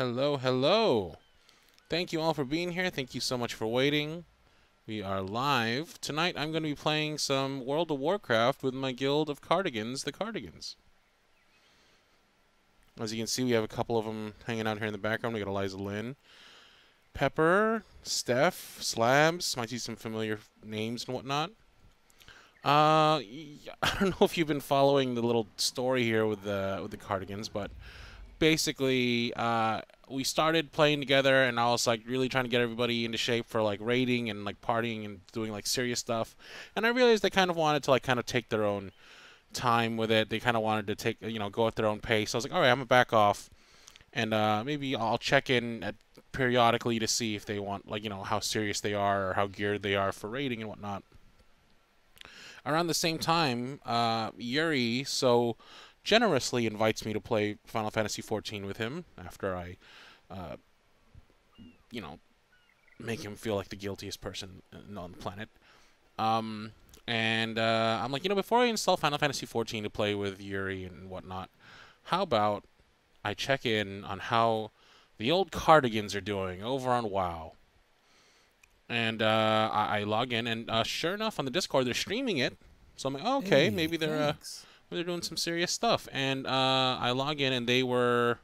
Hello, hello. Thank you all for being here. Thank you so much for waiting. We are live. Tonight I'm going to be playing some World of Warcraft with my guild of cardigans, the Cardigans. As you can see, we have a couple of them hanging out here in the background. We got Eliza Lynn, Pepper, Steph, Slabs. Might see some familiar names and whatnot. Uh, I don't know if you've been following the little story here with the with the Cardigans, but basically, uh, we started playing together, and I was like really trying to get everybody into shape for like raiding and like partying and doing like serious stuff. And I realized they kind of wanted to like kind of take their own time with it. They kind of wanted to take you know go at their own pace. I was like, all right, I'm gonna back off, and uh, maybe I'll check in at periodically to see if they want like you know how serious they are or how geared they are for raiding and whatnot. Around the same time, uh, Yuri so generously invites me to play Final Fantasy XIV with him after I, uh, you know, make him feel like the guiltiest person on the planet. Um, and uh, I'm like, you know, before I install Final Fantasy XIV to play with Yuri and whatnot, how about I check in on how the old cardigans are doing over on WoW? And uh, I, I, log in, and uh, sure enough, on the Discord, they're streaming it. So I'm like, oh, okay, hey, maybe they're uh, they're doing some serious stuff. And uh, I log in, and they were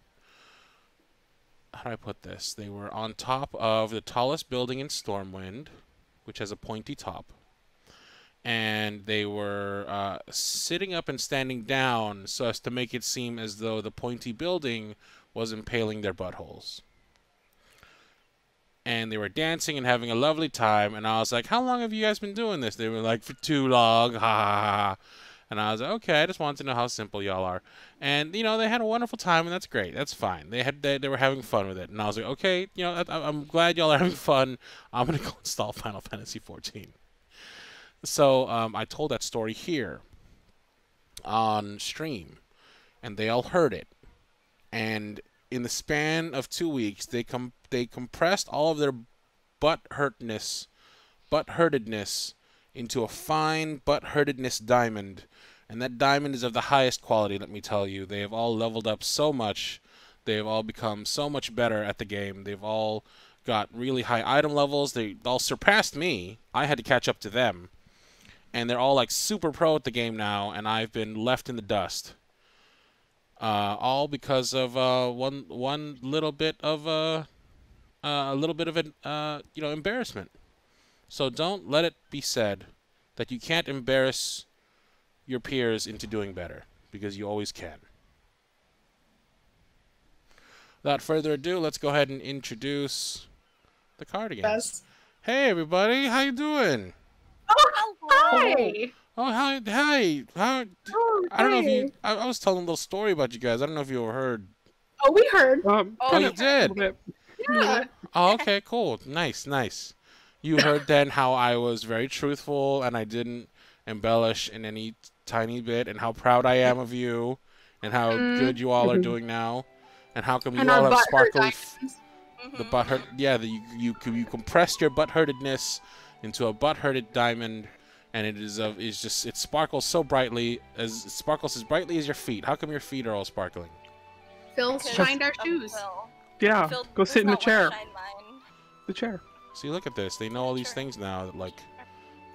how do I put this? They were on top of the tallest building in Stormwind, which has a pointy top. And they were uh, sitting up and standing down so as to make it seem as though the pointy building was impaling their buttholes. And they were dancing and having a lovely time. And I was like, How long have you guys been doing this? They were like, For too long. Ha ha ha. And I was like, okay, I just wanted to know how simple y'all are. And you know, they had a wonderful time, and that's great. That's fine. They had they, they were having fun with it, and I was like, okay, you know, I, am glad y'all are having fun. I'm gonna go install Final Fantasy 14. So um, I told that story here on stream, and they all heard it. And in the span of two weeks, they com they compressed all of their butt hurtness, butt hurtedness into a fine but hurtedness diamond and that diamond is of the highest quality, let me tell you. They have all leveled up so much. They have all become so much better at the game. They've all got really high item levels. They all surpassed me. I had to catch up to them. And they're all like super pro at the game now, and I've been left in the dust. Uh, all because of uh, one one little bit of uh, uh a little bit of an uh, you know embarrassment. So don't let it be said that you can't embarrass your peers into doing better because you always can. Without further ado, let's go ahead and introduce the cardigans. Yes. Hey everybody, how you doing? Oh, hi. Oh, hi, hi. How, oh, I don't know if you. I, I, was telling a little story about you guys. I don't know if you ever heard. Oh, we heard. Um, oh, you did. Yeah. Oh, okay, cool. Nice, nice. You heard then how I was very truthful and I didn't embellish in any tiny bit and how proud I am of you and how mm. good you all are doing now. And how come you and all have sparkly the butt hurt yeah the, you, you you compressed your butt hurtedness into a butt hurted diamond and it is of is just it sparkles so brightly as it sparkles as brightly as your feet. How come your feet are all sparkling? Phil shined our shoes. Yeah Phil go sit in the chair. the chair see look at this they know all these things now that like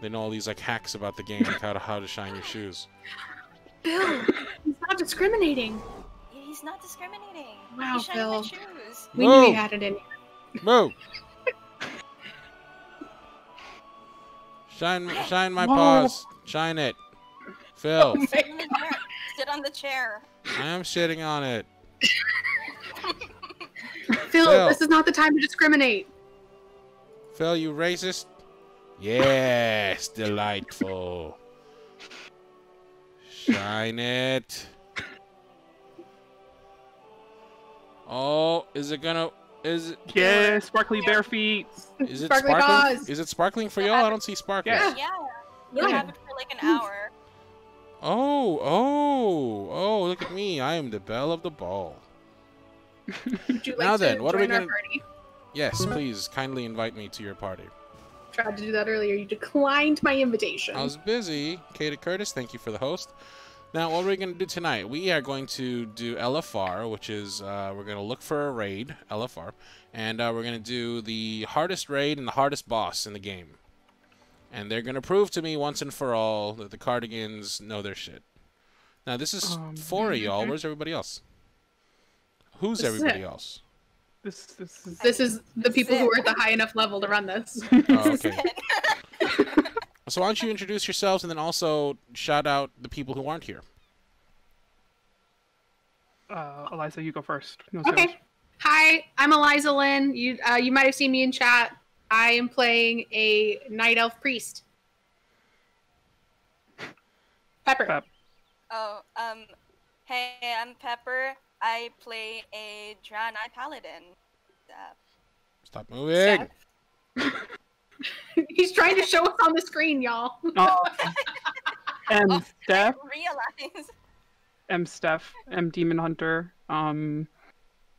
they know all these like hacks about the game, like how to how to shine your shoes. Bill, he's not discriminating. He's not discriminating. Wow, he's Bill. shoes. We knew he had it in. Move. shine, shine my Whoa. paws. Shine it, Phil. Oh Sit, Sit on the chair. I am sitting on it. Phil, Phil, this is not the time to discriminate. Phil, you racist. Yes, delightful. Shine it. Oh, is it gonna? Is it? Yeah, sparkly bare feet. Is it sparkling? sparkling? Is it sparkling for y'all? I don't see sparkling. Yeah, yeah. You have it for like an hour. Oh, oh, oh! Look at me! I am the belle of the ball. Like now then, what are we gonna? Party? Yes, please kindly invite me to your party tried to do that earlier. You declined my invitation. I was busy. Kata Curtis, thank you for the host. Now, what are we going to do tonight? We are going to do LFR, which is uh, we're going to look for a raid, LFR, and uh, we're going to do the hardest raid and the hardest boss in the game. And they're going to prove to me once and for all that the Cardigans know their shit. Now, this is um, four of y'all. Where's everybody else? Who's everybody else? This, this, is, this is the people who are at the high enough level to run this. Oh, okay. So why don't you introduce yourselves and then also shout out the people who aren't here? Uh, Eliza, you go first. No okay. Hi, I'm Eliza Lynn. You uh, you might have seen me in chat. I am playing a night elf priest. Pepper. Pep. Oh, um, hey, I'm Pepper. I play a Draenei paladin. Uh, Stop moving. He's trying to show us on the screen, y'all. Oh. M Steph. Realize. M Steph. M Demon Hunter. Um,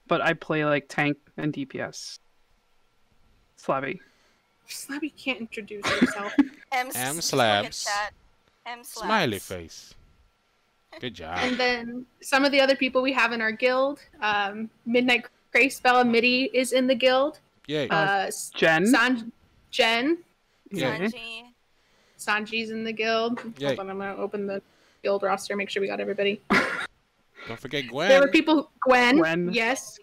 but I play like tank and DPS. Slabby. Slabby can't introduce herself. M, M slabs. M slabs. Smiley face. Good job. And then some of the other people we have in our guild. Um, Midnight Craespell Midi is in the guild. Yay. Uh, Jen. San- Jen. Sanji. Sanji's in the guild. Yay. Hold on, I'm gonna open the guild roster, make sure we got everybody. Don't forget Gwen. There were people. Gwen. Gwen. Yes.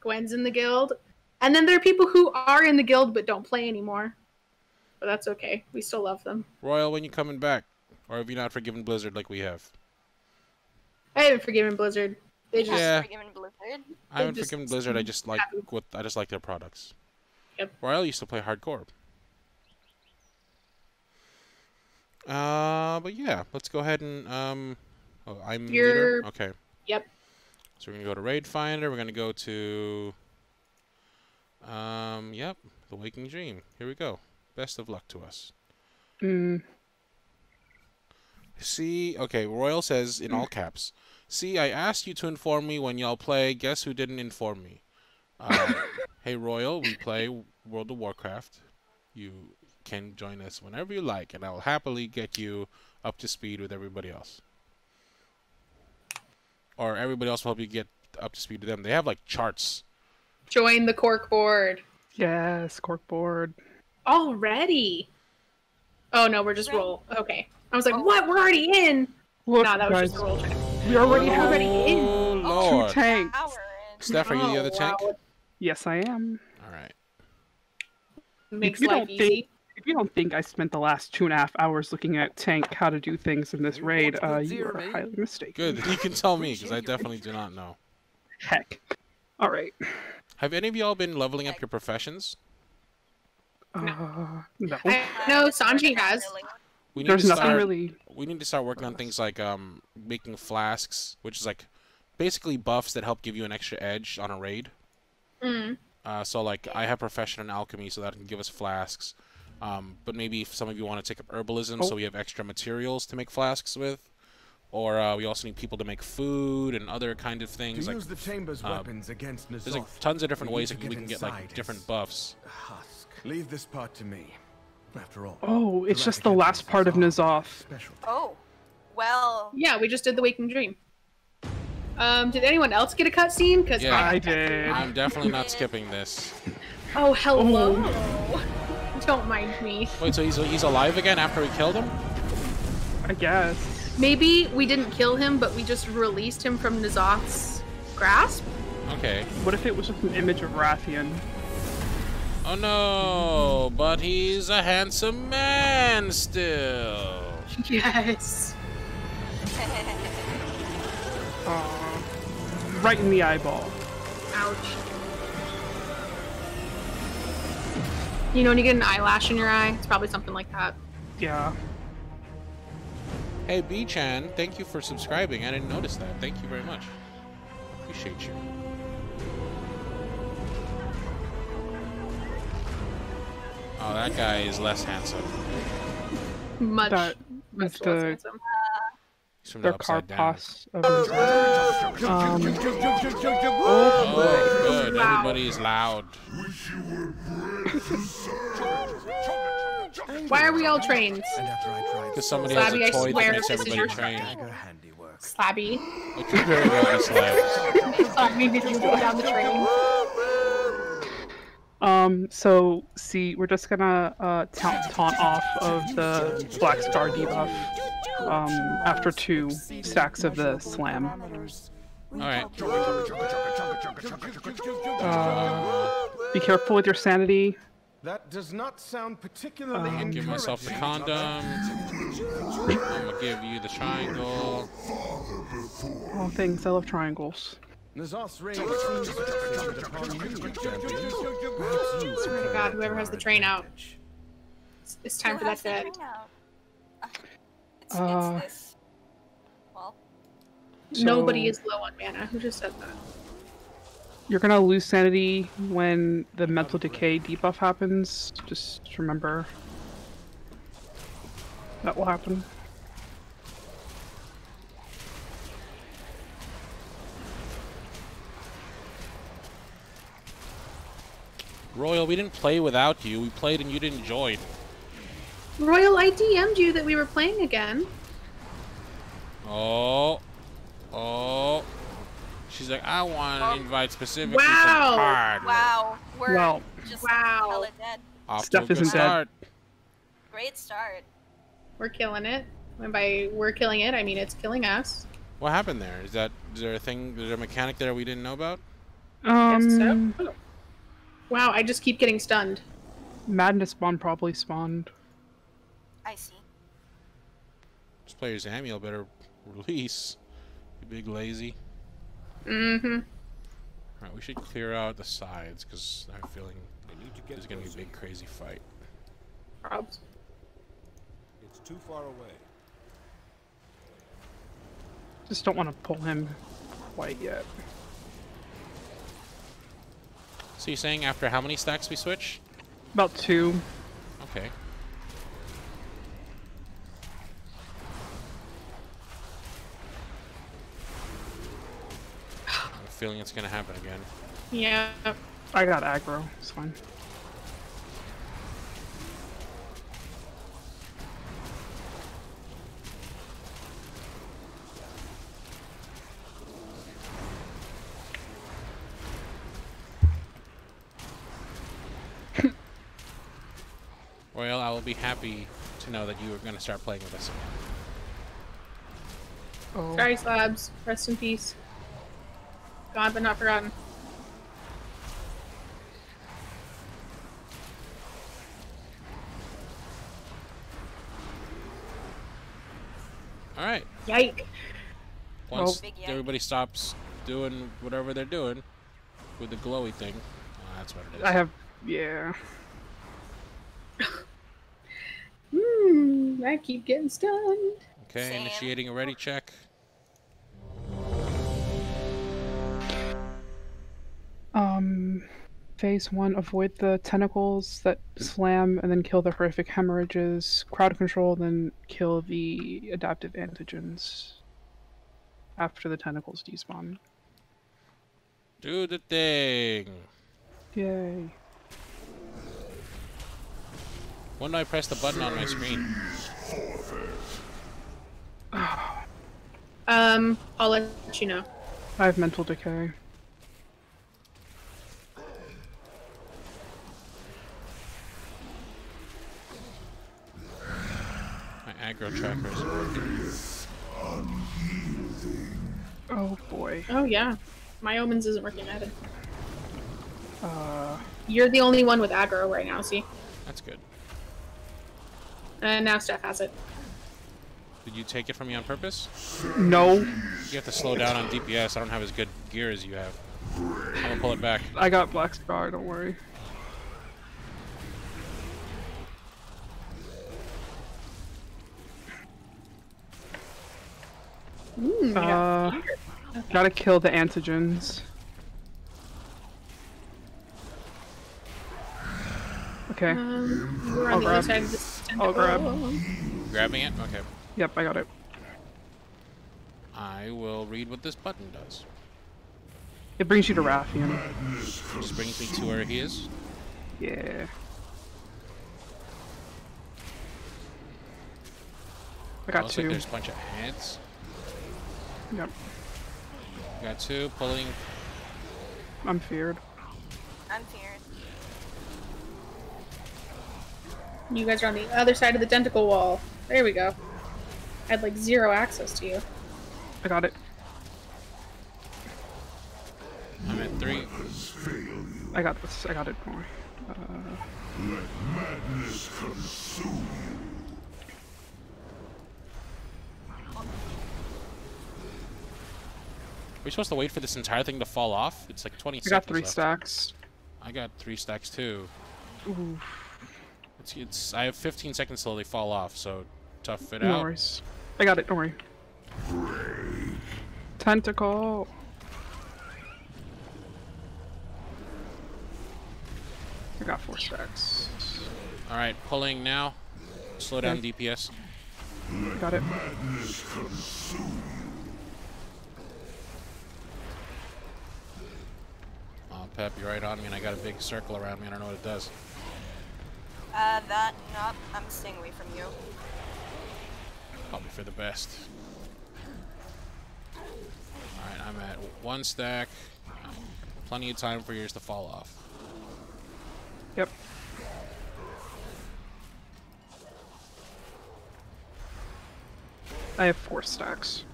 Gwen's in the guild. And then there are people who are in the guild but don't play anymore. But that's okay. We still love them. Royal, when you coming back? Or have you not forgiven Blizzard like we have? I haven't forgiven Blizzard. They just yeah. forgiven Blizzard. I haven't forgiven Blizzard. I just like what I just like their products. Yep. Royal used to play hardcore. Uh, but yeah, let's go ahead and um, oh, I'm You're... leader. Okay. Yep. So we're gonna go to Raid Finder. We're gonna go to um, yep, the Waking Dream. Here we go. Best of luck to us. Hmm. See, okay, Royal says in all caps. See, I asked you to inform me when y'all play. Guess who didn't inform me? Uh, hey, Royal, we play World of Warcraft. You can join us whenever you like, and I will happily get you up to speed with everybody else. Or everybody else will help you get up to speed with them. They have like charts. Join the cork board. Yes, cork board. Already. Oh no, we're just roll. Okay. I was like, what? We're already in. Look, no, that was guys, just a roll check. We already have already in. Lord. Two tanks. Steph, are you the other oh, tank? Yes, I am. All right. Makes life easy. Think, if you don't think I spent the last two and a half hours looking at tank how to do things in this raid, uh, you are highly mistaken. Good. You can tell me because I definitely do not know. Heck. All right. Have any of y'all been leveling up your professions? Uh, no. I know Sanji has. We need There's to nothing start, really. We need to start working on things like um, making flasks, which is like basically buffs that help give you an extra edge on a raid. Mm. Uh, so like I have profession in alchemy, so that can give us flasks. Um, but maybe if some of you want to take up herbalism, oh. so we have extra materials to make flasks with. Or uh, we also need people to make food and other kind of things. To like, use the chamber's uh, weapons against N'Zoth, There's like tons of different ways that we can get like different buffs. Husk. Leave this part to me. After all. Oh, it's just the last part of N'Zoth. Oh, well. Yeah, we just did the Waking Dream. Um, did anyone else get a cutscene? Because yeah, I, I did. I'm definitely not skipping this. Oh, hello. Oh. Don't mind me. Wait, so he's he's alive again after we killed him? I guess. Maybe we didn't kill him, but we just released him from N'Zoth's grasp. Okay. What if it was just an image of Wrathion? Oh no, but he's a handsome man still. Yes. uh, right in the eyeball. Ouch. You know when you get an eyelash in your eye? It's probably something like that. Yeah. Hey, B-chan, thank you for subscribing. I didn't notice that. Thank you very much. Appreciate you. Oh, that guy is less handsome. Much, that, much less handsome. He's their Karpas. um, oh, good. Wow. Everybody's loud. Why are we all trained? Because somebody has a toy that makes everybody train. Slabby. It could very well be slabs. Thought maybe you go down the train. Um, so, see, we're just gonna uh, taunt, taunt off of the Black Scar debuff um, after two stacks of the slam. Alright. Uh, be careful with your sanity. That does not sound particularly Um, Give myself the condom. I'm gonna give you the triangle. Oh, things. I love triangles. N'Zoth's reign seems fixated upon you, champion. Perhaps you Swear to God, whoever has the train out. It's, it's time Who for that to train end. Uh, It's, Uh, it's this. Well, Nobody is low on mana. Who just said that? You're gonna lose sanity when the mental decay debuff happens. Just remember that will happen. Royal, we didn't play without you. We played and you didn't join. Royal, I DM'd you that we were playing again. Oh. Oh. She's like, I want to invite specifically Wow. from Card. wow, we're Well- just Wow. hella dead. Off Stuff to a good isn't dead. Great start. We're killing it. And by we're killing it, I mean it's killing us. What happened there? Is that is there a thing? Is there a mechanic there we didn't know about? Guess Um, so. Wow, I just keep getting stunned. Madness spawn probably spawned. I see. This player's Amiel better release. You big lazy. Mm-hmm. Alright, we should clear out the sides because I have a feeling there's gonna be a big crazy fight. Probs. It's too far away. Just don't want to pull him quite yet. So you're saying after how many stacks we switch? About two. Okay. I have a feeling it's gonna happen again. Yeah. I got aggro. It's fine. Royal, I will be happy to know that you are gonna start playing with us again. Oh. Sorry, slabs. Rest in peace. Gone but not forgotten. Alright. Yike. Once oh. Big yike. everybody stops doing whatever they're doing with the glowy thing. Oh, that's what it is. I have. Yeah. I keep getting stunned. Okay, Same. initiating a ready check. Um, phase one, avoid the tentacles that slam and then kill the horrific hemorrhages. Crowd control, then kill the adaptive antigens after the tentacles despawn. Do the thing. Yay. When do I press the button on my screen? Um, I'll let you know. I have mental decay. My aggro tracker is working. Oh boy. Oh yeah. My omens isn't working either. Uh, You're the only one with aggro right now, see? That's good. And now Steph has it. Did you take it from me on purpose? no. You have to slow down on DPS. I don't have as good gear as you have. I'm gonna pull it back. I got Black Scar, don't worry. Mm, I got Uh, gotta kill the antigens. Okay. Um, we're I'll on the other grab. side of this. I'll grab. Grabbing it? Okay. Yep, I got it. I will read what this button does. It brings you to Wrathion. Just brings me to where he is. Yeah. I got Looks two. like there's a bunch of ants. Yep. Got two pulling. I'm feared. I'm feared. You guys are on the other side of the tentacle wall. There we go. I had like zero access to you. I got it. I'm at three. I got this. I got it. Don't worry. Uh, We're supposed to wait for this entire thing to fall off. It's like 20 I seconds. got three left. stacks. I got three stacks too. Ooh, It's, it's. I have 15 seconds till they fall off. So tough it no out. worries. I got it. Don't worry. Tentacle. I got four stacks. All right, pulling now. Slow down DPS. I got it. Oh, Pep, you're right on me, and I got a big circle around me. I don't know what it does. Uh, that, nope, I'm staying away from you. Probably for the best. Alright, I'm at one stack. Plenty of time for yours to fall off. Yep. I have four stacks.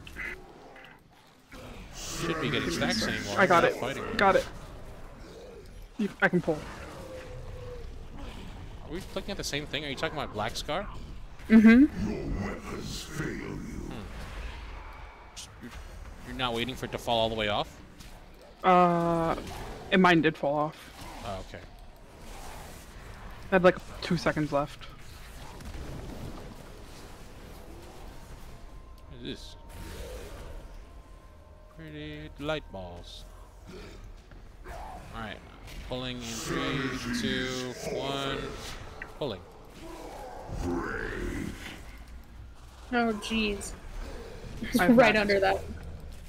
Should be getting stacks anymore. I got it. Fighting. Got it. You, I can pull. Are we looking at the same thing? Are you talking about Black Scar? Mm-hmm. You're not waiting for it to fall all the way off? Uh, and mine did fall off. Oh, okay. I had like two seconds left. What is this? Pretty light balls. Alright. Pulling in three, two, one. Pulling. Oh, jeez. Right under that.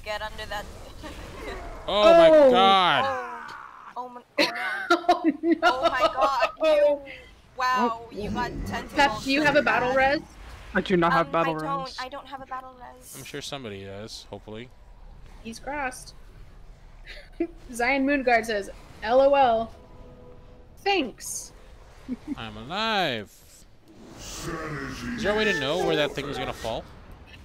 Get under that. Oh, my Oh. god! oh, oh my, oh no. Oh no! Oh my god, you, wow, you got tentacles. Pep, do you have a battle bad. res? I do not have Um, battle I don't. I don't have a battle res. I'm sure somebody does, hopefully. He's crossed. Zion Moonguard says, LOL. Thanks. I'm alive. Is there a way to know where that thing is gonna fall?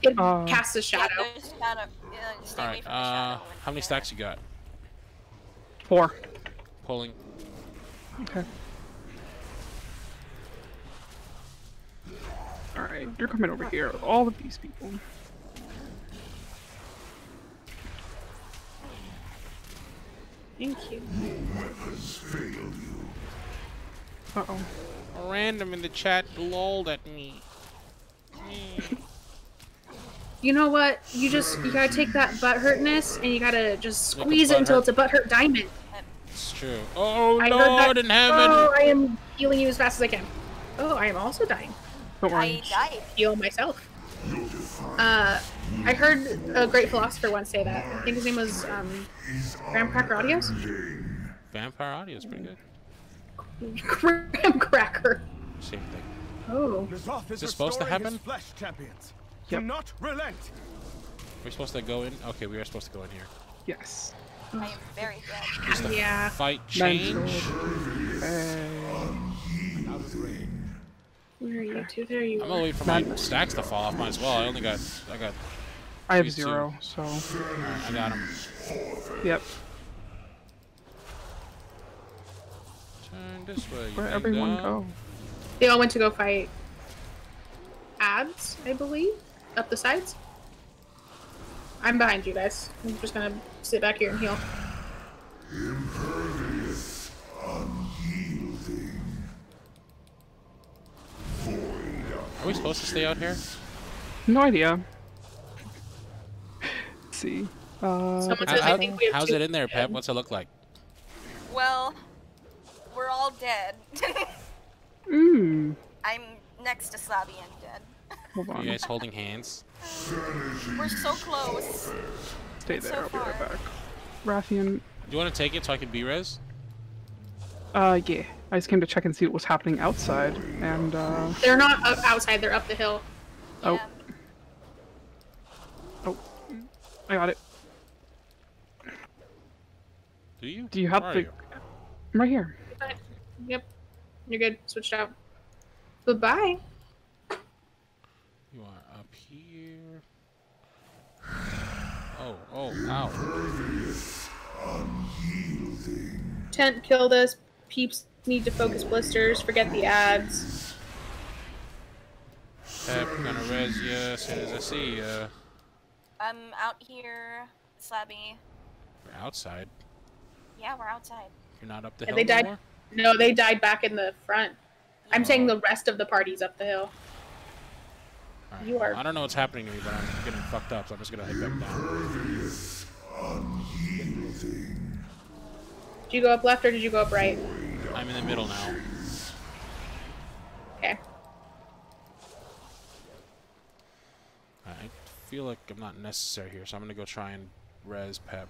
It Uh, casts a shadow. there's shadow. Yeah, Alright, uh, shadow. how many stacks you got? Four. Pulling. Okay. Alright, you're coming over here. All of these people. Thank you. Uh oh. A random in the chat lolled at me. You know what? You just you gotta take that butt hurtness and you gotta just squeeze it until butthurt. it's a butt hurt diamond. It's true. Oh, I Lord in heaven! Oh, I am healing you as fast as I can. Oh, I am also dying. Don't I worry. died. Heal myself. Uh, I heard a great philosopher once say that. I think his name was um, Graham Cracker Audios. Vampire audio is pretty good. Graham Cracker. Same thing. Oh. N'Zoth is this supposed to happen? his flesh champions. Yep. Do not relent. We're supposed to go in? Okay, we are supposed to go in here. Yes. I am very dead. Does the Yeah. fight change? Uh, Where are you two? There you I'm are. gonna wait for my stacks to fall off. Might as well. I only got, I got, I have Me too. zero, so alright, I got him. yep. Turn this way. Where big everyone dog. go? They all went to go fight ads, I believe, up the sides. I'm behind you guys. I'm just gonna sit back here and heal. impervious Are we supposed to stay out here? No idea. Let's see. Uh, Someone How- says, I how- think we have how's two it in there, Pep? What's it look like? Well, we're all dead. mm, I'm next to Slavi and dead. hold Are on. you guys holding hands? We're so close. Stay so there. I'll be right back. Wrathion. Do you want to take it so I can be res? Uh, yeah. I just came to check and see what was happening outside, and uh, They're not up outside. They're up the hill. Oh. Yeah. I got it. Do you? Do you have Where are the? you? I'm right here. Yep. You're good. Switched out. Goodbye. You are up here. Oh, oh, ow. Tent killed us. Peeps need to focus blisters. Forget the ads. Pep, gonna res ya as soon as I see ya. I'm out here, Slabby. We're outside. Yeah, we're outside. You're not up the Yeah, hill they no died. more? No, they died back in the front. I'm saying the rest of the party's up the hill. Alright, You are- I don't know what's happening to me, but I'm getting fucked up, so I'm just gonna head back down. Did you go up left or did you go up right? I'm in the middle now. Okay. I feel like I'm not necessary here, so I'm gonna go try and res Pep.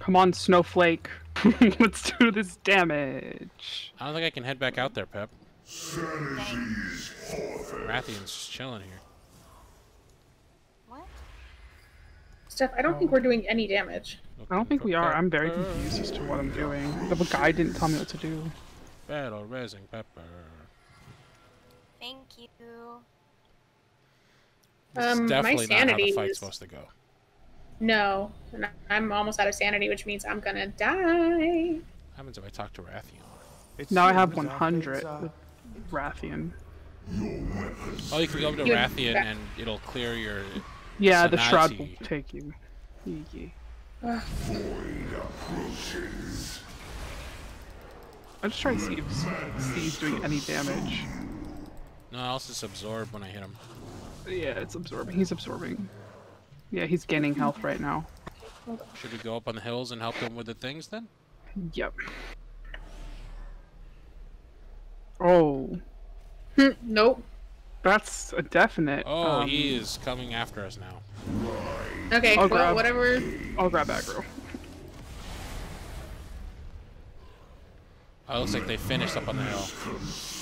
Come on, Snowflake. Let's do this damage. I don't think I can head back out there, Pep. Dang. Wrathion's just chilling here. What? Steph, I don't think we're doing any damage. I don't think we are. I'm very confused as to what I'm doing. The guy didn't tell me what to do. Battle resing Pepper. Thank you. This Um, is my definitely not how the fight's is- supposed to go. No, and I'm almost out of sanity, which means I'm gonna die. What happens if I talk to Wrathion? It Now I have 100 fates with Wrathion. Oh, you can go up to You- Wrathion and it'll clear your. Yeah, the shroud will take you. Yee yee. I'm just trying to see if C doing any damage. No, I'll just absorb when I hit him. Yeah, it's absorbing. He's absorbing. Yeah, he's gaining health right now. Should we go up on the hills and help him with the things then? Yep. Oh, Hmm, nope. that's a definite. Oh, um, he is coming after us now. Okay, I'll well, grab- whatever. I'll grab aggro. Oh, it looks like they finished up on the hill.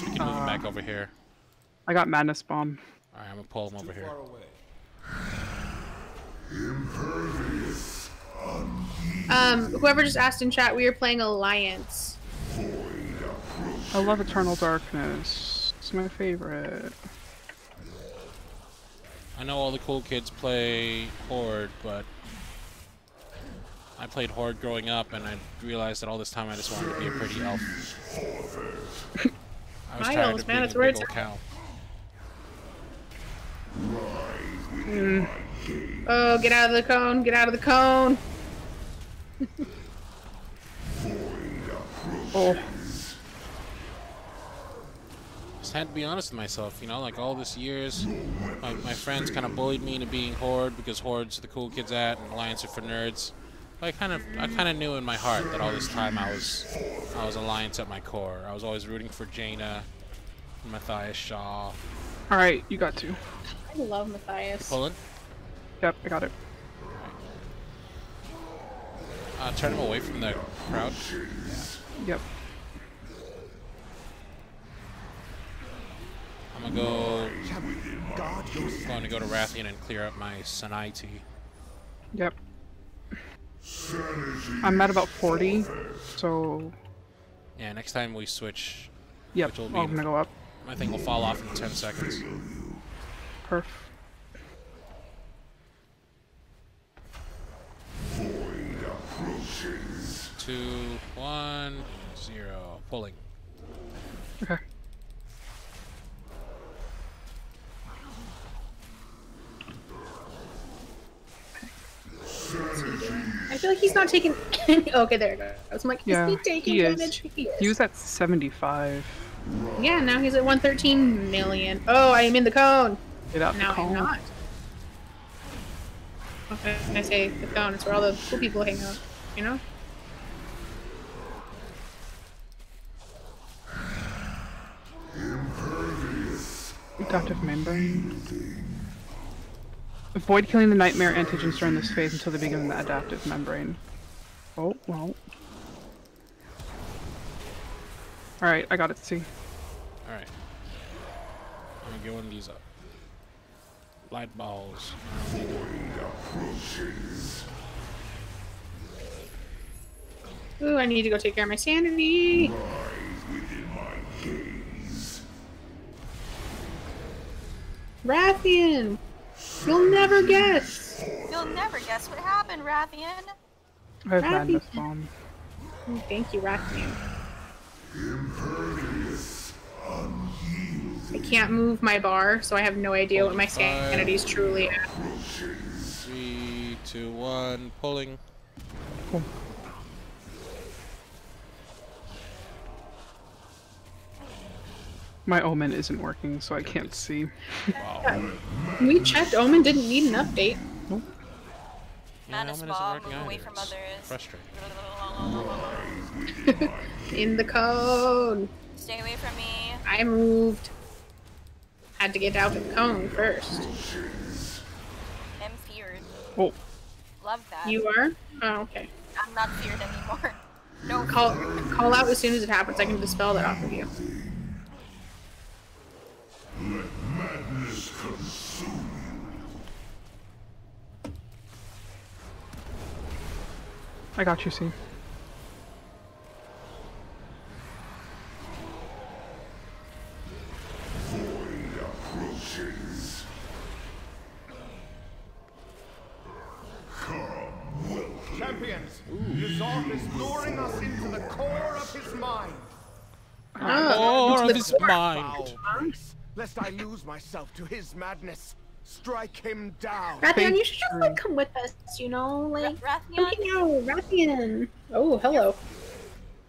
We can move him Uh, back over here. I got madness bomb. Alright, I'm gonna pull him over Too here. Far away. Um, whoever just asked in chat, we are playing Alliance. I love Eternal Darkness. It's my favorite. I know all the cool kids play Horde, but I played Horde growing up, and I realized that all this time I just wanted to be a pretty elf. I was tired Miles, of man, being it's a where big it's old cow. Oh, get out of the cone! Get out of the cone! Oh, Just had to be honest with myself, you know, like all this years, my, my friends kind of bullied me into being Horde because Horde's the cool kids at, and Alliance are for nerds. But I kind of, I kind of knew in my heart that all this time I was, I was Alliance at my core. I was always rooting for Jaina, Matthias Shaw. all right, you got two. I love Matthias. Pulling. Yep, I got it. Uh, turn him away from the crowd. Yep. I'm gonna go. I'm Going to go to Wrathion and clear up my Sanity. Yep. I'm at about 40, so Yeah, next time we switch, yep, Which will I'm be- gonna go up. my thing will fall off in 10 seconds. Perf. Two, one, zero. Pulling. Okay. I feel like he's not taking. okay, there it goes. I'm like, Yeah, is he taking he is. damage? He is. He was at 75. Yeah, now he's at 113 million. Oh, I am in the cone. Get out Now the I'm cone. not. Okay, when I say the town it's where all the cool people hang out. You know? Adaptive membrane. Avoid killing the nightmare antigens during this phase until they begin the adaptive membrane. Oh, well. Alright, I got it, see. Alright. I'm gonna get one of these up. Light balls. I don't. Ooh, I need to go take care of my sanity. Wrathion! You'll never guess! You'll never guess what happened, Wrathion. I have Wrathion. madness bomb. Oh, thank you, Wrathion. I can't move my bar, so I have no idea what my sanity is truly at. Three, two, one, pulling. My omen isn't working, so I can't see. We checked, Omen didn't need an update. Yeah, Madness Omen isn't Ball, working move away either. from others. Frustrating. In the cone. Stay away from me. I moved. Had to get out of the cone first. I'm feared. Oh, Love that. You are? Oh, okay. I'm not feared anymore. No. Call call out as soon as it happens. I can dispel that off of you. I got you, see. Champions, Yuzov is luring us into the core of his mind. Oh, Or of his mind. Lest I lose myself to his madness. Strike him down. Wrathion, you should just like come with us, you know, like Ra- come Wrathion? hang out, Wrathion. Oh, hello.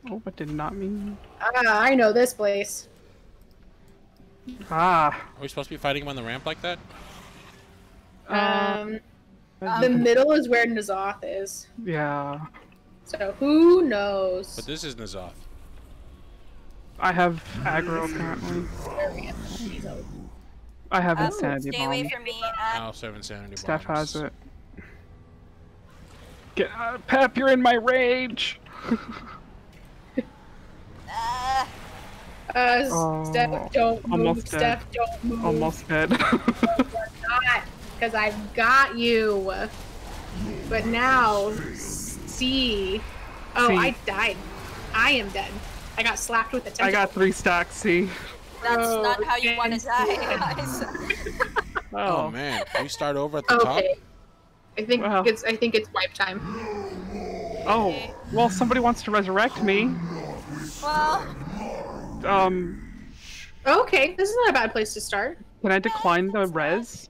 Oh, but did not mean. Ah, I know this place. Ah. Are we supposed to be fighting him on the ramp like that? Um, Uh, the middle is where N'Zoth is. yeah. So who knows? But this is N'Zoth. I have aggro apparently. I have Um, insanity stay away bomb. from me. Uh, Now seven sanity Steph bombs. has it. Get uh, Pep, you're in my rage. uh, Uh, Oh, Steph, don't move. almost dead. Steph, don't move. Almost dead. not, because I've got you. But now, see. Oh, See. I died. I am dead. I got slapped with a tentacle. I got three stacks. See. that's Oh, not how you want to die, guys. Oh, Oh, man, can we start over at the top? Okay. I think Wow. it's I think it's wipe time. oh. Well, somebody wants to resurrect me. well, Um, Okay, this is not a bad place to start. can I decline the res?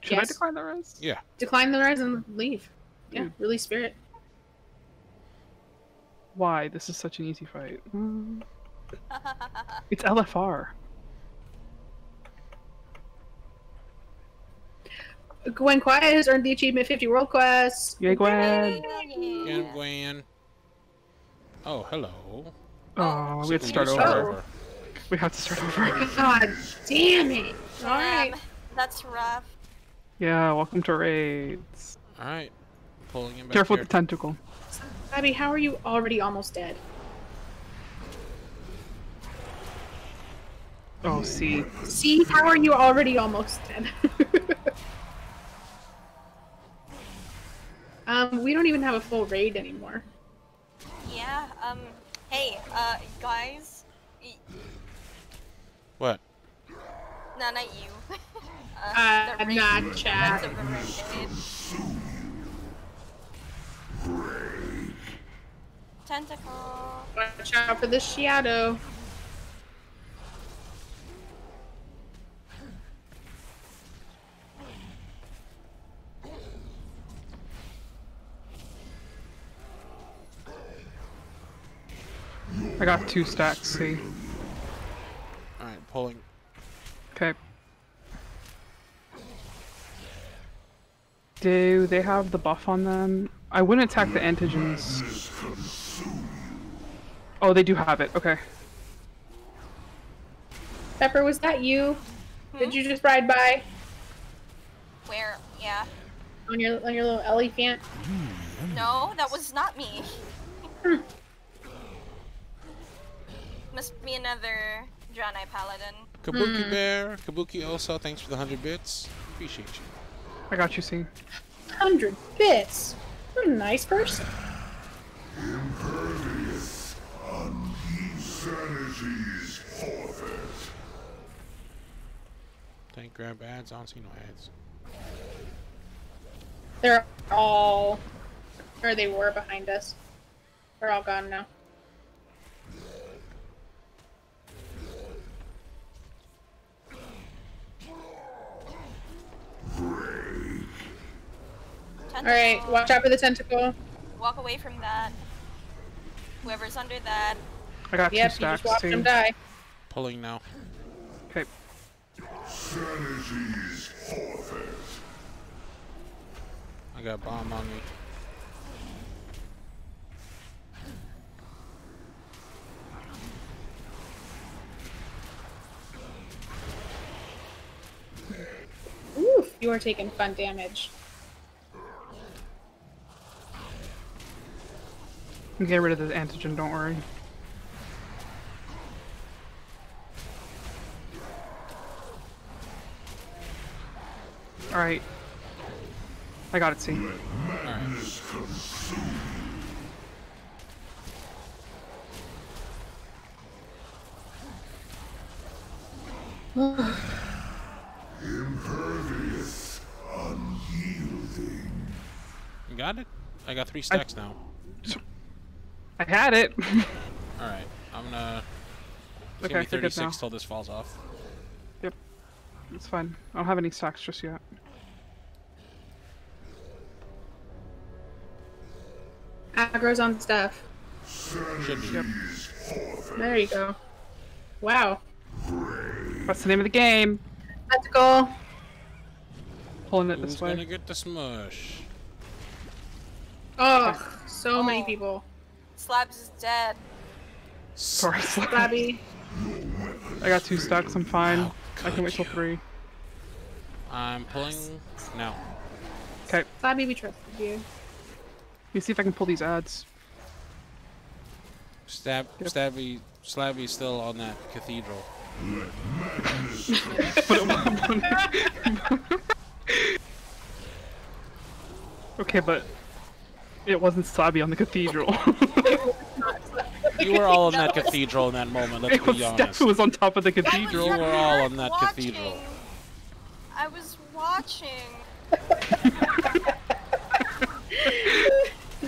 Should I decline the res? Yeah. Decline the res and leave. Yeah, Dude. release spirit. Why? This is such an easy fight. Mm. It's LFR. Gwen Quiet has earned the achievement 50 World quests. Yay, Gwen. Again, Gwen. Oh, hello. Oh, we have to We start need over. We have to start over. God damn it! Alright. Um, that's rough. Yeah, welcome to raids. All right, pulling him back Careful here. with the tentacle. Abby, how are you already almost dead? Oh, see. See, how are you already almost dead? um, we don't even have a full raid anymore. Yeah, um, hey, uh, guys. What? No, not you. Uh, the raid- not Knights chat. of the Renegade. Tentacle. Watch out for the shadow. I got two stacks, see. All right, pulling. Okay. Do they have the buff on them? I wouldn't attack the antigens. Oh, they do have it. Okay. Pepper, was that you? Did you just ride by Where? Yeah. on your on your little elephant? No, that was not me. Hmm. Must be another Draenei Paladin. Kabuki Bear, Kabuki Osa, thanks for the 100 bits. Appreciate you. I got you, see. 100 bits. What a nice person. Impervious on sanity's forfeit. Tank grab ads. I don't see no ads. They're all, or they were behind us. They're all gone now. Alright, watch out for the tentacle. Walk away from that. Whoever's under that. I got Yep, two you stacks just watch too. them die. Pulling now. Okay. Sanity's forfeit. I got bomb on me. Oof, you are taking fun damage. Get rid of this antigen, don't worry. Alright. I got it, see. Impervious, unyielding. You got it? I got three stacks now. I had it! Alright. I'm gonna. It's Okay, gonna be 36 now. till this falls off. Yep, it's fine. I don't have any stacks just yet. Aggro's on stuff. Should be. There you go. Wow. What's the name of the game! Tentacle. Pulling it Who's this way. gonna get the smush? Oh, so many Oh. people. Slabs is dead. Sorry, Slabby. I got two stacks, I'm fine. I can wait till three. I'm pulling now. Okay, Slabby, we trusted you. let me see if I can pull these ads. Stab, Yep. stabby, slabby still on that cathedral. Okay, but it wasn't Slabby on the cathedral. You were all in that cathedral in that moment. Let's it was be honest. who was on top of the cathedral. You were all on that watching. cathedral. I was watching.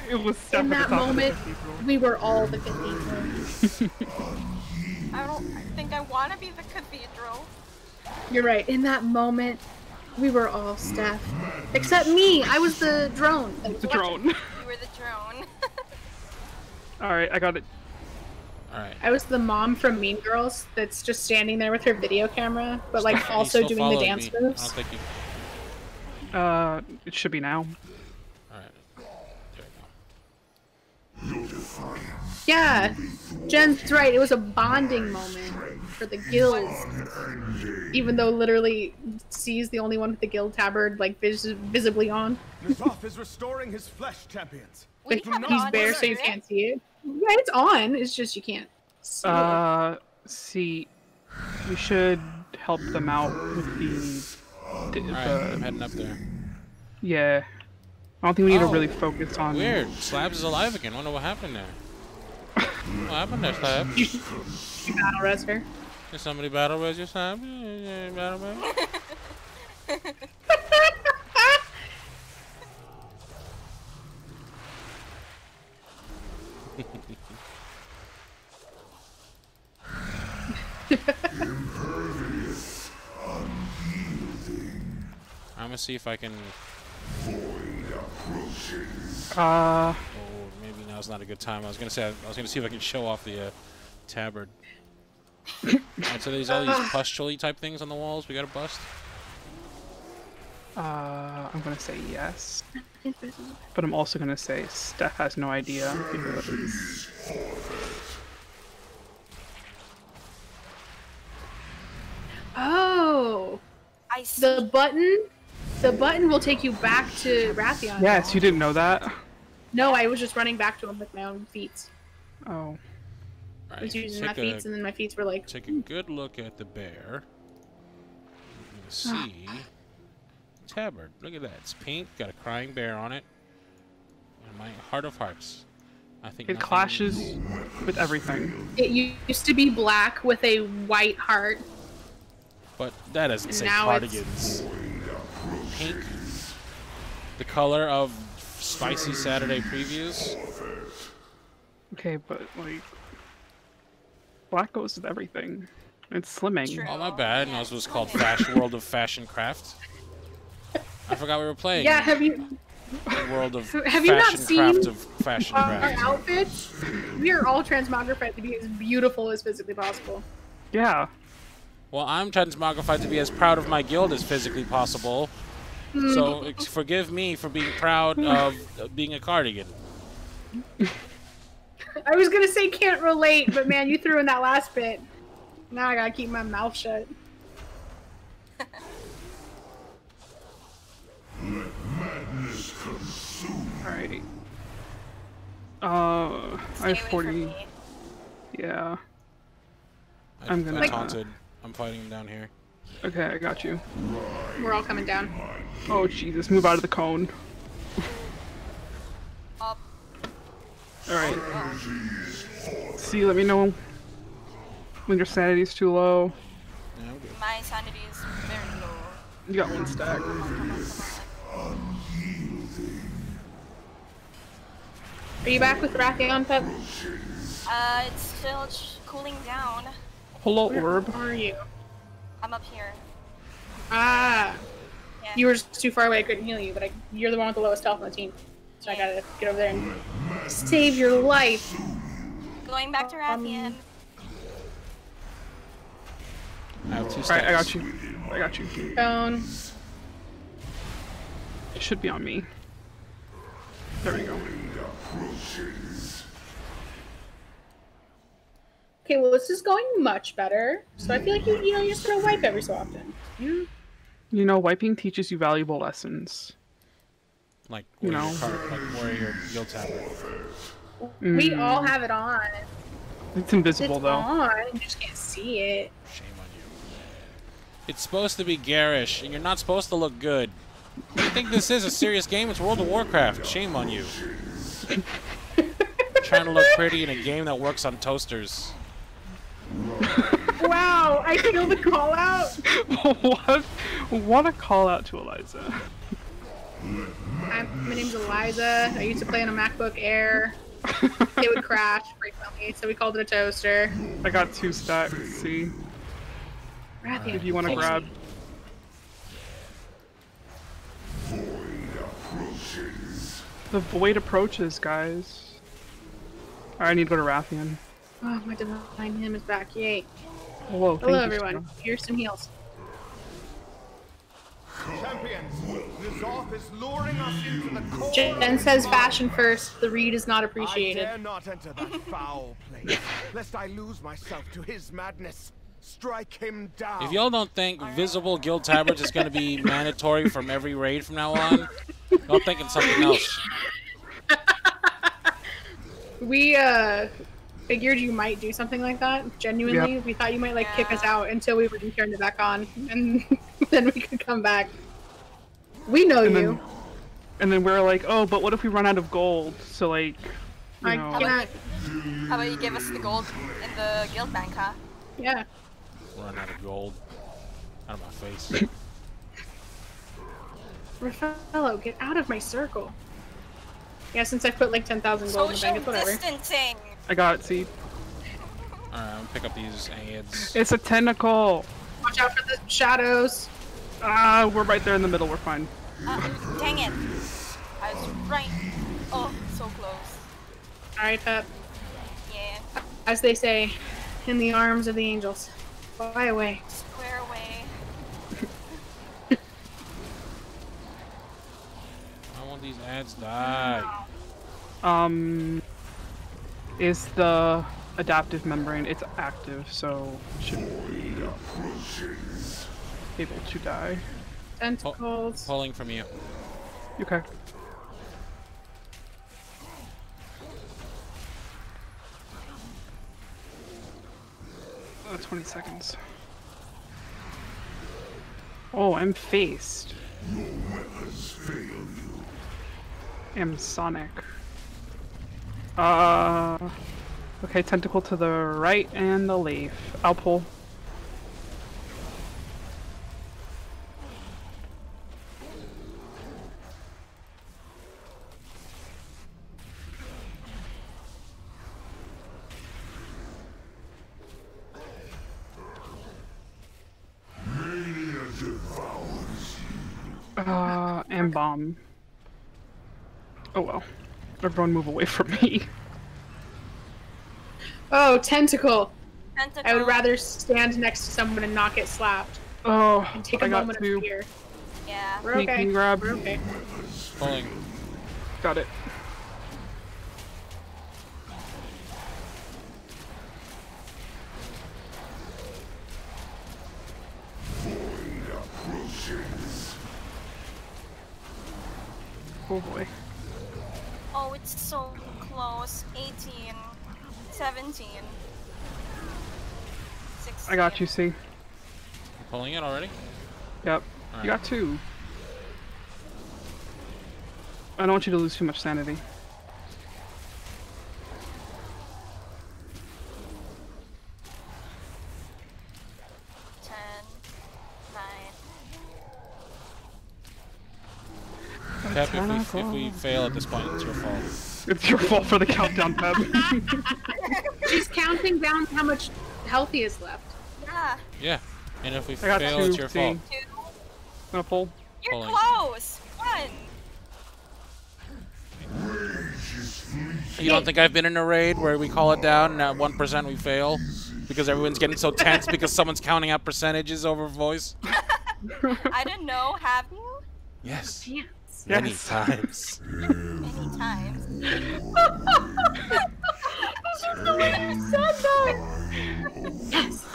It was Steph In that the top moment, of the cathedral. we were all the cathedral. I don't I think I want to be the cathedral. You're right. In that moment, we were all Steph. Except me. I was the drone. that was The watching. drone. You were the drone. Alright, I got it. Alright. I was the mom from Mean Girls that's just standing there with her video camera, but like He also doing the dance me. I moves. don't think you. Uh, it should be now. Alright. There we go. Yeah, Jen's right. It was a bonding moment for the guilds. Even though literally C's the only one with the guild tabard like vis- visibly on. N'Zoth is restoring his flesh champions. We Like, have it he's on bare so you can't see it. Yeah, it's on. It's just you can't see it. Uh, see, we should help them out with the, the, Alright, the- I'm heading up there. yeah. I don't think we need Oh, to really focus on. Weird. Slabs is alive again. Wonder what happened there. What happened there, Slabs? You battle res her. Did somebody battle res your Slabs? Battle res? Impervious, unyielding. I'm gonna see if I can. Void approaches. Uh, Oh, maybe now's not a good time. I was gonna say I was gonna see if I can show off the uh, tabard. Alright, so there's all these pustule type things on the walls. We gotta bust. uh, I'm gonna say yes. But I'm also gonna say Steph has no idea because Oh, I see. the button. The button will take you back to Wrathion. yes, you didn't know that. No, I was just running back to him with my own feet. Oh, I was using my take a feet, and then my feet were like, take a hmm. good look at the bear. I'm gonna see. Ah. Tabard. Look at that. It's pink, got a crying bear on it. And my heart of hearts. I think It nothing- clashes with everything. It used to be black with a white heart. But that doesn't And say it's- cardigans. Pink. The color of spicy Saturday previews. Okay, but like, black goes with everything. It's slimming. True. Oh my bad. Yeah, No, this was called slimming. Fashion World of Fashion Craft. I forgot we were playing. Yeah, have you World of have you not Fashion seen Craft of Fashion our Craft. outfits? We are all transmogrified to be as beautiful as physically possible. Yeah. Well, I'm transmogrified to be as proud of my guild as physically possible. So forgive me for being proud of uh, being a cardigan. I was gonna say can't relate, but man, you threw in that last bit. Now I gotta keep my mouth shut. Alright. Uh, I have 40. Yeah. I, I'm gonna- I taunted. I'm fighting him down here. Okay, I got you. We're all coming down. Oh Jesus, move out of the cone. Up. Alright. See, let me know when your sanity's too low. Yeah, I'm good. My sanity is very low. You got one stack. Come on, come on. Are you back with Wrathion, Pep? Uh, it's still cooling down. Hello, Where orb. are you? I'm up here. Ah, Yeah. you were just too far away. I couldn't heal you, but I, you're the one with the lowest health on the team, so I gotta get over there and save your life. Going back to Wrathion. I have two Alright, I got you. I got you. Phone. It should be on me. There we go. Okay, well this is going much better. So I feel like you, you know, you're just gonna wipe every so often. You know, wiping teaches you valuable lessons. Like, You know. card, like warrior guild tabard. We Mm, all have it on. It's invisible it's though. on. You just can't see it. Shame on you. It's supposed to be garish, and you're not supposed to look good. You think this is a serious game? It's World of Warcraft. Shame on you. Trying to look pretty in a game that works on toasters. Wow, I feel the call out. what? What a call out to Eliza. I'm, my name's Eliza. I used to play on a MacBook Air. It would crash frequently, so we called it a toaster. I got two stacks. See, Wrathion, if you want to grab. me. The void approaches, guys. Alright, I need to go to Wrathion. Oh, my Divine Hymn is back. Yay. Oh, Hello, thank Hello, you, everyone. Sarah. Here's some heals. Champions, N'Zoth is luring us into the core Jen says fashion first. The read is not appreciated. I appreciated. dare not enter that foul place, lest I lose myself to his madness. Strike him down. If y'all don't think visible guild tabards is going to be mandatory from every raid from now on, y'all thinking something else. We uh figured you might do something like that. Genuinely, we thought you might like kick us out until we returned it back on, and then we could come back. We know And you. then, and then we're like, oh, but what if we run out of gold? So like, you I know, cannot. How about you give us the gold in the guild bank, huh? Yeah. Run out of gold. Out of my face. Raffaello, get out of my circle. Yeah, since I put like 10,000 gold in the bank, it's whatever. distancing. I got it. See, Alright, I'm gonna pick up these ads. it's a tentacle. Watch out for the shadows. Ah, we're right there in the middle. We're fine. Uh, dang it. I was right. Oh, so close. Alright, Pep. Yeah. As they say, in the arms of the angels. Fly away. Square away. I want these ads die. Um, is the adaptive membrane? It's active, so it should be able to die. Tentacles. Pulling from you. Okay. Uh, 20 seconds. Oh, I'm faced. I'm Sonic. Uh. Okay, tentacle to the right and the leaf. I'll pull. Uh, and bomb. Oh well. Everyone move away from me. Oh, tentacle. Tentacle. I would rather stand next to someone and not get slapped. Oh, And take a I got moment two. of fear. Yeah. We're Sneak okay. and grab. We're okay. Pulling. Got it. Oh boy. Oh, it's so close. 18, 17, 16. I got you, C. Pulling it already? Yep. Alright. You got two. I don't want you to lose too much sanity. Ten, nine. Pep, if we, if we fail at this point, it's your fault. It's your fault for the countdown, Pep. She's counting down how much health he is left. Yeah. Yeah. And if we fail, two, it's your C. fault. Two. Gonna pull. You're Pulling. close. One. You don't think I've been in a raid where we call it down and at 1% we fail? Because everyone's getting so tense because someone's counting out percentages over voice? I don't know. Have you? Yes. Yes. Many Yes. times. Many times.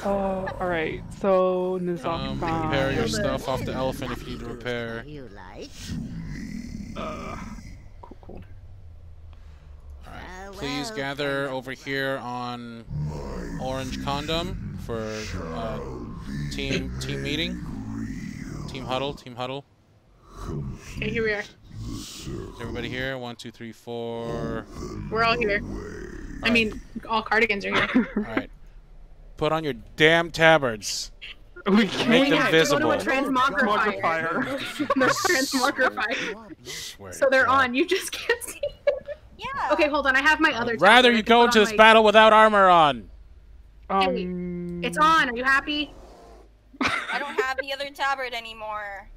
Oh, alright. So, N'Zoth Um, repair your stuff off the elephant if you need to repair. You like? Cool, cool. Uh, Please gather over here on Orange Condom for uh, team team meeting. Team huddle, team huddle. Okay, here we are. Everybody here? One, two, three, four. We're all here. I mean, all cardigans are here. Alright. Put on your damn tabards. We can't. Make them Yeah, to go to a visible. transmogrifier. Modifier. they're transmogrified. Swear So they're on. You just can't see. Yeah. Okay, hold on. I have my other. I'd rather you go into this my- battle without armor on. Um, It's on. Are you happy? I don't have the other tabard anymore.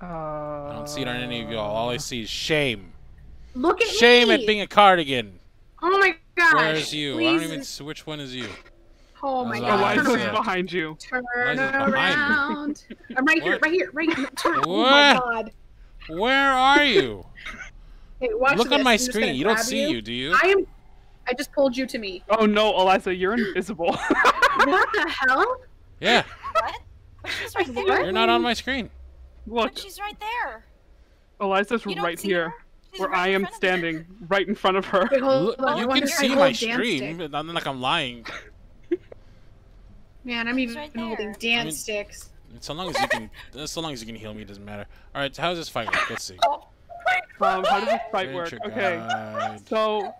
Uh, I don't see it on any of y'all. All I see is shame. Look at Shame me. at being a cardigan. Oh my gosh. Where's you? I don't even see which one is you. Oh my god. Eliza's Turn Yeah. behind you. Turn Eliza's behind me. around. I'm right here. Right here. Right here. Turn. Oh my god. Where are you? Hey, watch Look this. on my I'm screen. You don't see you, do you? I am. I just pulled you to me. Oh no, Eliza, you're invisible. what the hell? Yeah, What? But she's right there. What? you're not on my screen. Look, But she's right there. Eliza's right here, where right I am front of standing, right in front of her. Wait, hold Look, you wonder can see my dance stream. stick. but Not like I'm lying. Man, I'm even right holding there. dance I mean- sticks. So long as you can, so long as you can heal me, it doesn't matter. All right, how's this fight work? Let's see. Um, how does this fight work? Okay, so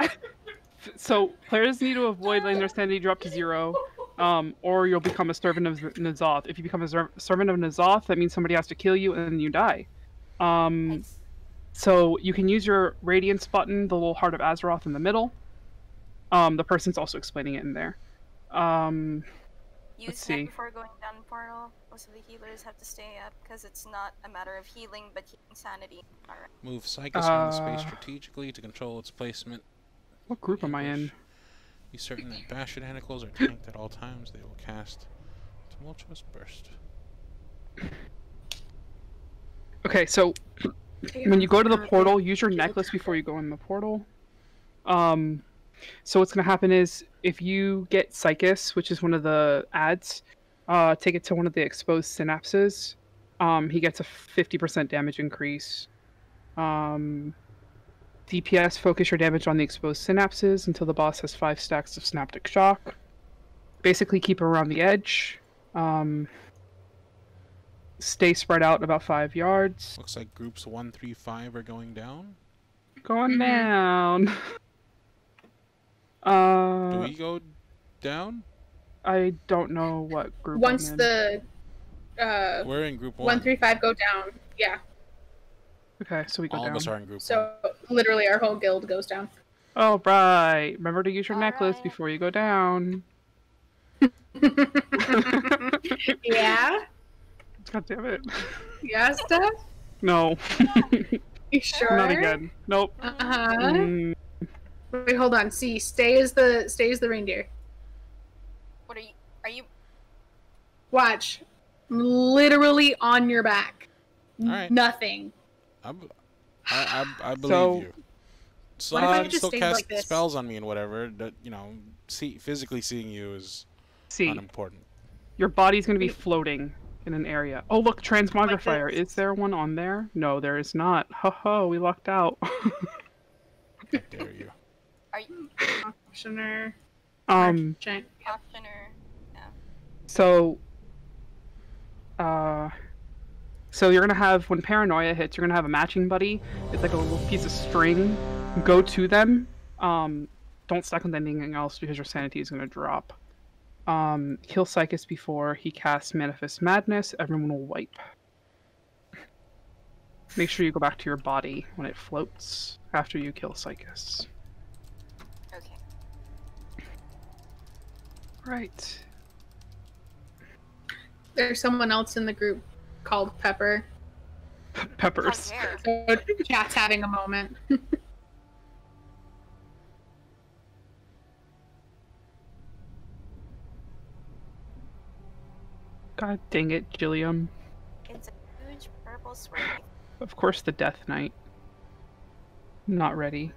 so players need to avoid letting their sanity drop to zero, um, or you'll become a servant of N'Zoth. If you become a ser- servant of N'Zoth, that means somebody has to kill you and then you die. Um, Nice. so you can use your Radiance button, the little heart of Azeroth in the middle. Um, the person's also explaining it in there. Um, Use Let's that see. before going down the portal. Most of the healers have to stay up because it's not a matter of healing, but healing sanity. Alright. Move Psychus around the space Uh, strategically to control its placement. what group am I in? Be certain that Bastion Tentacles are tanked at all times. They will cast Tumultuous Burst. Okay, so when you go to the portal, use your necklace before you go in the portal. Um, so what's gonna happen is if you get Psychus, which is one of the ads, uh, take it to one of the exposed synapses. Um, he gets a fifty percent damage increase. Um, DPS, focus your damage on the exposed synapses until the boss has five stacks of synaptic shock. Basically, keep him around the edge. Um, stay spread out about five yards. Looks like groups one, three, five are going down. Going Mhm. down. Do Uh, we go down? I don't know what group. I'm Once in. the uh, We're in group one. one three five go down, yeah. Okay, so we go All down. of us are in group one. So literally, our whole guild goes down. Oh right. Remember to use your necklace Alright. before you go down. yeah, God damn it. yeah, stuff. No. You sure? Not again. Nope. Uh huh. Mm, Wait, hold on. See, stay as the stay as the reindeer. What are you? Are you? Watch, I'm literally on your back. N- Alright. Nothing. I, b- I, I, I believe So- you. So What if I I still stayed cast like this? spells on me and whatever. That you know, see physically seeing you is see, unimportant. your body's gonna be floating in an area. Oh look, transmogrifier. this. Is there one on there? No, there is not. Ho ho, we lucked out. How dare you? Are you? Optioner. um. Giant. Option or? So, uh, so you're gonna have when paranoia hits, you're gonna have a matching buddy. It's like a little piece of string. Go to them. Um, don't stack with anything else because your sanity is gonna drop. Um, kill Psychus before he casts Manifest Madness. Everyone will wipe. Make sure you go back to your body when it floats after you kill Psychus. Okay. Right. There's someone else in the group called Pepper. Peppers. So chat's having a moment. God dang it, Gilliam. It's a huge purple swirly. Of course, the Death Knight. Not ready.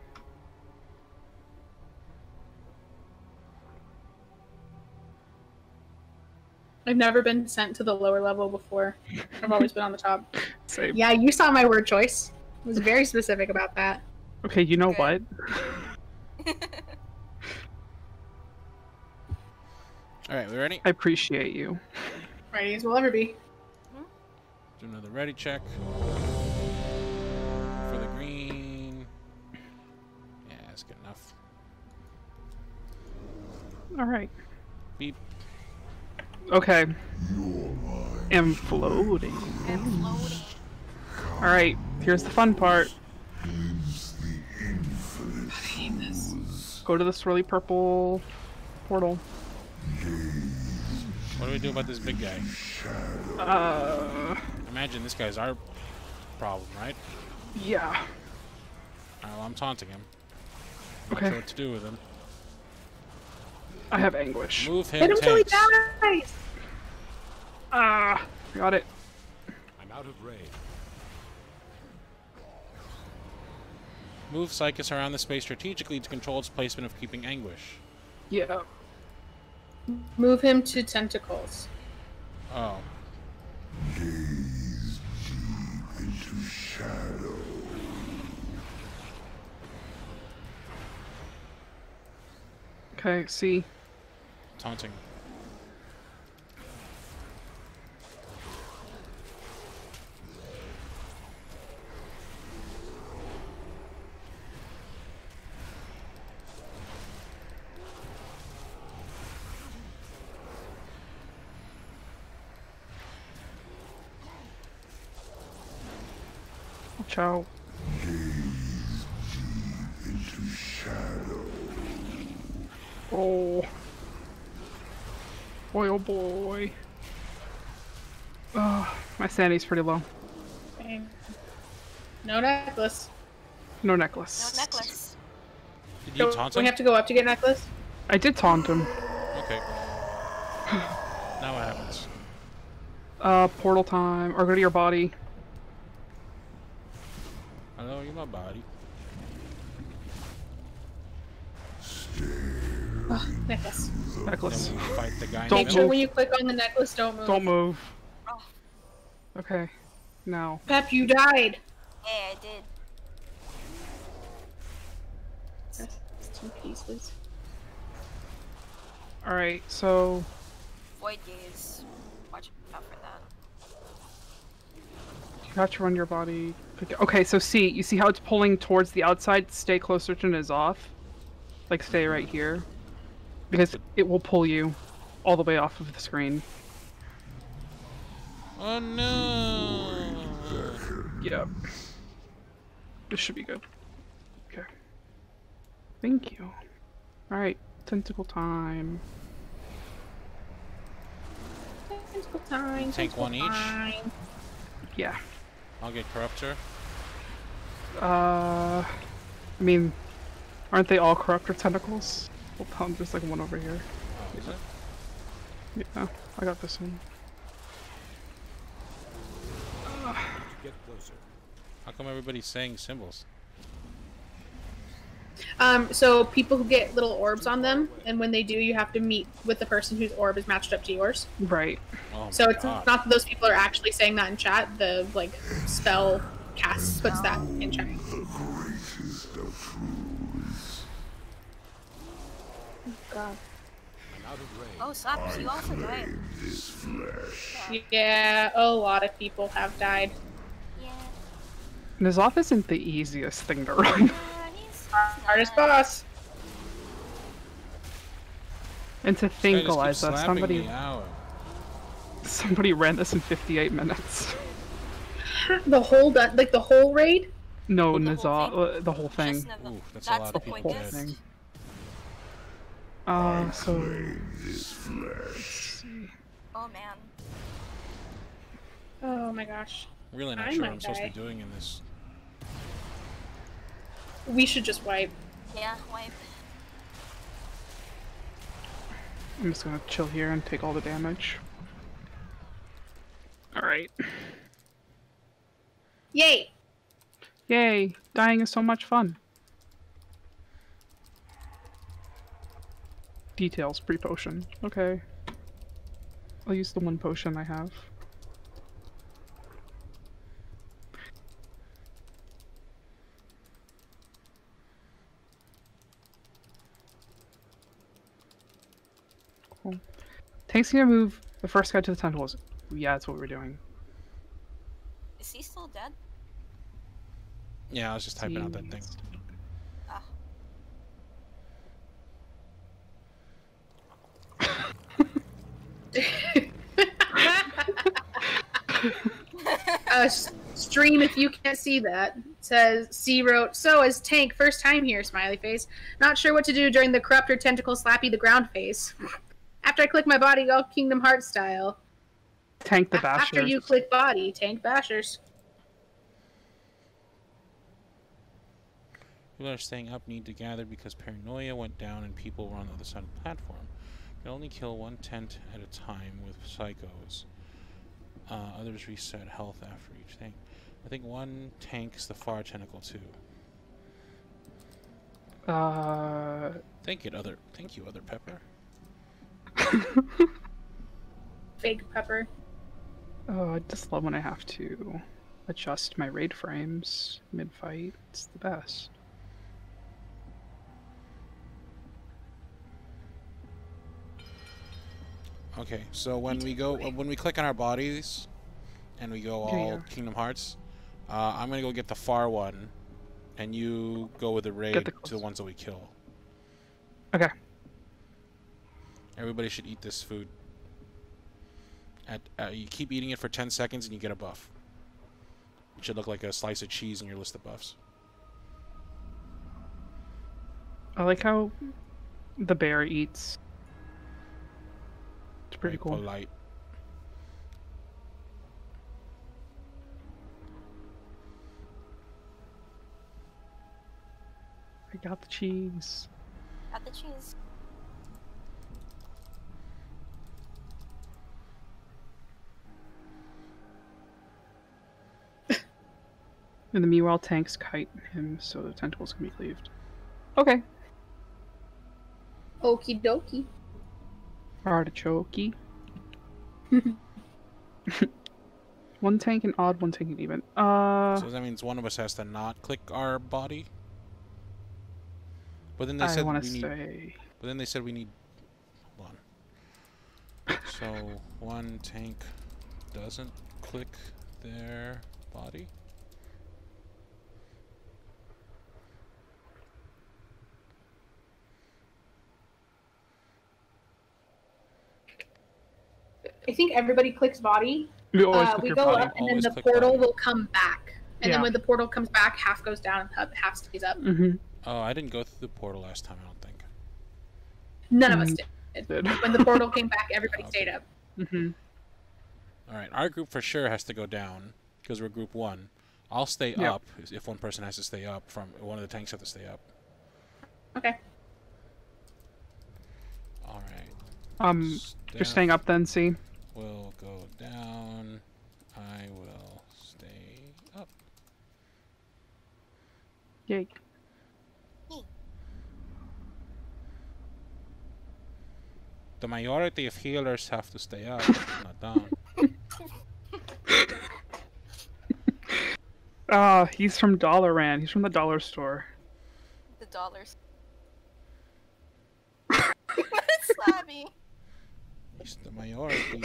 I've never been sent to the lower level before. I've always been on the top. Same. Yeah, you saw my word choice. I was very specific about that. Okay, you know what? All right, we ready? I appreciate you. Ready as we'll ever be. Mm-hmm. Do another ready check for the green. Yeah, that's good enough. All right. Beep. Okay. Am floating. and floating. All right. Here's the fun part. Go to the swirly purple portal. What do we do about this big guy? Uh, Imagine this guy's our problem, right? yeah. Alright, well, I'm taunting him. Not Okay. sure what to do with him. I have anguish. Move him, Hit him till he dies! Ah, got it. I'm out of range. Move Psychus around the space strategically to control its placement of keeping anguish. Yeah. Move him to tentacles. Oh. Gaze deep into shadow. Okay. See. Taunting. Watch out. Oh. Boy, oh boy. Oh, my sanity's pretty low. Okay. No necklace. No necklace. No necklace. Did you So taunt him? we have to go up to get necklace? I did taunt him. Okay. now what happens? Uh, portal time. Or go to your body. Hello, you're my body. Ugh, necklace. Necklace. Then we fight the guy Don't in Make sure when you click on the necklace, don't move. Don't move. Oh. Okay. Now. Pep, you died. Yeah, I did. It's two pieces. Alright, so. Void gaze. Watch out for that. You have to run your body. Okay, so see, you see how it's pulling towards the outside? Stay closer to his off. Like, stay right here. Because it will pull you all the way off of the screen. Oh no! Yep. This should be good. Okay. Thank you. Alright, tentacle time. Tentacle time. Take one tentacle each? time. Yeah. I'll get Corruptor. Uh, I mean, aren't they all corruptor tentacles? Hold on, there's like one over here. Oh, is it? Yeah, I got this one. Get closer. How come everybody's saying symbols? Um, so people who get little orbs on them, and when they do, you have to meet with the person whose orb is matched up to yours. Right. Oh So it's God. not that those people are actually saying that in chat. The like spell cast puts that in chat. God. I'm out of range. Oh, Slabs, you also died. Yeah, a lot of people have died. Yeah. N'Zoth isn't the easiest thing to run. Uh, he's, Hardest boss. and to think, Eliza, somebody somebody ran this in 58 minutes. The whole like the whole raid. No, The N'Zoth, uh, the whole thing. Ooh, that's a That's lot the of people whole dead. thing. Uh, so. let's. Oh man. Oh my gosh. Really not I sure what I'm supposed to be doing in this. We should just wipe. Yeah, wipe. I'm just gonna chill here and take all the damage. Alright. Yay! Yay! Dying is so much fun. Details, pre potion. Okay. I'll use the one potion I have. Cool. Tank's gonna move the first guy to the tentacles. Yeah, that's what we're doing. Is he still dead? Yeah, I was just typing out that thing. Jeez. Ah. Uh, stream if you can't see that says C wrote so as tank first time here smiley face. Not sure what to do during the corruptor tentacle slappy the ground phase after I click my body all Kingdom Hearts style. Tank the A- after you click body tank bashers. People are staying up need to gather because paranoia went down and people were on the other side of the platform. You can only kill one tent at a time with Psychus. Uh, others reset health after each thing. I think one tanks the far tentacle too. Uh, Thank it, other. Thank you, other pepper. fake pepper oh, I just love when I have to adjust my raid frames mid-fight. It's the best. Okay, so when we go, uh, when we click on our bodies, and we go all yeah. Kingdom Hearts, uh, I'm gonna go get the far one, and you go with the raid the to the ones that we kill. Okay. Everybody should eat this food. At uh, you keep eating it for 10 seconds and you get a buff. It should look like a slice of cheese in your list of buffs. I like how the bear eats. It's pretty cool. Polite. I got the cheese. Got the cheese. In the meanwhile, tanks kite him so the tentacles can be cleaved. Okay. okie dokie Artichoke. one tank and odd, one tank and even. Uh, so that means one of us has to not click our body. But then they I said we need. say. But then they said we need. Hold on. So one tank doesn't click their body. I think everybody clicks body. You always Uh, click we go body. up, and then the portal body. will come back. And Yeah. then when the portal comes back, half goes down and half stays up. hmm Oh, I didn't go through the portal last time. I don't think. None of us Mm. did. Did. When the portal came back, everybody Okay. stayed up. hmm All right, our group for sure has to go down because we're group one. I'll stay Yep. up if one person has to stay up. From one of the tanks have to stay up. Okay. All right. Um, Steph you're staying up then, see? Will go down. I will stay up. Yay. The majority of healers have to stay up, not down. Ah, he's from Dalaran. He's from the dollar store. The dollars. Slabby. It's the majority.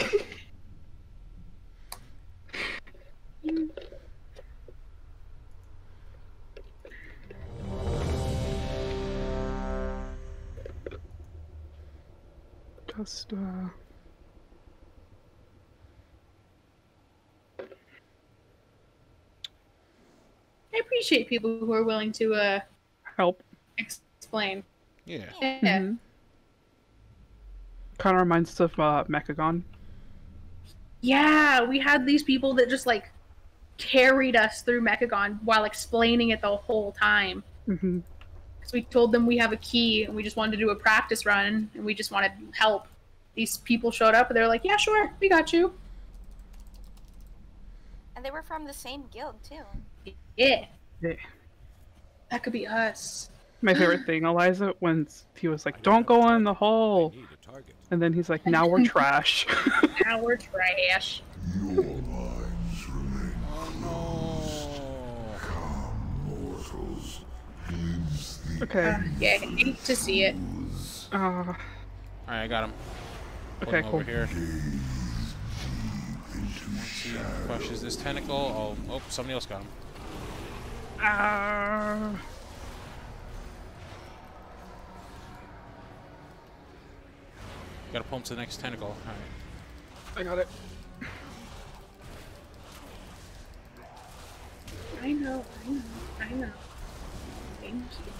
Just, uh... I appreciate people who are willing to uh, Help. explain. Yeah. Yeah. Mhm. Kind of reminds us of uh, Mechagon. Yeah, we had these people that just like carried us through Mechagon while explaining it the whole time. hmm Because we told them we have a key and we just wanted to do a practice run and we just wanted help. These people showed up and they were like, "Yeah, sure, we got you." And they were from the same guild too. Yeah, Yeah. that could be us. My favorite thing, Eliza, when he was like, "Don't go in the hole," Need a target. And then he's like, "Now we're trash." Now we're trash. Oh no. okay. Uh, yeah, I hate to see it. Uh, Alright, I got him. Put Okay, him over here. Once he crushes this tentacle, oh, oh, somebody else got him. uh, Gotta pull him to the next tentacle. Alright. I got it. I know, I know, I know. Thank you.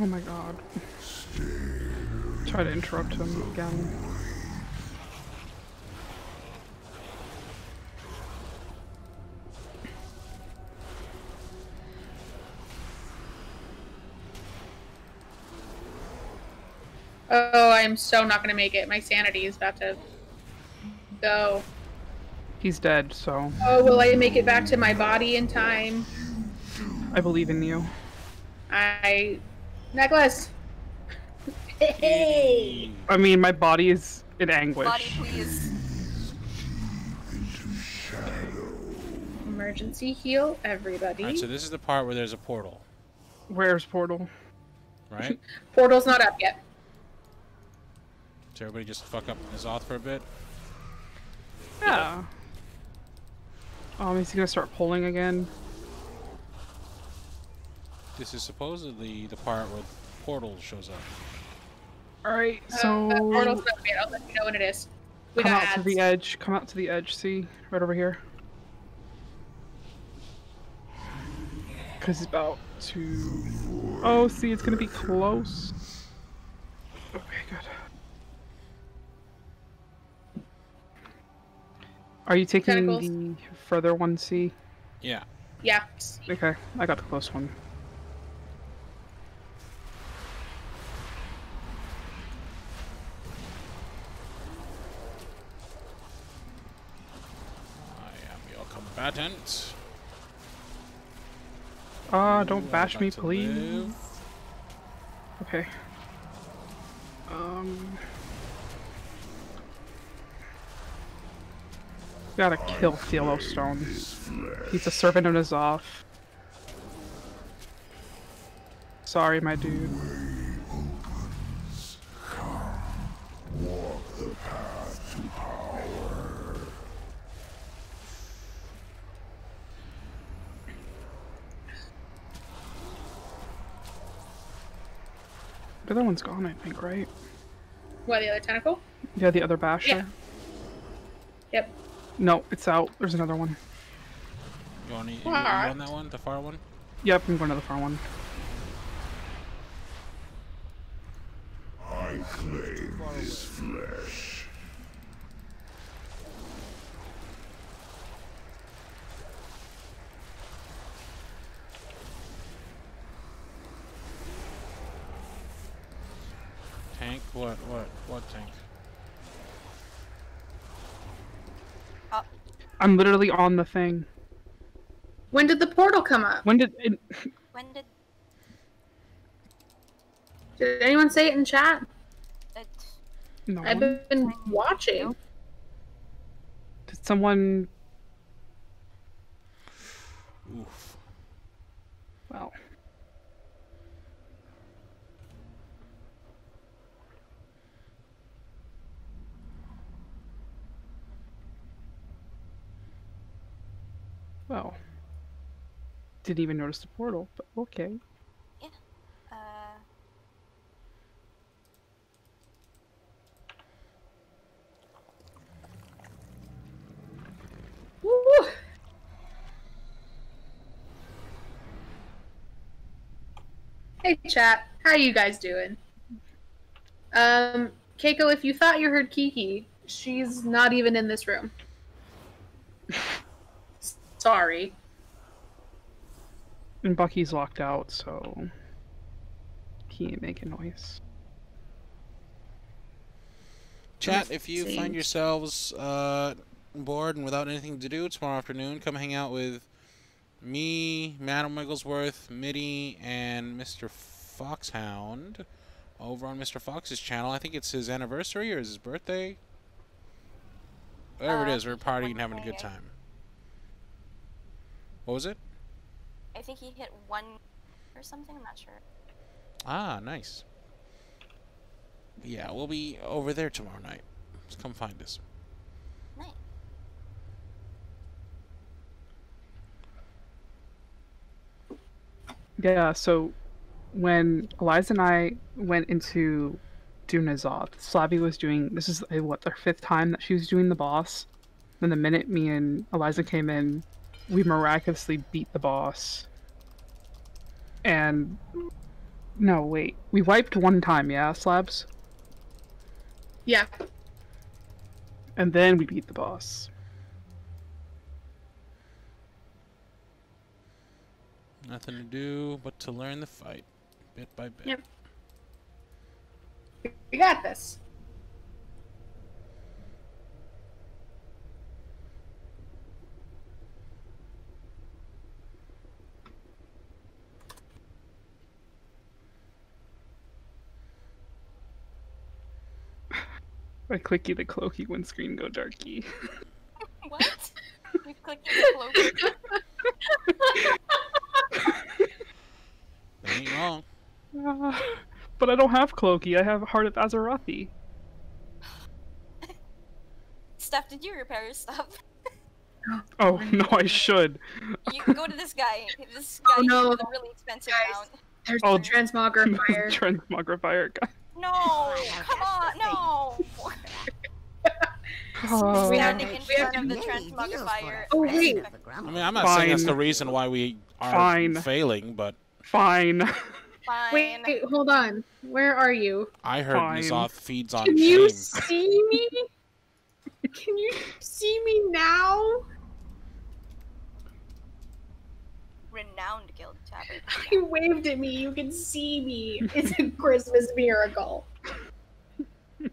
Oh my god. Try to interrupt him again. Oh, I'm so not gonna make it. My sanity is about to go. He's dead, so Oh, will I make it back to my body in time? I believe in you. I necklace. Hey. I mean, my body is in anguish. Body, anguish. please. Emergency heal, everybody. Alright, so this is the part where there's a portal, Where's Portal? right? Portal's not up yet. So everybody just fuck up N'Zoth for a bit. Yeah. Um, is he gonna start pulling again? This is supposedly the part where the portal shows up. Alright, Uh, so uh, portal's not up yet. I'll let you know when it is. We come got out to the edge. Come out to the edge. See, right over here. Cause he's about to. Oh, see, it's gonna be close. Okay, good. Are you taking Tentacles. the further one, C? Yeah. Yeah. Okay, I got the close one. I am your combatant. Ah, don't Ooh, bash I'd me, please. live. Okay. Um. Gotta kill Fieldstone. He's a servant of N'Zoth. Sorry, my dude. The other one's gone, I think, right? What, the other tentacle? Yeah, the other basher. Yeah. Yep. No, it's out. There's another one. You want, you, you on that one? The far one? Yep, I'm going to the far one. I claim this flesh. Tank? What? What? What tank? I'm literally on the thing. When did the portal come up? When did it... When did Did anyone say it in chat? it? No I've been watching. Did someone... Oof. Well... Well... Didn't even notice the portal, but okay. Yeah. Uh, Woo! Hey chat, how you guys doing? Um, Keiko, if you thought you heard Kiki, she's not even in this room. Sorry. And Bucky's locked out, so... He ain't making noise. Chat, if you find yourselves uh, bored and without anything to do tomorrow afternoon, come hang out with me, Madam Wigglesworth, Mitty, and Mr. Foxhound over on Mr. Fox's channel. I think it's his anniversary or his birthday. Whatever it Uh, is, we're partying and having a good okay. time. What was it? I think he hit one or something. I'm not sure. Ah, nice. Yeah, we'll be over there tomorrow night. Just come find us. Nice. Yeah, so when Eliza and I went into Dunazoth, Slabby was doing this is uh, what their fifth time that she was doing the boss. Then the minute me and Eliza came in, we miraculously beat the boss. And no, wait, we wiped one time, yeah, Slabs, Yeah. and then we beat the boss. Nothing to do but to learn the fight, bit by bit. Yep. We got this. I clicky the cloaky when screen go darky. What? you clicked the cloak. They ain't wrong. Ah, but I don't have cloaky. I have Heart of Azerothi. Steph, did you repair your stuff? Oh no, I should. You can go to this guy. This guy Oh, no. with a really expensive Guys. mount. There's Oh, the transmogrifier. Transmogrifier guy. No! Come on! No! Oh, We have Standing to- in front of the transmogrifier. Oh, wait. I mean, I'm not saying that's the reason why we are Fine. failing, but fine. Fine. Wait, wait, hold on. Where are you? I heard Fine. N'Zoth feeds on Can you see me? Can you see me now? Renowned guild tabard. He waved at me. You can see me. It's a Christmas miracle. All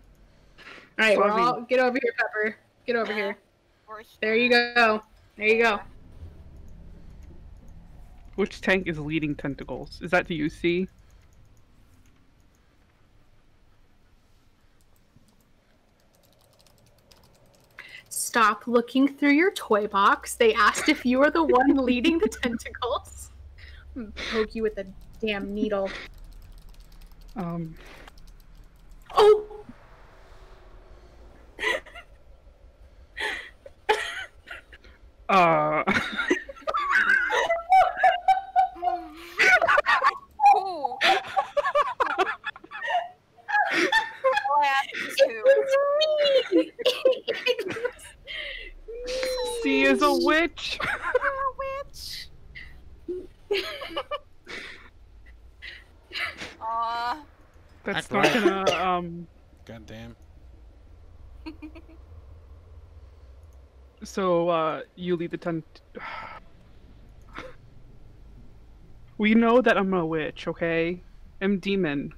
right, we're all get over here, Pepper. Get over here. There you go. There you go. Which tank is leading tentacles? Is that the UC? stop looking through your toy box. They asked if you were the one leading the tentacles. Poke you with a damn needle. Um. Oh. uh. oh. it's me. Ooh. is a witch. Aw. That's Act not right. gonna um. God damn. So uh, you lead the ten. we know that I'm a witch, okay? I'm demon.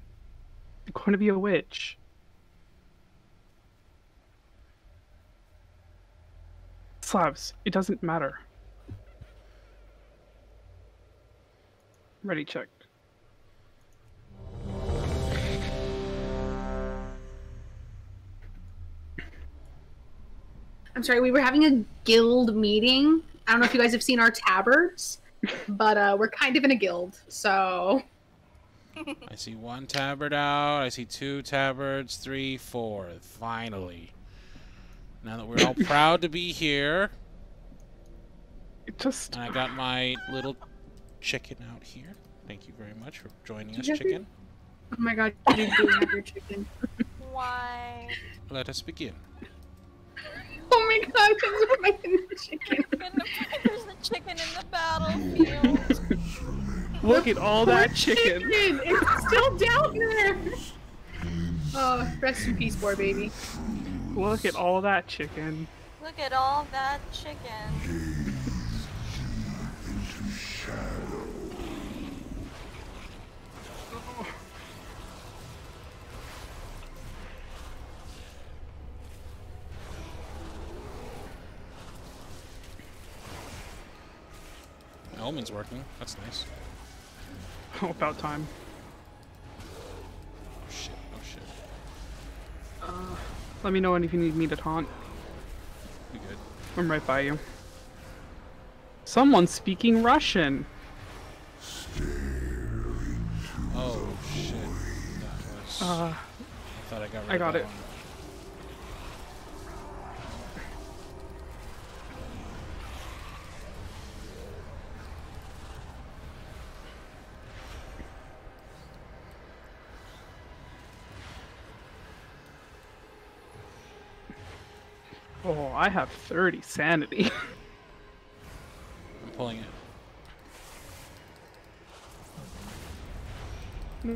I'm going to be a witch. Slabs. It doesn't matter. Ready, check. I'm sorry, we were having a guild meeting. I don't know if you guys have seen our tabards, but uh, we're kind of in a guild, so I see one tabard out. I see two tabards. Three, four. Finally. Now that we're all proud to be here, It just. and I got my little chicken out here. Thank you very much for joining us, you have your- chicken. oh my god, you do have your chicken. Why? Let us begin. Oh my god, I'm making the chicken. There's the chicken in the battlefield. Look at all that chicken. It's still down there. Oh, rest in peace, poor baby. Look at all that chicken. Look at all that chicken. My Omen's working. That's nice. Oh, about time. Oh shit. Oh shit. Uh, Let me know if you need me to taunt. We good. I'm right by you. Someone's speaking Russian. Oh shit. Uh, I thought I got rid I got it. one. Oh, I have 30 sanity. I'm pulling it.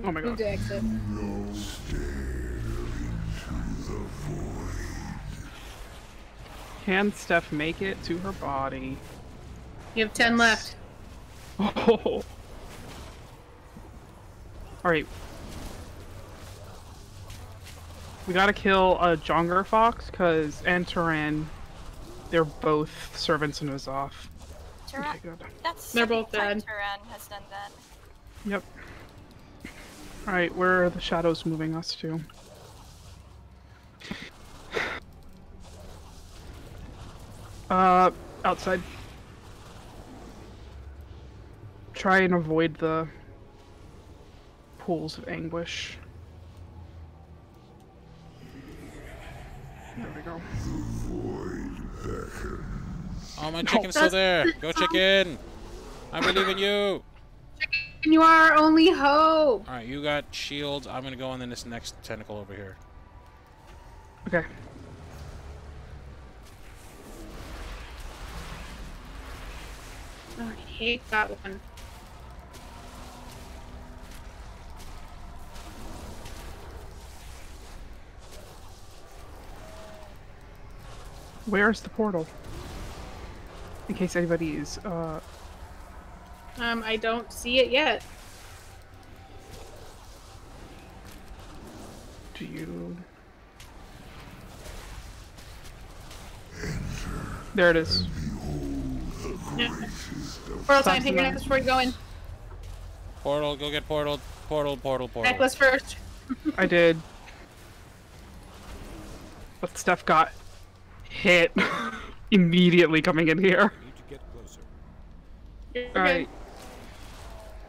oh my Need god. to exit. Can Steph make it to her body? You have 10 left. Oh. Alright. We gotta kill a Jonger Fox, because and Turan, they're both servants in Azoth. Turan, Okay, good. that's They're both time dead. Turan has done that. Yep. Alright, where are the shadows moving us to? Uh, outside. Try and avoid the pools of anguish. There we go. Oh, my chicken's still there. Go chicken. I believe in you. And you are our only hope. All right, you got shields. I'm gonna go on in this next tentacle over here. Okay. Oh, I hate that one. Where's the portal? In case anybody is, uh, Um, I don't see it yet. do you... Enter There it is. Yeah. Portal time, Stop take your necklace before you go in. Portal, go get portal. Portal, portal, portal. Necklace first. I did. But Steph got hit immediately coming in here. Need to get closer. You're good. Alright.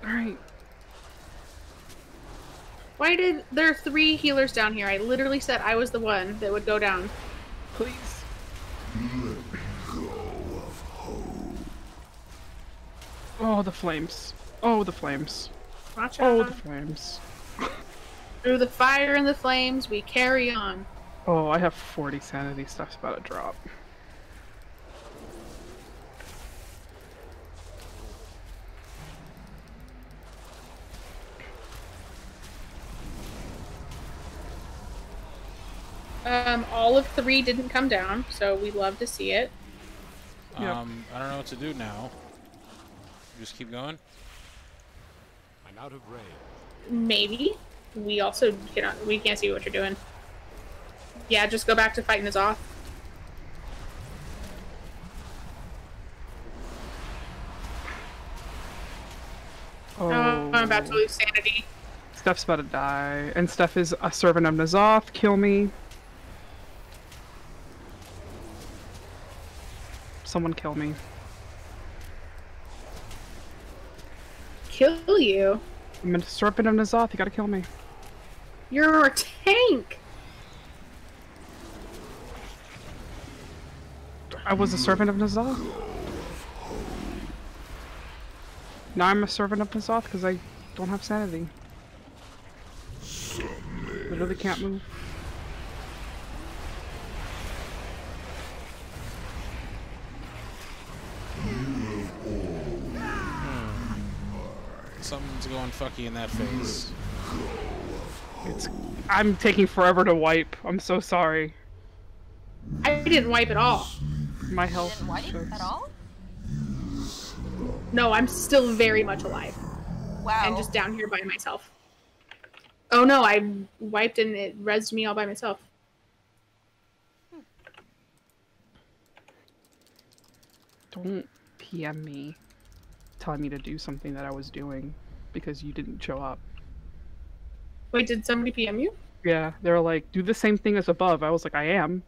Alright. Why did there are three healers down here? I literally said I was the one that would go down. Please. Oh, the flames. Oh, the flames. Watch Oh, the flames. Through the fire and the flames, we carry on. Oh, I have 40 sanity. Stuff's about to drop. Um, all of three didn't come down, so we love to see it. Um, I don't know what to do now. Just keep going. I'm out of range. Maybe we also cannot. We can't see what you're doing. Yeah, just go back to fighting this off. Oh, Oh, I'm about to lose sanity. Steph's about to die, and Steph is a servant of N'Zoth. Kill me. Someone kill me. Kill you. I'm a serpent of N'Zoth. You gotta kill me. You're a tank. I was a servant of N'Zoth. Now I'm a servant of N'Zoth because I don't have sanity. Literally can't move. Hmm. Something's going fucky in that face. It's. I'm taking forever to wipe. I'm so sorry. I didn't wipe at all. My health. didn't wipe shows- at all? No, I'm still very much alive Wow. and just down here by myself. Oh no, I wiped and it rezzed me all by myself. Don't PM me telling me to do something that I was doing because you didn't show up. Wait, did somebody PM you? Yeah, they were like, do the same thing as above. I was like, I am.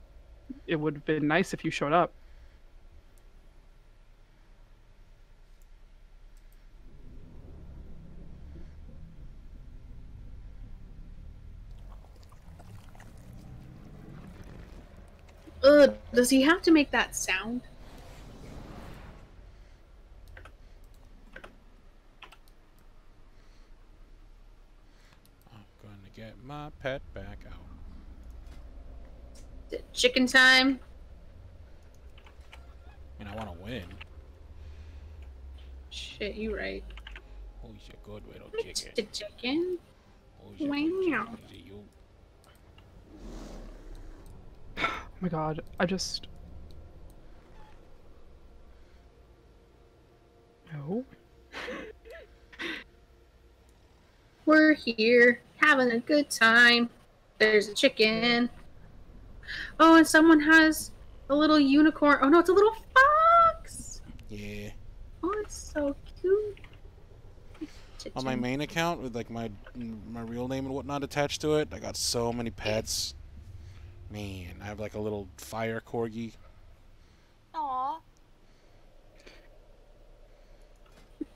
It would have been nice if you showed up. Ugh, does he have to make that sound? I'm gonna get my pet back out. Is it chicken time? I mean, I want to win. Shit, you right. Who's your good little chicken? the chicken. Who's your Wow. Is it you? Oh my god, I just. No. We're here having a good time. There's a chicken. Oh, and someone has a little unicorn. Oh no, it's a little fox. Yeah. Oh, it's so cute. On my main account with like my my real name and whatnot attached to it, I got so many pets. Man, I have like a little fire corgi. Aw.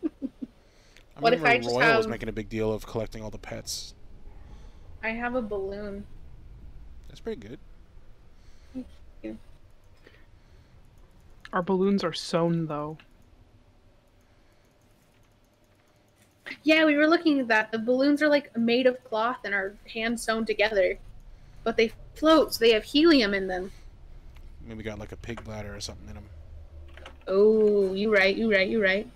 I What if remember I just Royal was making a big deal of collecting all the pets. I have a balloon. That's pretty good. Thank you. Our balloons are sewn though. Yeah, we were looking at that. The balloons are like made of cloth and are hand sewn together, but they float, so they have helium in them. Maybe got like a pig bladder or something in them. Oh, you right, you right, you right.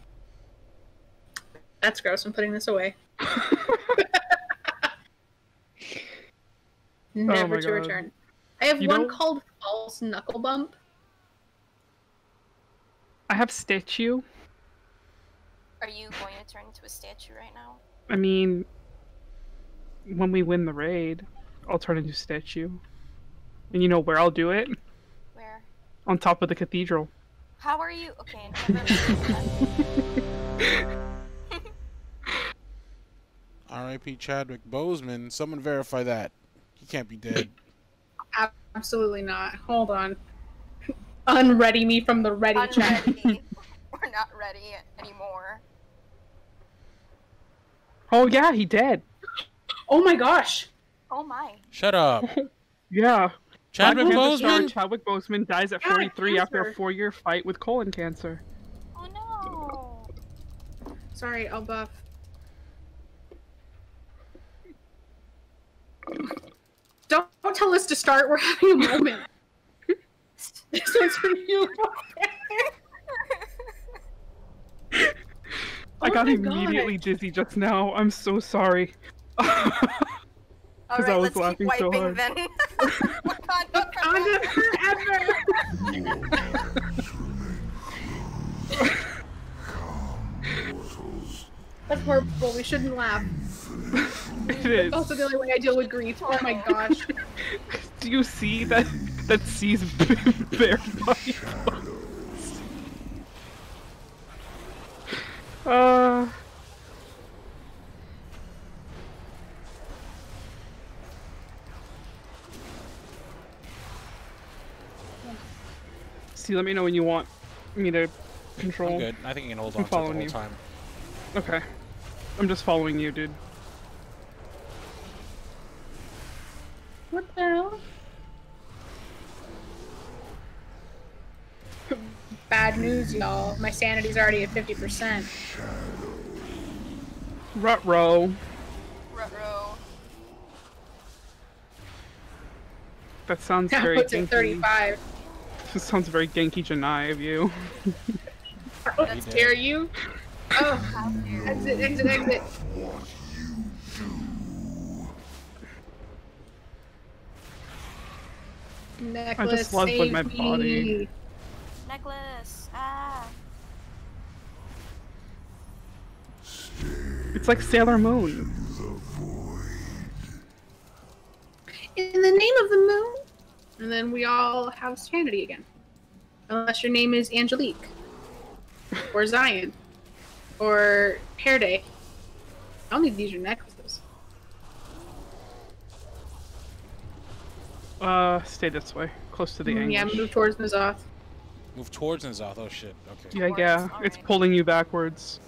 That's gross. I'm putting this away. Oh Never Oh to God. return. I have You one know- called false knuckle bump. I have statue. Are you going to turn into a statue right now? I mean, when we win the raid, I'll turn into statue. And you know where I'll do it? Where? On top of the cathedral. How are you? Okay. never mind. R.I.P. Chadwick Boseman. Someone verify that. He can't be dead. Absolutely not. Hold on. Unready me from the ready chat. We're not ready anymore. Oh yeah, he dead. Oh my gosh. Oh my. Shut up. Yeah. Chadwick Black Boseman? Chadwick Boseman dies at Yeah, 43 after a four-year fight with colon cancer. Oh no. Sorry, I'll buff. Don't, don't tell us to start. We're having a moment. this one's for you. I Oh got my immediately gosh. dizzy just now. I'm so sorry. All 'Cause I was let's laughing so wiping hard. then. Wakanda forever. That's horrible. We shouldn't laugh. It is. Also, the only way I deal with grief. Oh my gosh. Do you see that that sees bare body bones? Uh. See, let me know when you want me to control. I'm good. I think you can hold I'm on to it the whole you. time. Okay. I'm just following you, dude. What the hell? Bad news, y'all. My sanity's already at 50%. Rut-row. Ruh-roh. That sounds Now very it's at 35. That sounds very Genki Janai of you. How dare you? Oh, exit, exit, exit. Necklace, love with save my body. Necklace. Ah. It's like Sailor Moon. In the name of the moon. And then we all have sanity again. Unless your name is Angelique. Or Zion. Or Hair Day. I don't need these your necklaces. Uh, stay this way, close to the Mm, yeah, move towards N'Zoth. Move towards N'Zoth. Oh shit. Okay. Yeah, yeah, Towards, it's pulling you backwards.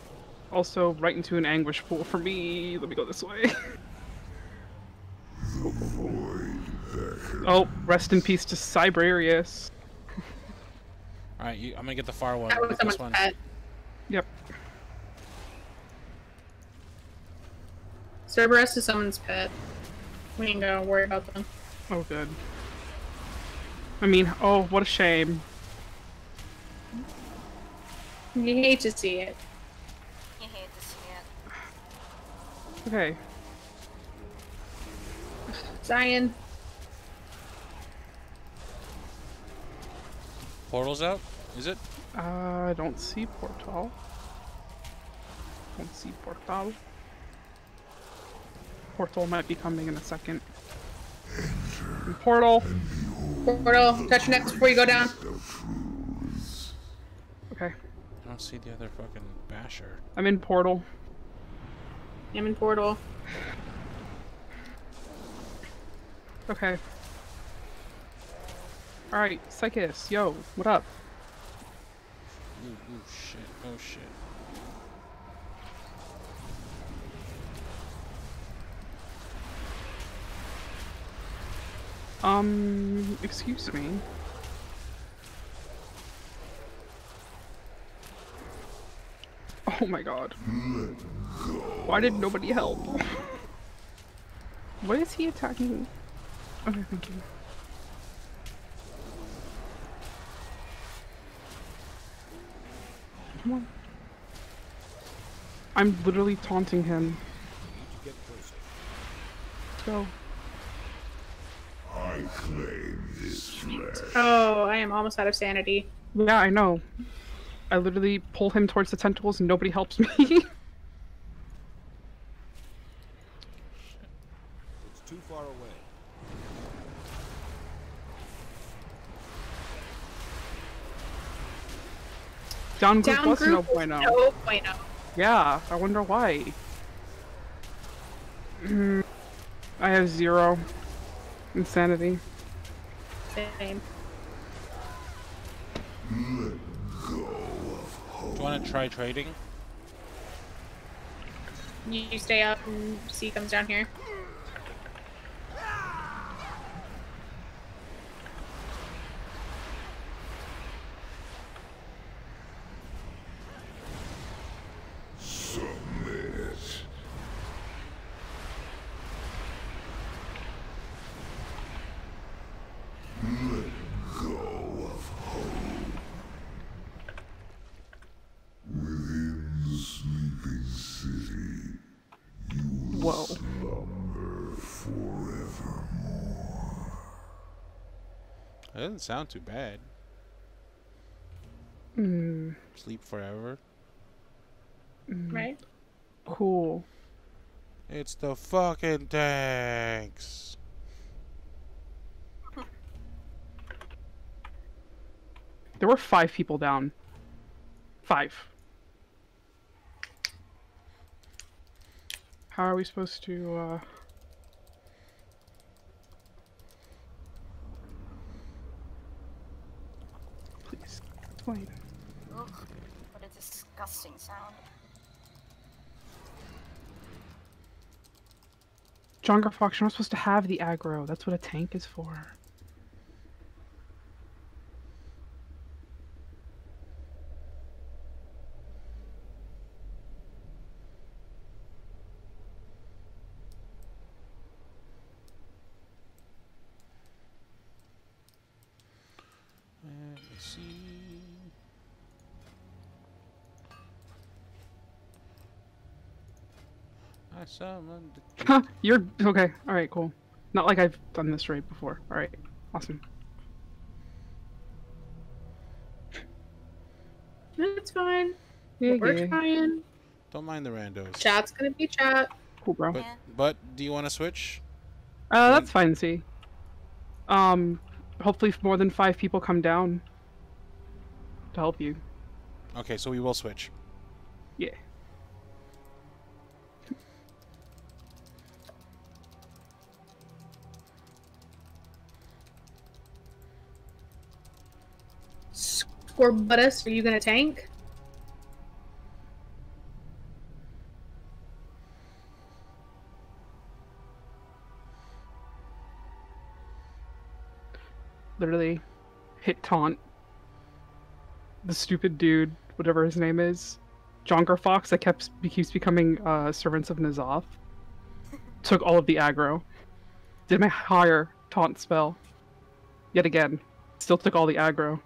Also, right into an anguish pool for me. Let me go this way. oh, rest in peace to Cybrarius. All right, I'm gonna get the far one. That was someone's this one. pet. Yep. Cerberus is someone's pet. We ain't gonna worry about them. Oh, good. I mean, oh, what a shame. You hate to see it. You hate to see it. Okay. Zion, Portal's out. Is it? Uh, I don't see Portal. Don't see Portal. Portal might be coming in a second. Portal! portal, touch next before you go down. Okay. I don't see the other fucking basher. I'm in Portal. I'm in portal. Okay. Alright, Psychus, yo, what up? Ooh, ooh, shit. Oh shit. Um, excuse me. Oh my god. Why did nobody help? What is he attacking? Okay, thank you. Come on. I'm literally taunting him. Let's go. I claim this land. Oh, I am almost out of sanity. Yeah, I know. I literally pull him towards the tentacles and nobody helps me. It's too far away. Down group Down was group no was bueno. No bueno. Yeah, I wonder why. Hmm, I have zero insanity. Same. Do you want to try trading? You you stay up and see comes down here. Submit. Let go of hope. Within the sleeping city, you will Whoa. slumber forevermore. That doesn't sound too bad. Mm, Sleep forever. mm, Right? Cool. It's the fucking tanks. There were five people down. Five. How are we supposed to, uh... Explain. Ugh, what a disgusting sound. Jongar Fox, you're not supposed to have the aggro. That's what a tank is for. Let me see. I summoned the Huh, you're okay. Alright, cool. Not like I've done this raid before. Alright, awesome. That's fine. Yeah, We're yeah. trying. Don't mind the randos. Chat's gonna be chat. Cool, bro. But Yeah. but do you want to switch? Uh, that's fine, see. Um, hopefully more than five people come down to help you. Okay, so we will switch. Yeah. Scorbutus, are you gonna tank? Literally hit taunt. The stupid dude, whatever his name is, Jonker Fox that kept keeps becoming uh, servants of N'Zoth. Took all of the aggro. Did my higher taunt spell. Yet again. Still took all the aggro.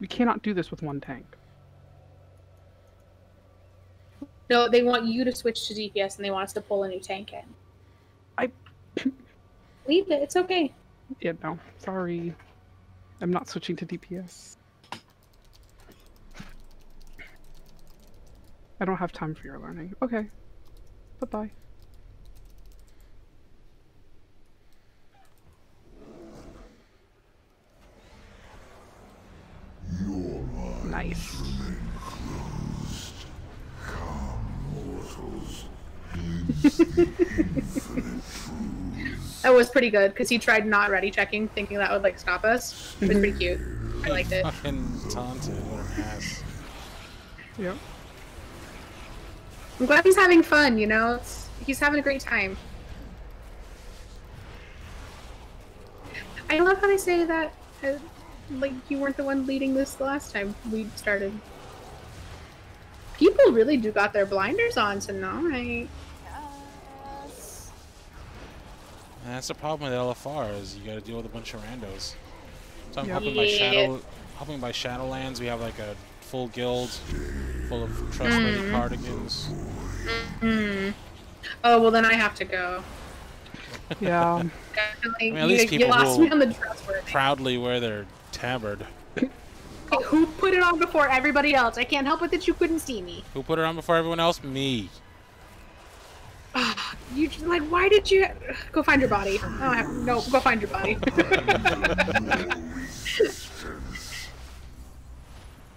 We cannot do this with one tank. No, they want you to switch to DPS and they want us to pull a new tank in. I- Leave it. It's okay. Yeah, no. Sorry. I'm not switching to DPS. I don't have time for your learning. Okay. Bye bye. Nice. That was pretty good because he tried not ready checking, thinking that would like stop us. It was pretty cute. I liked it. Fucking taunted. What an ass. Yep. I'm glad he's having fun. You know, it's, he's having a great time. I love how they say that, uh, like you weren't the one leading this the last time we started. People really do got their blinders on tonight. And that's the problem with LFR is you got to deal with a bunch of randos. So I'm Yep. helping by Shadow, helping by Shadowlands. We have like a full guild full of trustworthy Mm. cardigans. Hmm. Oh well, then I have to go. Yeah. Definitely, I mean, at least you people lost will me on the trustworthy. Proudly wear their tabard. Who put it on before everybody else? I can't help it that you couldn't see me. Who put it on before everyone else? Me. You like, why did you go find your body? Oh, have, no, go find your body.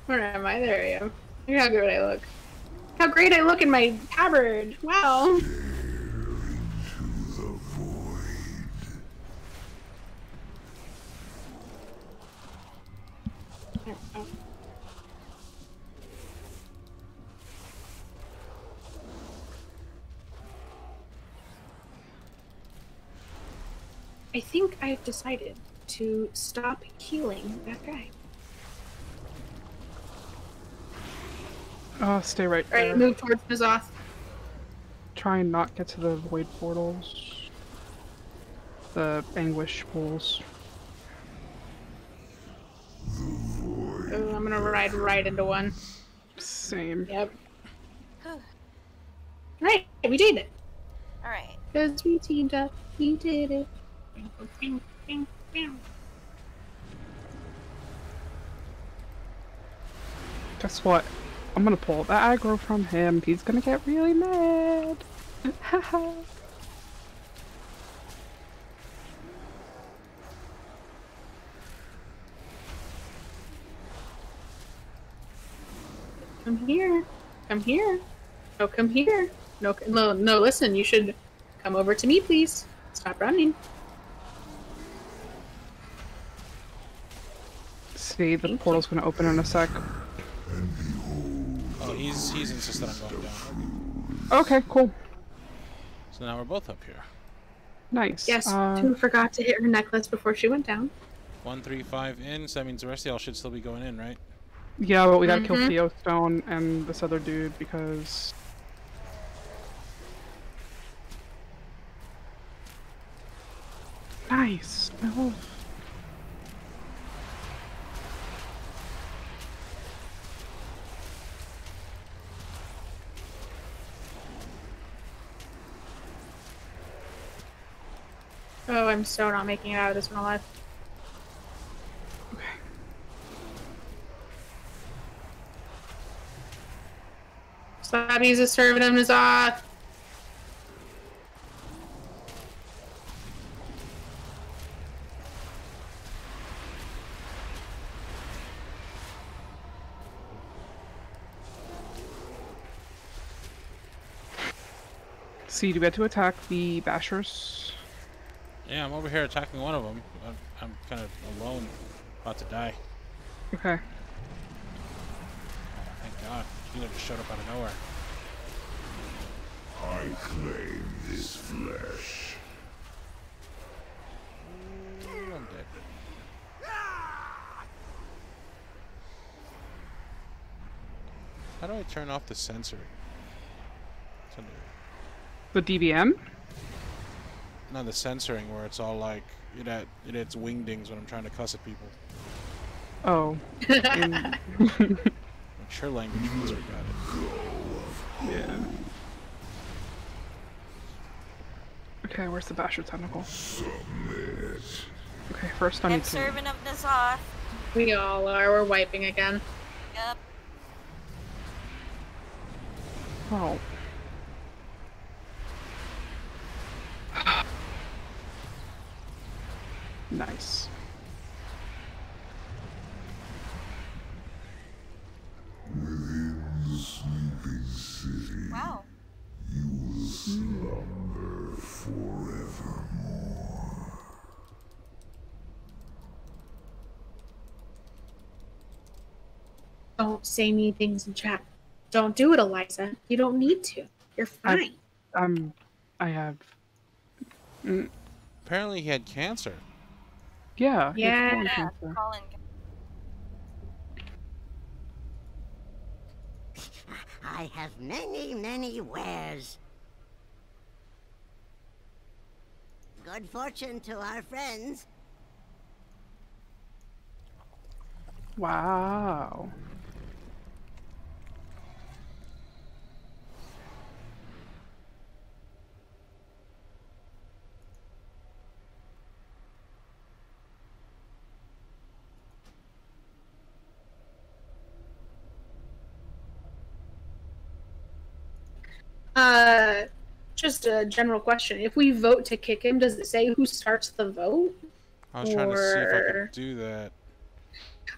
Where am I? There I am. Look how good I look. How great I look in my tabard. Wow. I think I've decided to stop healing that guy. Oh, stay right Alright, there. move towards N'Zoth. Try and not get to the void portals. The anguish pools. Oh, I'm gonna ride right into one. Same. Yep. Right, we did it. Alright. Because we teamed up. We did it. Guess what? I'm gonna pull that aggro from him. He's gonna get really mad. Come here. Come here. No, come here. No, no, no. Listen, you should come over to me, please. Stop running. See, the portal's gonna open in a sec. Oh, he's he's insisted on going down. Okay, cool. So now we're both up here. Nice. Yes, Uh, Toon forgot to hit her necklace before she went down. One, three, five in. So that means the rest of y'all should still be going in, right? yeah, but we gotta kill Mhm. Theo Stone and this other dude because. Nice. I Oh, I'm so not making it out of this one alive. Slabby's is serving him N'Zoth. See, do we have to attack the Bashers? Yeah, I'm over here attacking one of them. I'm, I'm kind of alone, about to die. Okay. Oh, thank God. Healer just showed up out of nowhere. I claim this flesh. Ooh, I'm dead. How do I turn off the sensory? It's under- The DBM? No, the censoring where it's all like it at it adds wingdings when I'm trying to cuss at people. Oh. In- Mature language means we got it. yeah. Okay, where's the Basher tentacle? Okay, first I I'm need to. servant of N'Zoth. We all are. We're wiping again. Yep. Oh. Nice. Within the sleeping city, Wow. you will slumber forevermore. Don't say mean things in chat. Don't do it, Eliza. You don't need to. You're fine. I- fine. Um, I have. Mm, Apparently he had cancer. Yeah. Yeah. colon Yeah, cancer. Colin. I have many, many wares. Good fortune to our friends. Wow. Uh, just a general question. If we vote to kick him, does it say who starts the vote? I was trying to see if I Or- could do that.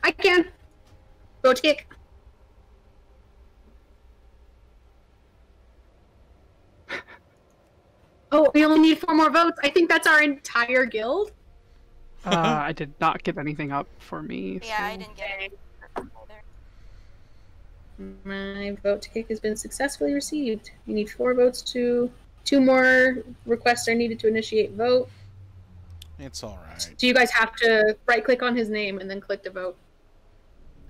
I can. Vote kick. Oh, we only need four more votes. I think that's our entire guild. Uh, I did not get anything up for me. Yeah, I didn't get it either. My vote to kick has been successfully received. You need four votes to. Two more requests are needed to initiate vote. It's all right. Do you guys have to right click on his name and then click to vote.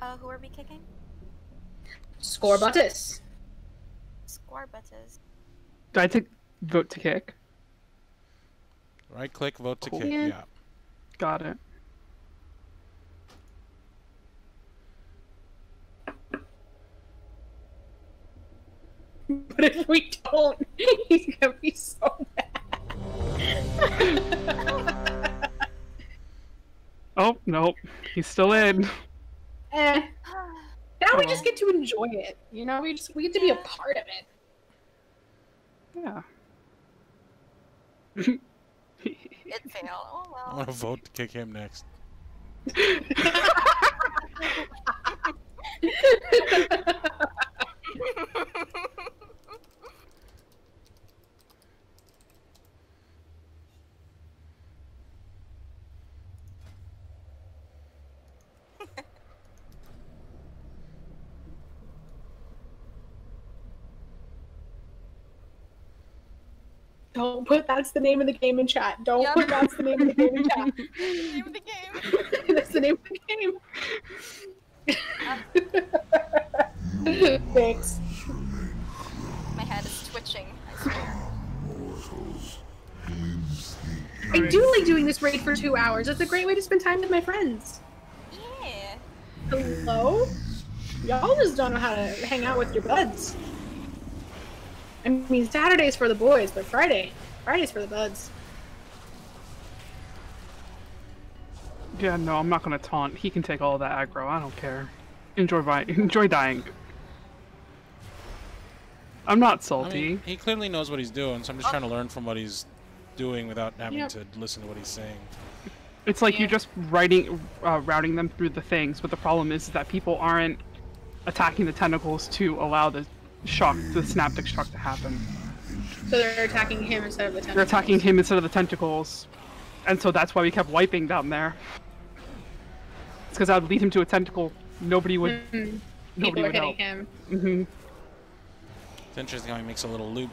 Uh, who are we kicking? Score Buttus. Score buttons. Do I take vote to kick? Right click, vote to Cool. kick. Yeah. Yeah. Got it. but if we don't, he's gonna be so mad. Oh, nope. He's still in. eh. Now we Oh. just get to enjoy it. You know, we just we get to be a part of it. Yeah. It failed. Oh I well. want to vote to kick him next. Don't put that's the name of the game in chat. Don't Yep. put that's the name of the game in chat. Name of the game. that's the name of the game. Thanks. My head is twitching. I swear. I do like doing this raid for two hours. It's a great way to spend time with my friends. Yeah. Hello? Y'all just don't know how to hang out with your buds. I mean, Saturday's for the boys, but Friday, Friday's for the buds. Yeah, no, I'm not gonna taunt. He can take all that aggro. I don't care. Enjoy vi- enjoy dying. I'm not I salty. mean, he clearly knows what he's doing, so I'm just trying to learn from what he's doing without having Yep. to listen to what he's saying. It's like Yeah. you're just writing, uh, routing them through the things, but the problem is that people aren't attacking the tentacles to allow the shock, the synaptic shock to happen. So they're attacking him instead of the tentacles. They're attacking him instead of the tentacles, and so that's why we kept wiping down there. It's because I would lead him to a tentacle. Nobody would. Mhm. Nobody People are would hitting help. him. hmm It's interesting how he makes a little loop.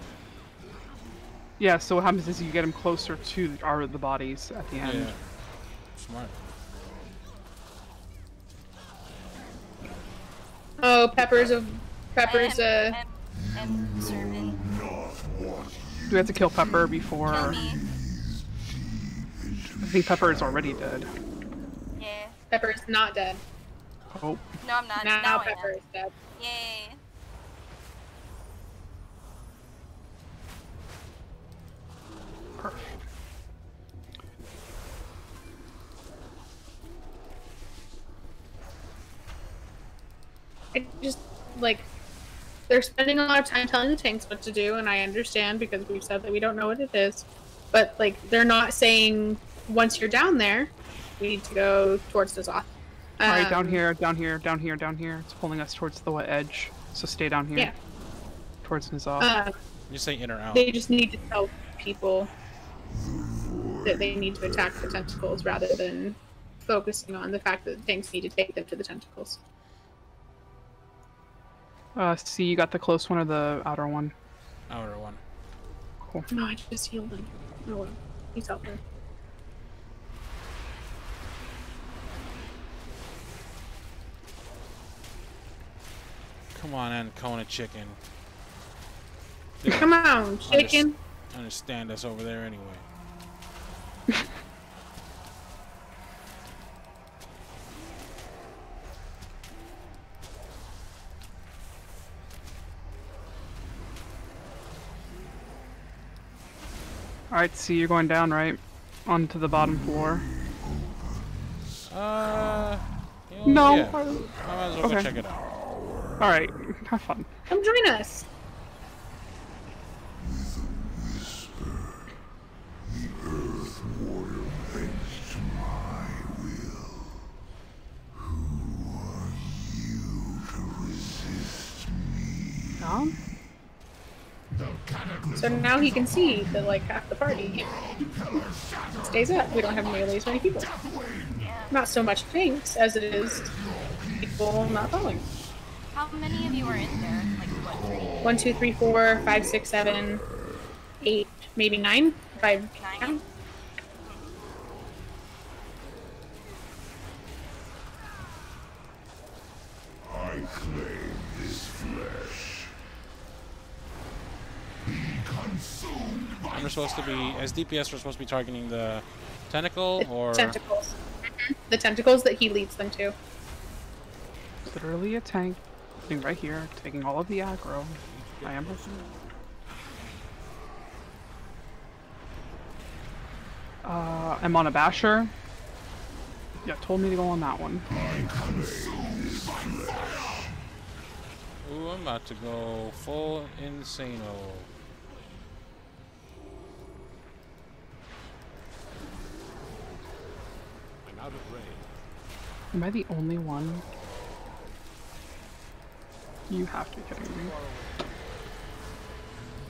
Yeah. So what happens is you get him closer to our the bodies at the end. Yeah. end. Smart. Oh, Pepper's a Pepper's a. Uh, do we have to kill Pepper before? Kill. I think Pepper is already dead. Yeah. Pepper's not dead. Oh. No, I'm not. Now, now Pepper is dead. Yay. Perfect. I just like they're spending a lot of time telling the tanks what to do, and I understand because we've said that we don't know what it is. But like they're not saying once you're down there, we need to go towards the Zoth. All right, down Um, here, down here, down here, down here. It's pulling us towards the wet edge. So stay down here. Yeah. Towards Nizal. Uh, You say in or out. they just need to tell people that they need to attack the tentacles rather than focusing on the fact that the tanks need to take them to the tentacles. Uh, see, you got the close one or the outer one? Outer one. Cool. No, I just healed him. Oh well, he's out there. Come on, Ancona chicken. Come on, chicken. Understand us over there anyway. All right, see, you're going down, right? Onto the bottom floor. Uh. you know, No. Yeah. I might as well go Okay. check it out. All right, have fun. Come join us. Down? So now he can see that like half the party stays up. We don't have nearly as many people. Not so much tanks as it is people not following. How many of you are in there? Like what? Three? One, two, three, four, five, six, seven, eight, maybe nine. Five, Nine. I claim this flesh. Be consumed by I'm supposed to be as DPS. We're supposed to be targeting the tentacle The or tentacles. The tentacles that he leads them to. Literally a tank. Sitting right here, taking all of the aggro. I am. Uh, I'm on a basher. Yeah, told me to go on that one. Ooh, I'm about to go full insano. Out of range. Am I the only one? You have to be kidding me.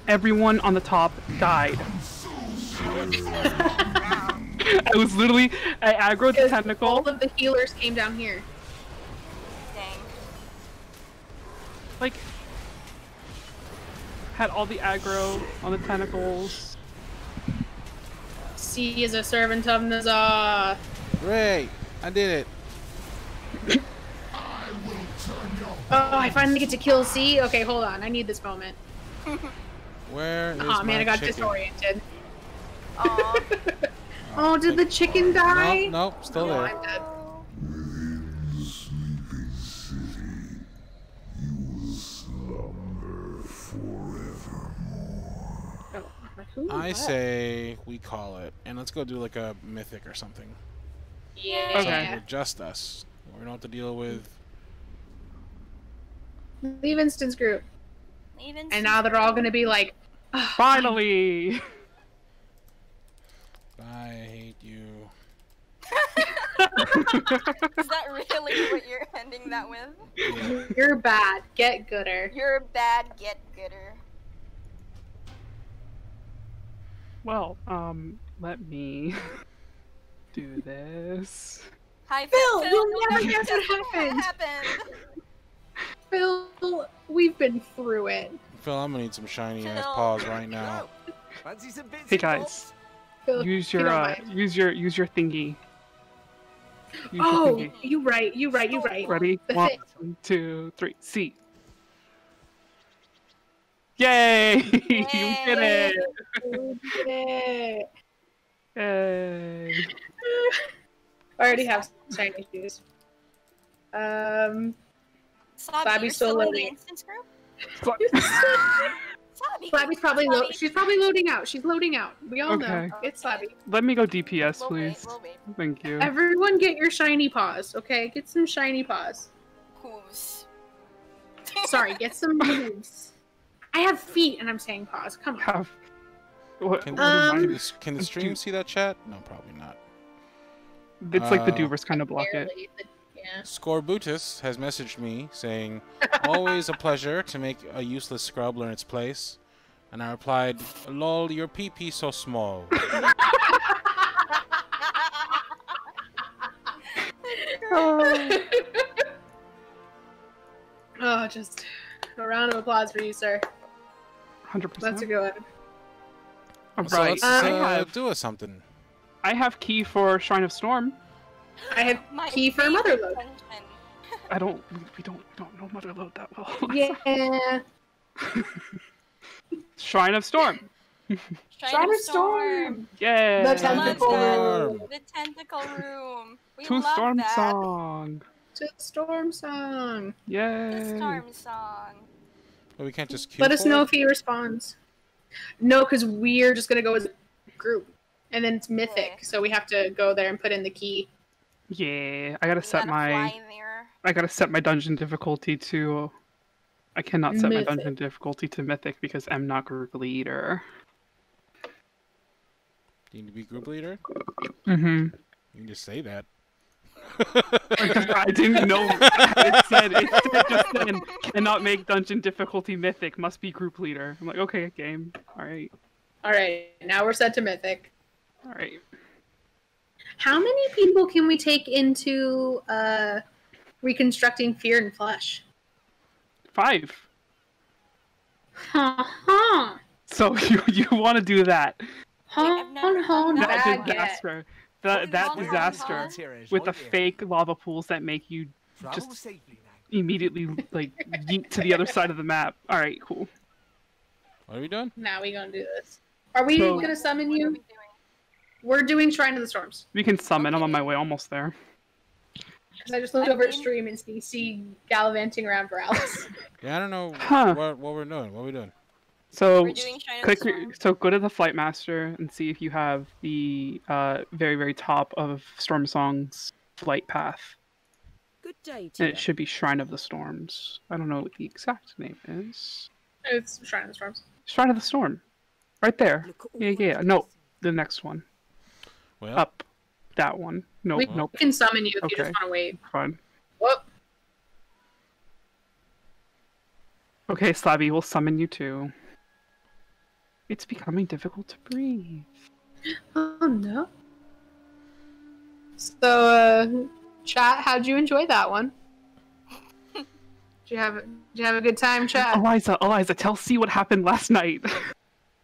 Everyone on the top died. I was literally I aggroed the Because tentacle. All of the healers came down here. Dang. like had all the aggro on the tentacles. C is a servant of Nazar. Great! I did it. Oh, I finally get to kill C. Okay, hold on. I need this moment. Where is Oh man, my I got chicken? disoriented. Aw. Oh, did the chicken die? Nope, nope, still Oh, there. I'm dead. Oh, I'm like, who I is that? say we call it, and let's go do like a mythic or something. Yeah. Okay. We're just us. We don't have to deal with. Leave instance group. Even And now they're all gonna be like, Finally! I hate you. Is that really what you're ending that with? you're bad. Get gooder. You're a bad get gooder. Well, um, let me do this. Hi, Phil, Phil. you'll you'll never never guess what happened. happened. Phil, we've been through it. Phil, I'm gonna need some shiny ass paws right now. Fancy some bits Hey guys. Phil, use your uh, use your use your thingy. Use your Oh, thingy. you right, you right, you right. Ready? The One, thing. two, three. See. Yay! you did it! You did it. Yay! I already have shiny shoes. Um, Sabi, Bobby's still still in the loading. instance group? Slabby's Sabi, probably lo- she's probably loading out. She's loading out. We all know Okay. it's Slabby. Let me go DPS, We'll wait, please. we'll wait. Thank you. Everyone, get your shiny paws. Okay, get some shiny paws. Hooves. Sorry, get some moves. I have feet, and I'm saying paws. Come on. Have. What, Can, what Um, can, the, can the stream see that chat? No, probably not. I- It's like the uh, Duvers kind of block it. Barely, but yeah. Scorbutus has messaged me saying, "Always a pleasure to make a useless scrub learn its place." And I replied, "Lol, your pee pee so small." oh, just a round of applause for you, sir. Hundred percent. That's a percent. good one. All So right. let's Um, I uh, have do us something. I have key for Shrine of Storm. I have My key for favorite Motherlode. I don't. We, we don't. We don't know Motherlode that well. Yeah. Shrine of Storm. Shrine Shrine of of Storm. Yay! The Love tentacle that. room. The tentacle room. We To love Storm that. Song. To the storm song. Yay! The storm song. But we can't just Let us know it? if he responds. No, because we're just gonna go as a group, and then it's mythic, Yeah. so we have to go there and put in the key. Yeah, I gotta We set gotta my. fly there. I gotta set my dungeon difficulty to. I cannot set Mythic. my dungeon difficulty to mythic because I'm not group leader. Do you need to be group leader? Mm-hmm. You can just say that. I didn't know. It said it said just then cannot make dungeon difficulty mythic. Must be group leader. I'm like, okay, game. All right, All right, now we're set to mythic. All right. How many people can we take into uh, reconstructing fear and flesh? Five. Ha ha. So you you want to do that? Hon never hon That disaster. That that disaster with the fake lava pools that make you just immediately like yeet to the other side of the map. All right, cool. What are we doing? Now we gonna do this. Are we So- gonna summon What are you? We doing? We're doing Shrine of the Storms. We can summon. I'm on my way, almost there. Because I just looked I over at stream and see, see gallivanting around Boralus. Yeah, I don't know Huh. what what we're doing. What we doing? So We're doing Shrine of the click so go to the flight master and see if you have the uh, very very top of Stormsong's flight path. Good day And you. it should be Shrine of the Storms. I don't know what the exact name is. it's Shrine of the Storms. Shrine of the Storm. Right there. Look Yeah, yeah. No, the the next one. Well, Up. That one. Nope, we nope. can summon you if you just want to wait. Fine. Whoop. Okay, Slabby, we'll summon you too. It's becoming difficult to breathe. Oh no. So, uh, chat, how'd you enjoy that one? did you have Did you have a good time, chat? Eliza, Eliza, tell C what happened last night.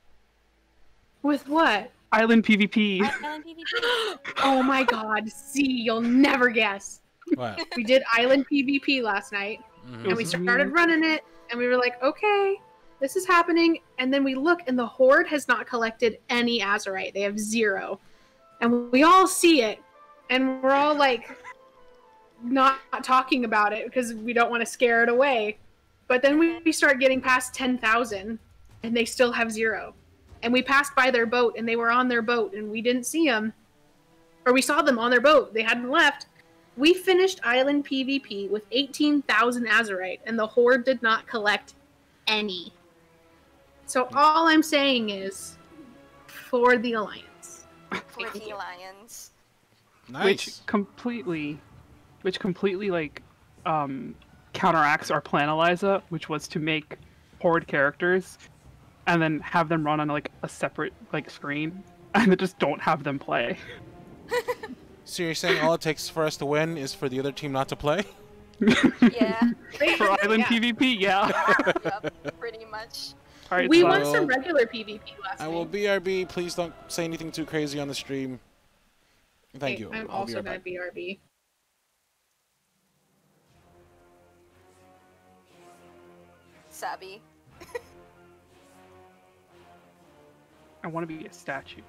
With what? Island PvP. Island PvP. Oh my God! See, you'll never guess. what? We did Island PvP last night, Mhm. and we started running it, and we were like, okay, this is happening. And then we look, and the Horde has not collected any Azerite. They have zero, and we all see it, and we're all like, not talking about it because we don't want to scare it away. But then we, we start getting past ten thousand, and they still have zero. And we passed by their boat, and they were on their boat, and we didn't see them, or we saw them on their boat. They hadn't left. We finished Island PvP with 18,000 Azerite, and the Horde did not collect any. So all I'm saying is, for the Alliance. for the Alliance. Nice. which completely which completely like um counteracts our plan eliza which was to make horde characters and then have them run on like a separate like screen and then just don't have them play So you're saying all it takes for us to win is for the other team not to play? Yeah, for island Yeah. pvp yeah yep, pretty much. all right We so won Well, some regular PvP last I will night. BRB. Please don't say anything too crazy on the stream. Thank Okay, you. I'm I'll also be right gonna. BRB. Sabby. I want to be a statue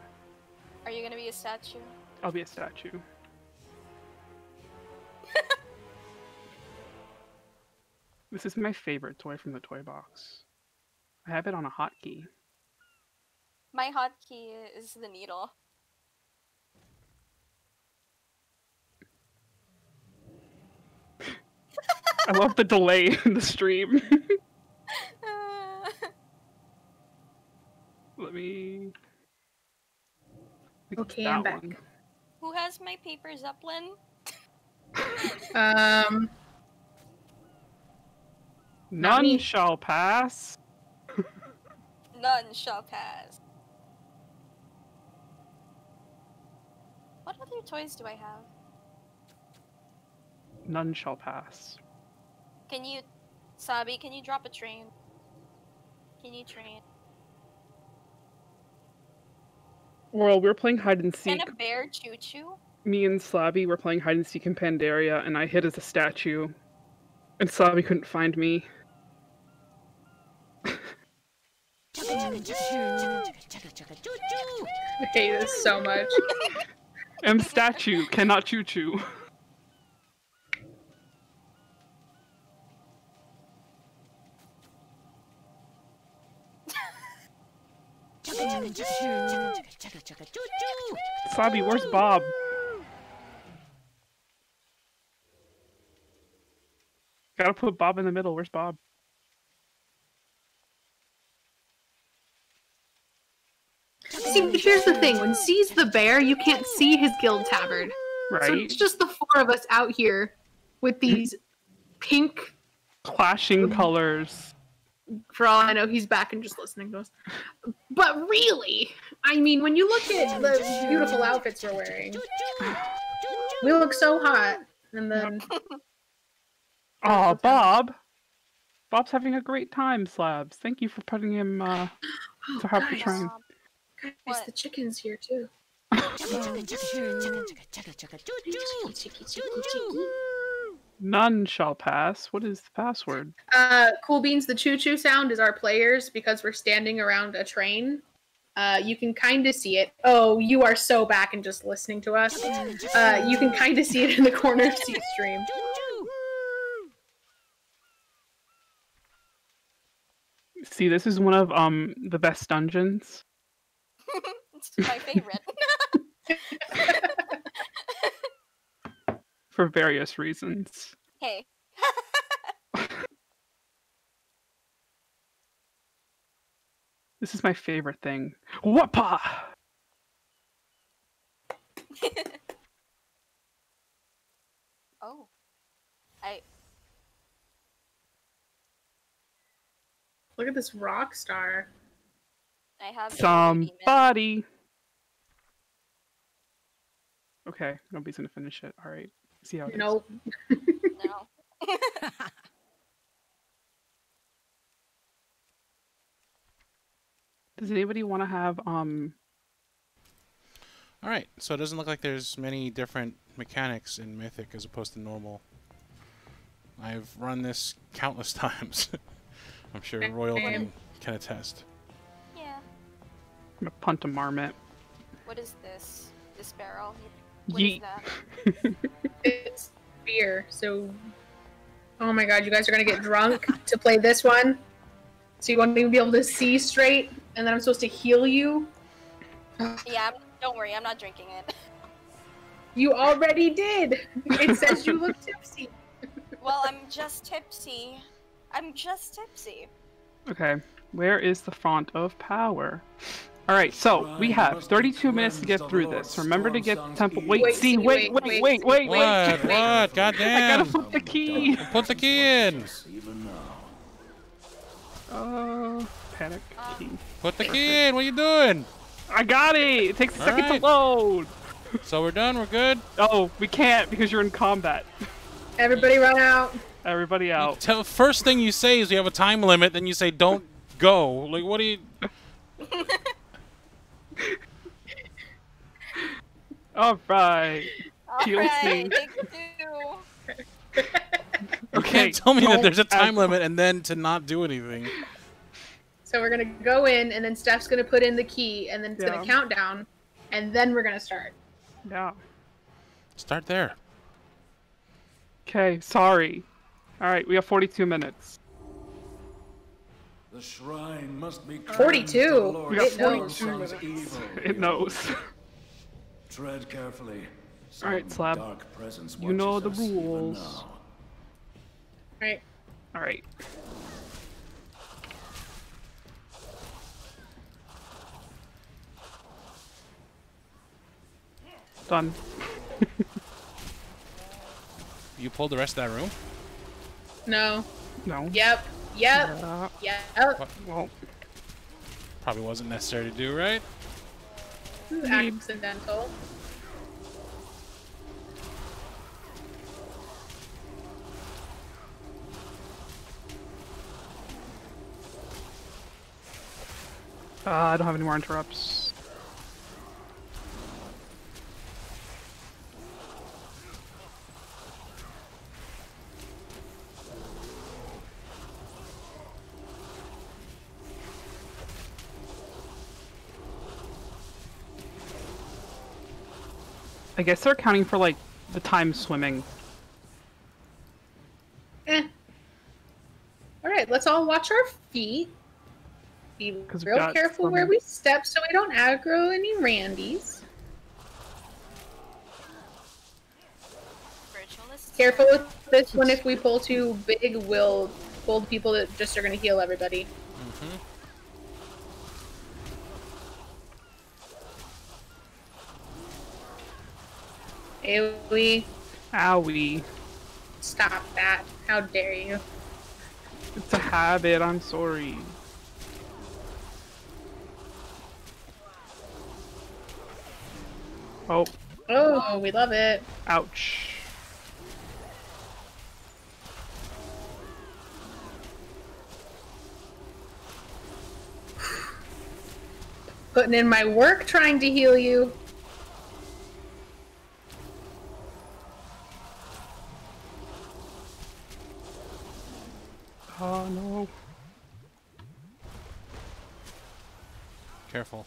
Are you gonna be a statue? i'll be a statue this is my favorite toy from the toy box i have it on a hotkey My hotkey is the needle. I love the delay in the stream. Let me. Okay, I'm back. one. Who has my paper zeppelin? Um, None shall pass. None shall pass. What other toys do I have? None shall pass. Can you, Sabi? Can you drop a train? Can you train? Well, we're playing hide and seek. Can a bear choo choo? Me and Slabby were playing hide and seek in Pandaria, and I hid as a statue. And Slabby couldn't find me. I hate this so much. M statue cannot choo choo. Slabby, where's Bob? Gotta put Bob in the middle. Where's Bob? See, here's the thing: when sees the bear, you can't see his guild tabard. So Right? it's just the four of us out here with these pink. Clashing um, colors. For all I know, he's back and just listening to us. But really, I mean, when you look at the beautiful outfits we're wearing, we look so hot. And then Aw, Bob. Bob's having a great time, Slabs. Thank you for putting him uh, oh, to help you guys, train. guys, What? the chicken's here too. None shall pass. What is the password? Uh, cool beans. The choo choo sound is our players because we're standing around a train. Uh, you can kind of see it. Oh, you are so back and just listening to us. Uh, you can kind of see it in the corner of Seat Stream. See, this is one of um the best dungeons. it's my favorite. for various reasons. hey. This is my favorite thing. Whoppa! oh. I Look at this rock star. I have. Somebody. Okay, nobody's gonna finish it. All right, see how it is. Nope. No. Does anybody want to have um? All right, so it doesn't look like there's many different mechanics in Mythic as opposed to normal. I've run this countless times. I'm sure Royal can, can attest. Yeah. I'm gonna punt a marmot. What is this? This barrel? What is Yeet. that? It's beer, so. Oh my god, you guys are gonna get drunk to play this one. So you won't even be able to see straight, and then I'm supposed to heal you. Yeah, I'm, don't worry, I'm not drinking it. You already did. It says you look tipsy. well, I'm just tipsy. I'm just tipsy. Okay, where is the font of power? All right, so we have 32 minutes to get through this. Remember to get temple. Wait, Wait, see, see, wait, wait, wait, wait, wait, What? wait. What? God I gotta flip the key. Put the key in. Uh, panic key. Put the key in. What are you doing? I got it. It takes a second Alright. to load. So we're done. We're good. Oh, we can't because you're in combat. Everybody run out. Everybody out. Tell, first thing you say is we have a time limit. Then you say don't go. Like what do you? All right. Heal Alright, me. take two. You Okay, can't tell me that there's a time limit and then to not do anything. So we're gonna go in, and then Steph's gonna put in the key, and then it's Yeah. gonna count down, and then we're gonna start. Yeah. Start there. Okay. Sorry. All right. We have 42 minutes. The shrine must be 42? cleansed of We got 42 son's evil. It knows. Tread carefully. All right, Some Slab. Dark presence You know the rules. now. Right. All right. Done. You pulled the rest of that room. No. No. Yep. Yep. Yeah. Yep. What? Well, Probably wasn't necessary to do, right? Accidental. uh, I don't have any more interrupts. I guess they're accounting for like the time swimming. Eh. All right, let's all watch our feet. Be 'Cause we real careful some- where we step so we don't aggro any Randys. Virtualist. Careful with this one. If we pull too big, we'll pull people that just are going to heal everybody. Mm-hmm. AoE, Owie. stop that. How dare you? It's a habit, I'm sorry. Oh, Oh, we love it. ouch. Putting in my work trying to heal you. Oh no. Careful.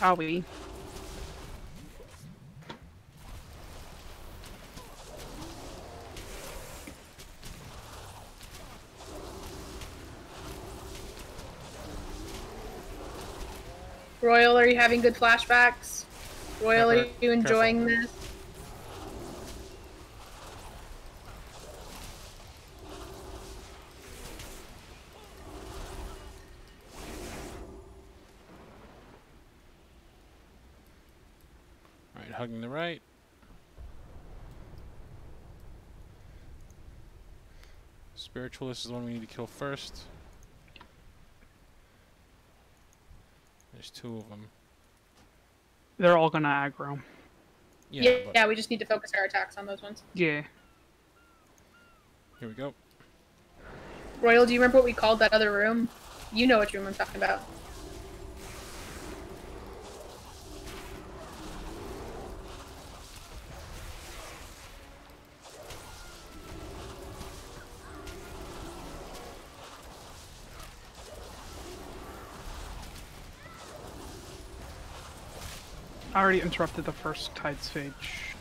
Owie. Royal, are you having good flashbacks? Royal, are you enjoying careful. this? Alright, hugging the right. Spiritualist is the one we need to kill first. There's two of them. They're all gonna aggro. Yeah, Yeah, but yeah, we just need to focus our attacks on those ones. Yeah. here we go. Royal, do you remember what we called that other room? You know which room I'm talking about. I already interrupted the first tide stage.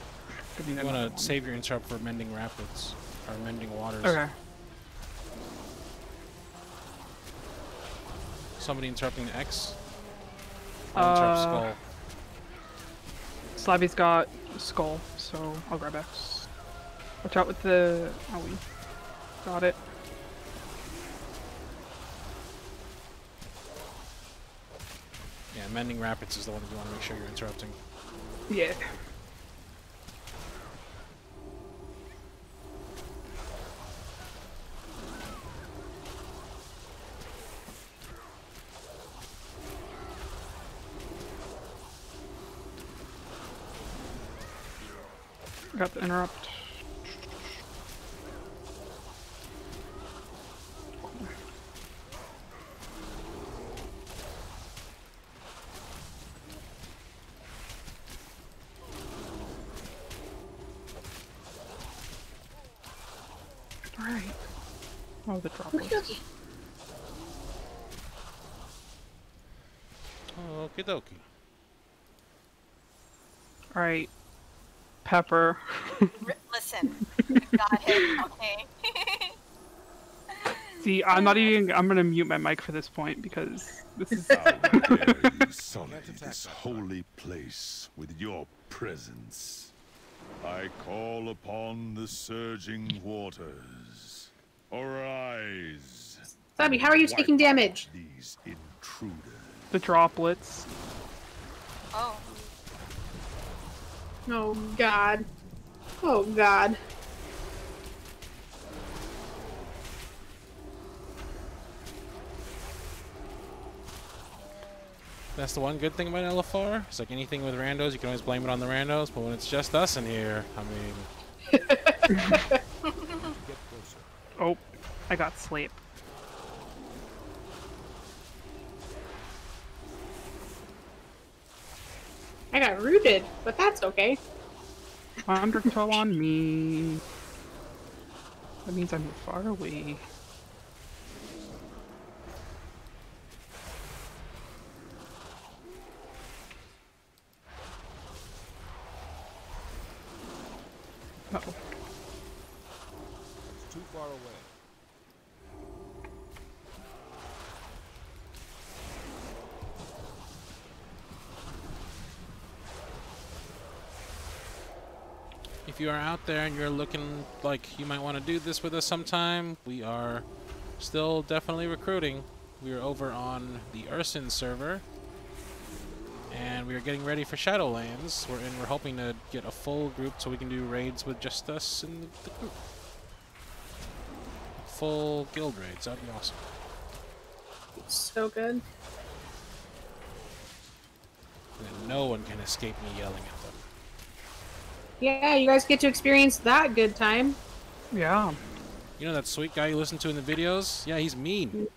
You want to save your interrupt for Mending Rapids. Or Mending Waters. Okay. Somebody interrupting the X. Interrupt Uh, Skull. Slabby's got skull, so I'll grab X. Watch out with the owie. Got it. Yeah, Mending Rapids is the one that you want to make sure you're interrupting. Yeah. Got the interrupt. Alright. Oh, the droplets. Okie dokie. Alright. Pepper. Listen, got him. Okay. See, I'm not even. I'm gonna mute my mic for this point because this is. Uh, how sully this holy place with your presence? I call upon the surging waters. Arise. Sabby, how are you taking damage? These intruders. the droplets. oh, Oh god. Oh god. That's the one good thing about LFR. It's like anything with randos, you can always blame it on the randos, but when it's just us in here, I mean, Oh, I got sleep. I got rooted, but that's okay. Undertow on me. That means I'm far away. Uh-oh. Too far away. If you are out there and you're looking like you might want to do this with us sometime, we are still definitely recruiting. We are over on the Ursin server, and we are getting ready for Shadowlands. We're in, we're hoping to get a full group so we can do raids with just us and the, the group. Full guild raids. That'd be awesome. So good. And no one can escape me yelling at. Yeah, you guys get to experience that good time. Yeah. You know that sweet guy you listen to in the videos? Yeah, he's mean.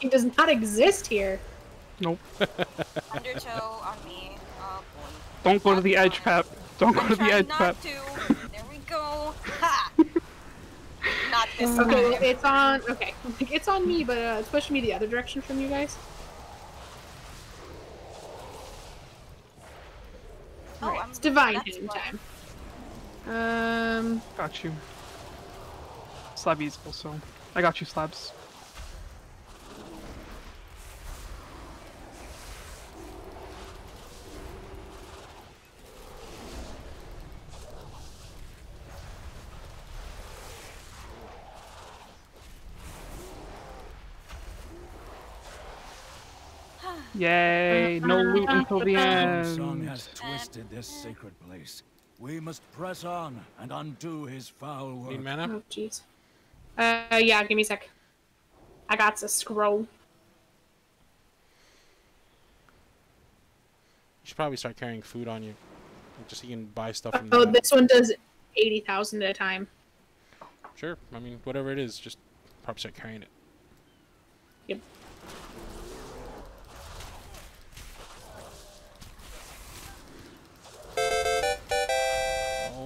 He does not exist here. Nope. undertow on me. Oh boy. Don't go to the edge, Pep. Don't go to the trying edge, not Pep. to. There we go. Ha! not this Okay, time. it's on. Okay, it's on me, but uh, it's pushing me the other direction from you guys. It's divine That's time. Um, Got you. Slabbies also. I got you, slabs. Yay! No loot until the Song end. has twisted this sacred place. We must press on and undo his foul work. Need mana? oh jeez. Uh, yeah, give me a sec. I got to scroll. You should probably start carrying food on you. Just so you can buy stuff from Oh, the this one does 80,000 at a time. Sure. I mean, whatever it is, just probably start carrying it.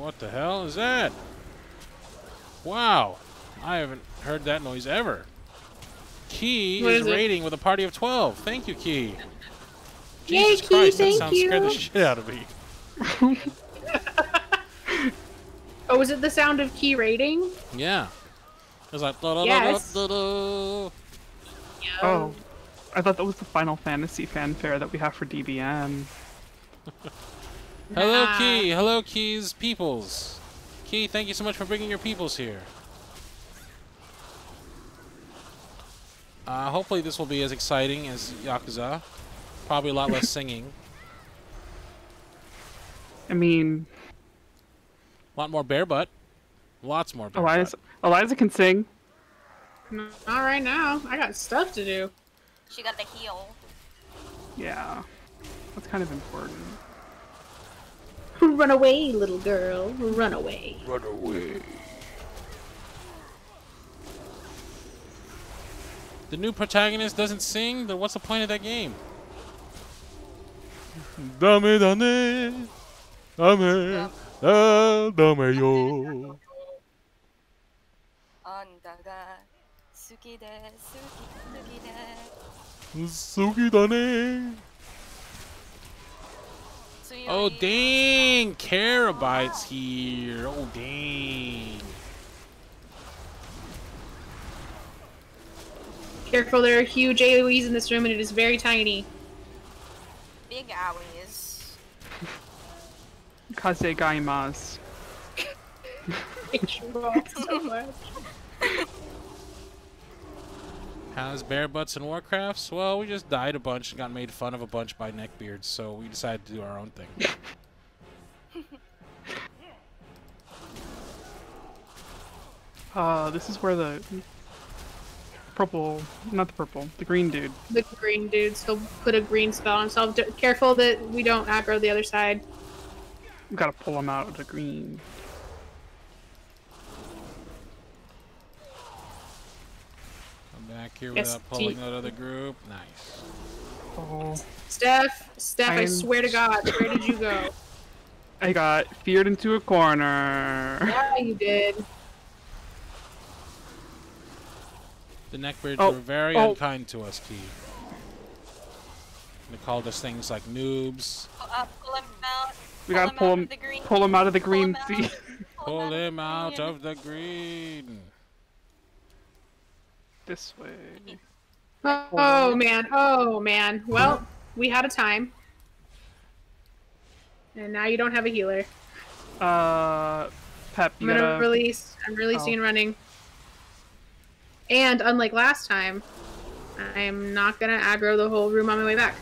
What the hell is that? Wow. I haven't heard that noise ever. Key What is, is it? raiding with a party of 12. Thank you, Key. Yay, Jesus Key, Christ, thank that sound scared the shit out of me. Oh, was it the sound of key raiding? Yeah. It was like... da da da Yes. da da. Oh, I thought that was the Final Fantasy fanfare that we have for DBM. Hello, Nah. Key. Hello, Key's peoples. Key, thank you so much for bringing your peoples here. Uh, hopefully this will be as exciting as Yakuza. Probably a lot less singing. I mean, A lot more bare butt. Lots more bare Eliza, butt. Eliza can sing. Not right now. I got stuff to do. She got the heal. Yeah, that's kind of important. Run away, little girl. Run away. Run away. The new protagonist doesn't sing, then what's the point of that game? Dame dame. Dame. Dame yo. Suki de, suki, suki de. Suki da ne. Oh dang, Carabyte's here. Oh dang. Careful, there are huge AoEs in this room and it is very tiny. big owies. Kaze gaimasu. so much. How's bare butts and Warcrafts? Well, we just died a bunch and got made fun of a bunch by neckbeards, so we decided to do our own thing. Uh, this is where the purple, not the purple, the green dude. The green dude. he'll put a green spell on himself. D- Careful that we don't aggro the other side. We gotta pull him out of the green. Come back here Yes, without pulling T- that other group. Nice. Oh, Steph, Steph, I I'm- swear to God, where did you go? I got feared into a corner. Yeah, you did. The neckbeards Oh, were very oh. unkind to us, Key. They called us things like noobs. Pull, uh, pull him out. We gotta him pull out him, of the green. pull him out of the green. him Pull him out of the green. This way. Oh man, oh man. Well, we had a time. And now you don't have a healer. Uh, Pep, I'm gonna gotta. release. I'm releasing Oh. and running. And unlike last time, I'm not gonna aggro the whole room on my way back.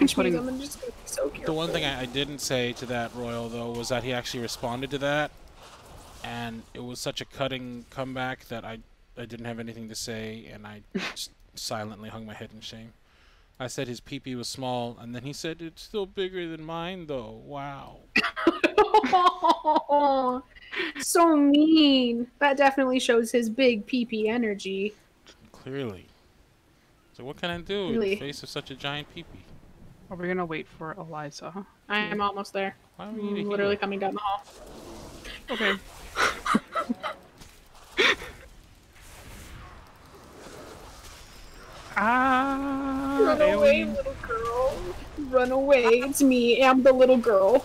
Which means putting- I'm just gonna be so careful. The one thing I, I didn't say to that Royal, though, was that he actually responded to that. And it was such a cutting comeback that I, I didn't have anything to say, and I just silently hung my head in shame. I said his peepee was small, and then he said it's still bigger than mine, though. Wow. so mean. That definitely shows his big PP energy. Clearly. So what can I do in the face of such a giant peepee? Are we're gonna wait for Eliza. I am almost there. Why are we literally coming down the hall. Okay. ah! Run away, little girl. Run away. It's me. I'm the little girl.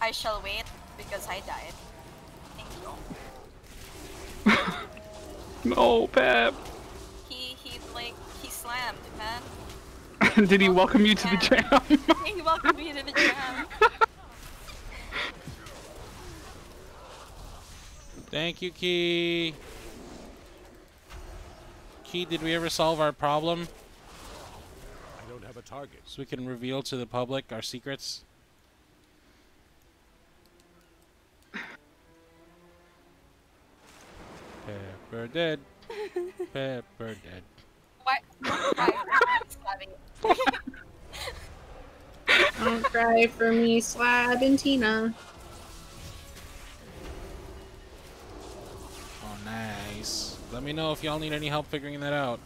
I shall wait because I died. Thank you. no, Pep. Did he welcome you to the jam? he welcomed me to the jam. Thank you, Key. Key, did we ever solve our problem? I don't have a target. So we can reveal to the public our secrets? Pepper dead. Pepper dead. What? Why? Don't cry for me, Slab and Tina. Oh, nice. Let me know if y'all need any help figuring that out.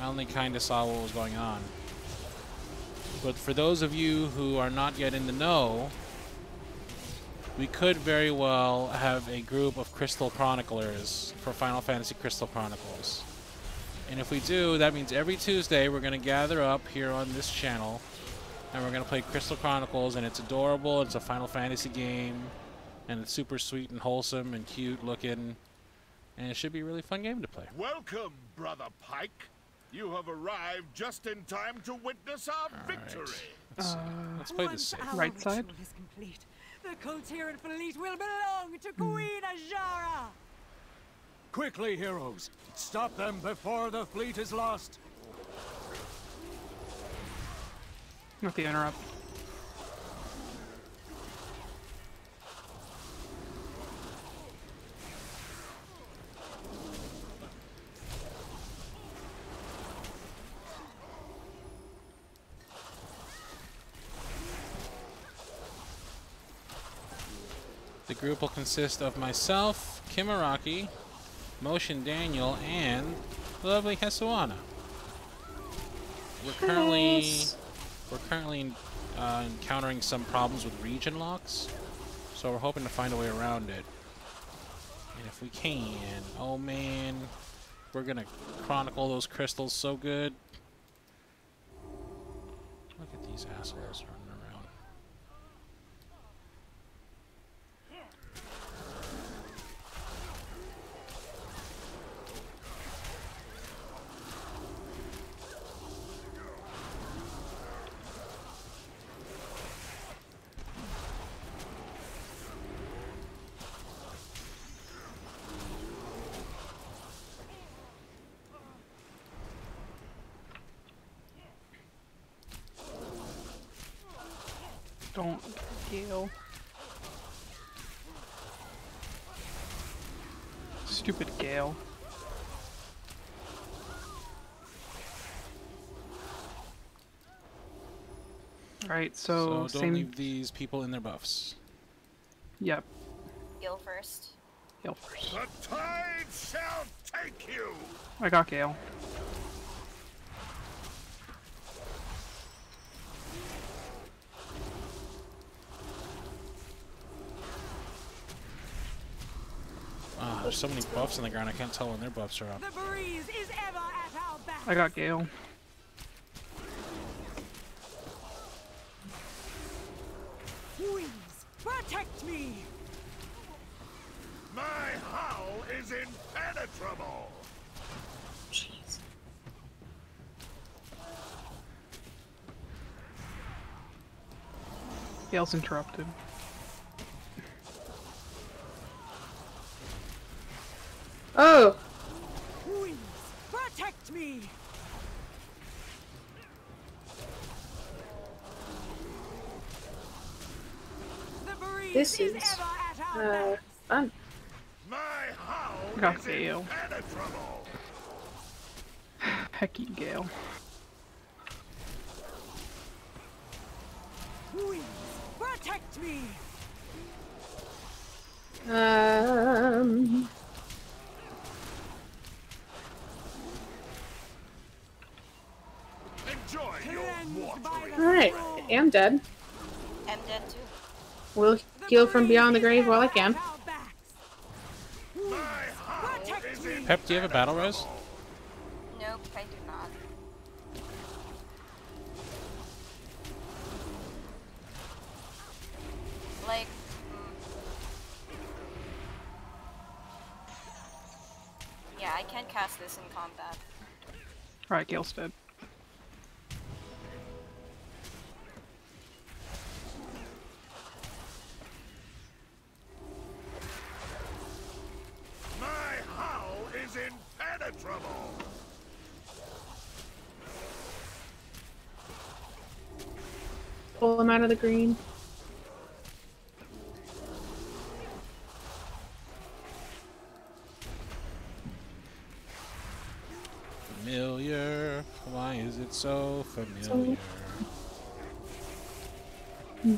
I only kind of saw what was going on. But for those of you who are not yet in the know, we could very well have a group of Crystal Chroniclers for Final Fantasy Crystal Chronicles. And if we do, that means every Tuesday we're going to gather up here on this channel and we're going to play Crystal Chronicles and it's adorable, it's a Final Fantasy game and it's super sweet and wholesome and cute looking and it should be a really fun game to play. Welcome, Brother Pike. You have arrived just in time to witness our victory. Let's, uh, let's play this safe. Right side. Is complete. The Kul Tiran fleet will belong to Queen Azshara. Quickly, heroes! Stop them before the fleet is lost! Not the interrupt. The group will consist of myself, Kimaraki, Motion Daniel, and the lovely Hesuana. We're currently Yes. we're currently uh, encountering some problems with region locks, so we're hoping to find a way around it. And if we can, oh man, we're gonna chronicle those crystals so good. Look at these assholes running around. Don't Gale. Stupid Gale. Alright, so, So don't same. leave these people in their buffs. Yep, Gil first. Gale first. The tide shall take you. I got Gale. Ah, there's so many buffs on the ground, I can't tell when their buffs are up. The breeze is ever at our back. I got Gale. Winds, protect me. My howl is impenetrable. Jeez. Gale's interrupted. Oh, Winds, protect me. The breeze This is, is, ever at our uh, fun. Got Gale. impenetrable. Hecky Gale. Winds, protect me. Um, Enjoy your Cleansed by watering. the alright. I am dead. I'm dead too. We'll The heal from beyond the grave while I can. Pep, do you have a battle rose? Nope, I do not. Like... Hmm. Yeah, I can't cast this in combat. Alright, Gale's dead. Out of the green. Familiar. Why is it so familiar? My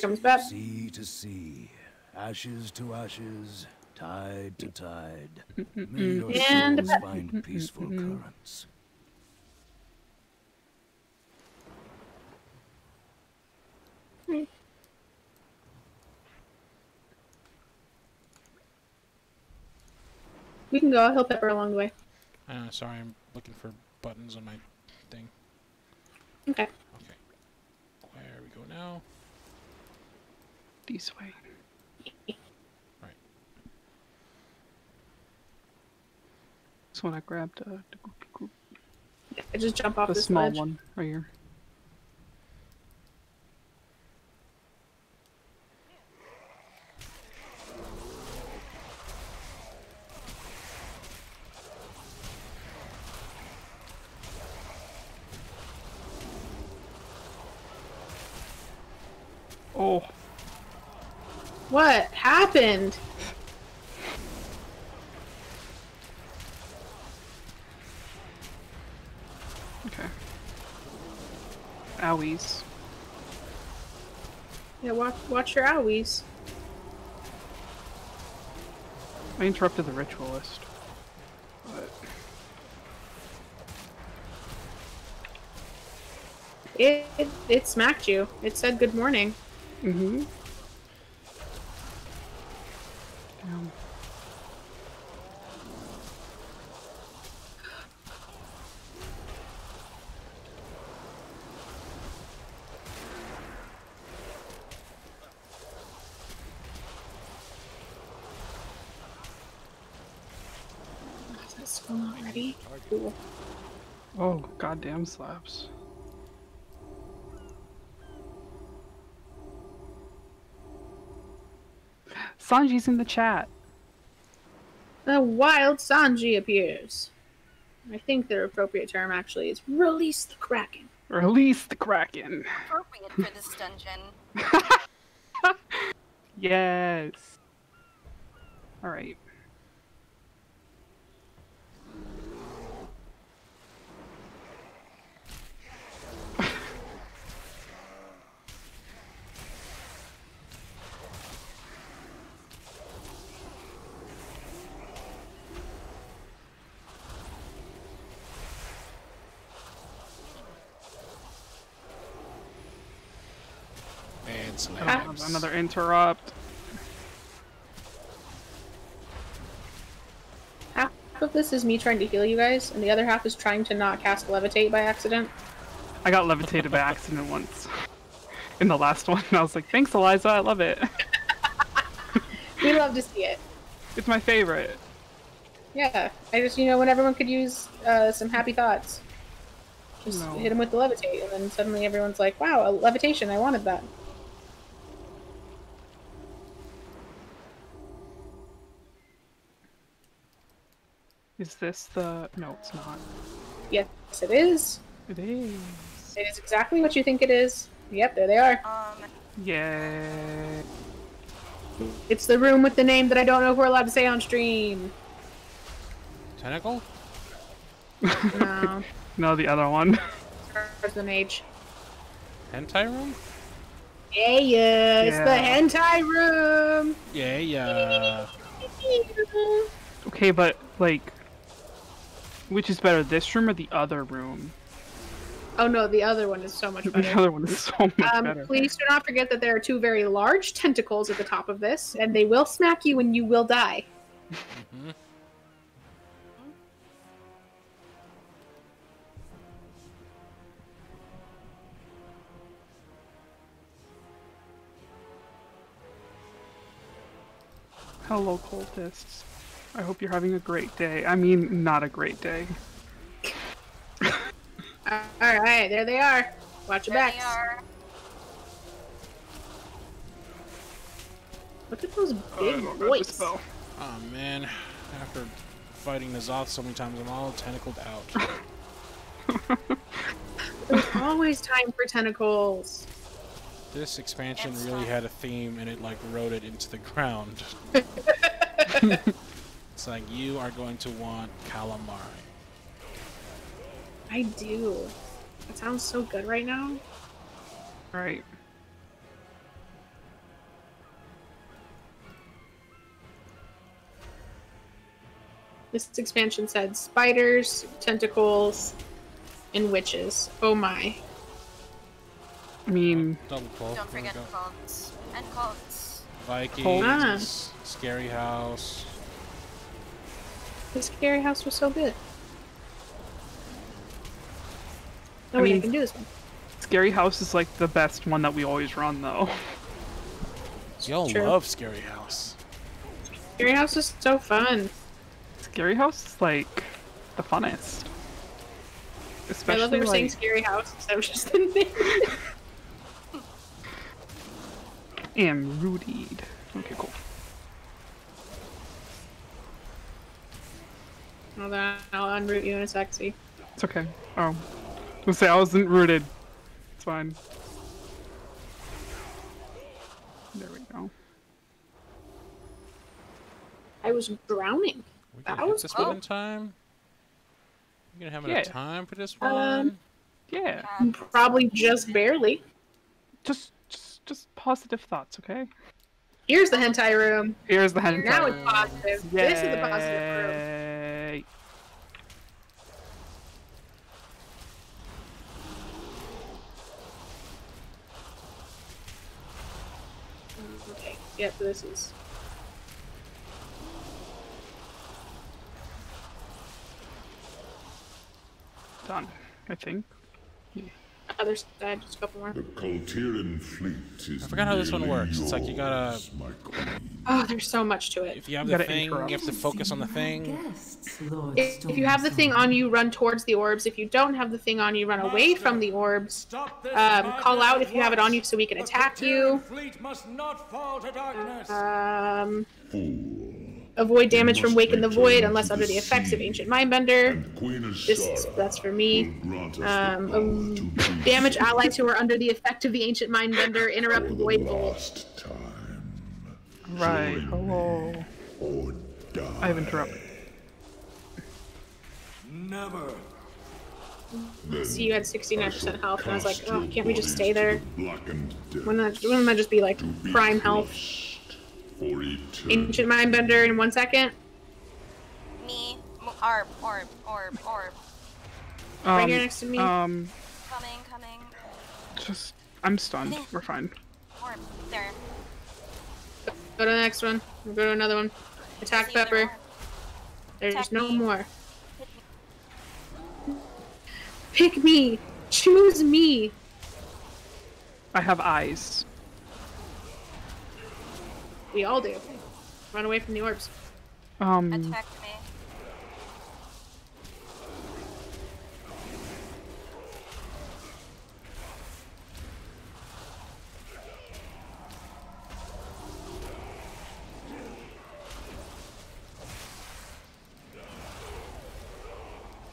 the here comes Beth. sea to sea, ashes to ashes, tide to tide. May your And souls find peaceful currents. We can go. I'll help Pepper along the way. Uh, sorry, I'm looking for buttons on my thing. Okay. Okay. Where we go now? This way. Right. This one I grabbed uh, the, goopy goop- I just jump off the this small ledge. one right here. Oh, What happened? okay. Owies. Yeah, watch, watch your owies. I interrupted the ritualist. But It, it it smacked you. It said good morning. Mm-hmm. Damn. Is that skull already? Cool. Goddamn slaps. Sanji's in the chat. The wild Sanji appears. I think the appropriate term actually is release the Kraken. Release the Kraken. Appropriate for this dungeon. Yes. Alright. And I slams. don't have another interrupt. Half of this is me trying to heal you guys, and the other half is trying to not cast levitate by accident. I got levitated by accident once. In the last one, and I was like, thanks, Eliza, I love it. We love to see it. It's my favorite. Yeah, I just you know when everyone could use uh, some happy thoughts, just No. hit them with the levitate, and then suddenly everyone's like, "Wow, a levitation! I wanted that." Is this the. No, it's not. Yes, it is. It is. It is exactly what you think it is. Yep, there they are. Um, Yeah. It's the room with the name that I don't know if we're allowed to say on stream. Tentacle? No, No, the other one. there's the mage. Hentai room? Yeah, yeah, it's the Yeah. hentai room. Yeah, yeah. Okay, but like, which is better, this room or the other room? Oh no, the other one is so much better. The other one is so much Um, better. please do not forget that there are two very large tentacles at the top of this, and they will smack you and you will die. Hello, cultists. I hope you're having a great day. I mean, not a great day. All right, there they are. Watch your There backs. they are. Look at those Oh, big boys. Oh man, after fighting N'Zoth so many times, I'm all tentacled out. There's always time for tentacles. This expansion It's really fine. had a theme, and it like wrote it into the ground. it's like you are going to want calamari. I do. That sounds so good right now. Right. This expansion said spiders, tentacles, and witches. Oh my. I mean, Double pull. Don't forget go. cults and cults. Vikings, ah. Scary House. The scary house was so good. No I wait, I can do this one. Scary House is like the best one that we always run, though. Y'all love Scary House. Scary house is so fun. Scary House is like the funnest. I Especially love that we're saying scary house. That was just the name. and Rudied. Okay, cool. Hold on, I'll unroot you in a sexy. It's okay. Oh, I was gonna say I wasn't rooted. It's fine. There we go. I was drowning. We That gonna hit was this one in time. You gonna have Yeah. enough time for this one? Um, Yeah. Probably just barely. Just, just, just positive thoughts, okay? Here's the hentai room. Here's the hentai. Now it's positive. This is the positive room. Yay. Okay. Yep, this is. Done. I think. Other side, just a couple more. The Kul Tiran fleet is I forgot how this one nearly works. It's like you gotta- yours, my queen. Oh, there's so much to it. If you have You the thing, interrupt. you have to focus on the thing. If, if you have the thing on you, run towards the orbs. If you don't have the thing on you, run away from the orbs. Um, call out if you have it on you so we can attack you. fleet must not fall to darkness. Um, Fool. Avoid damage from must Waken the Void unless under the effects of Ancient Mindbender. This is, that's for me. will grant us Um, um, damage allies who are under the effect of the Ancient Mindbender. Interrupt for the Void Bolt. time. Right. Hello. Or die. I have interrupted. Never. Then See, you had 69% health, and I was like, oh, can't we just stay there? the Blackened depths Wouldn't that, wouldn't that just be like prime health? Crushed For eternity. Ancient Mindbender in one second. Me, m- orb, orb, orb, orb. Um, Right here next to me. Um, Coming, coming. just I'm stunned. We're fine. Orb, there. Go to the next one. We'll go to another one. Attack Pepper. There's Attack no me. more. Pick me. Choose me. I have eyes. We all do. Run away from the orbs. Um, Attack me.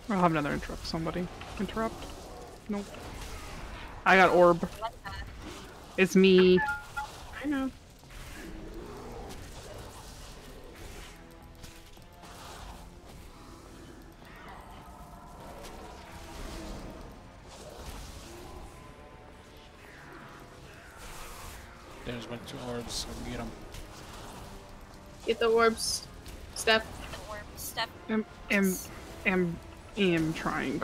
I'll have another interrupt. Somebody interrupt. Nope. I got orb. It's me. I know. There's a bunch of orbs. I'm gonna get them. Get the orbs. Steph. Or step. Am am am am trying.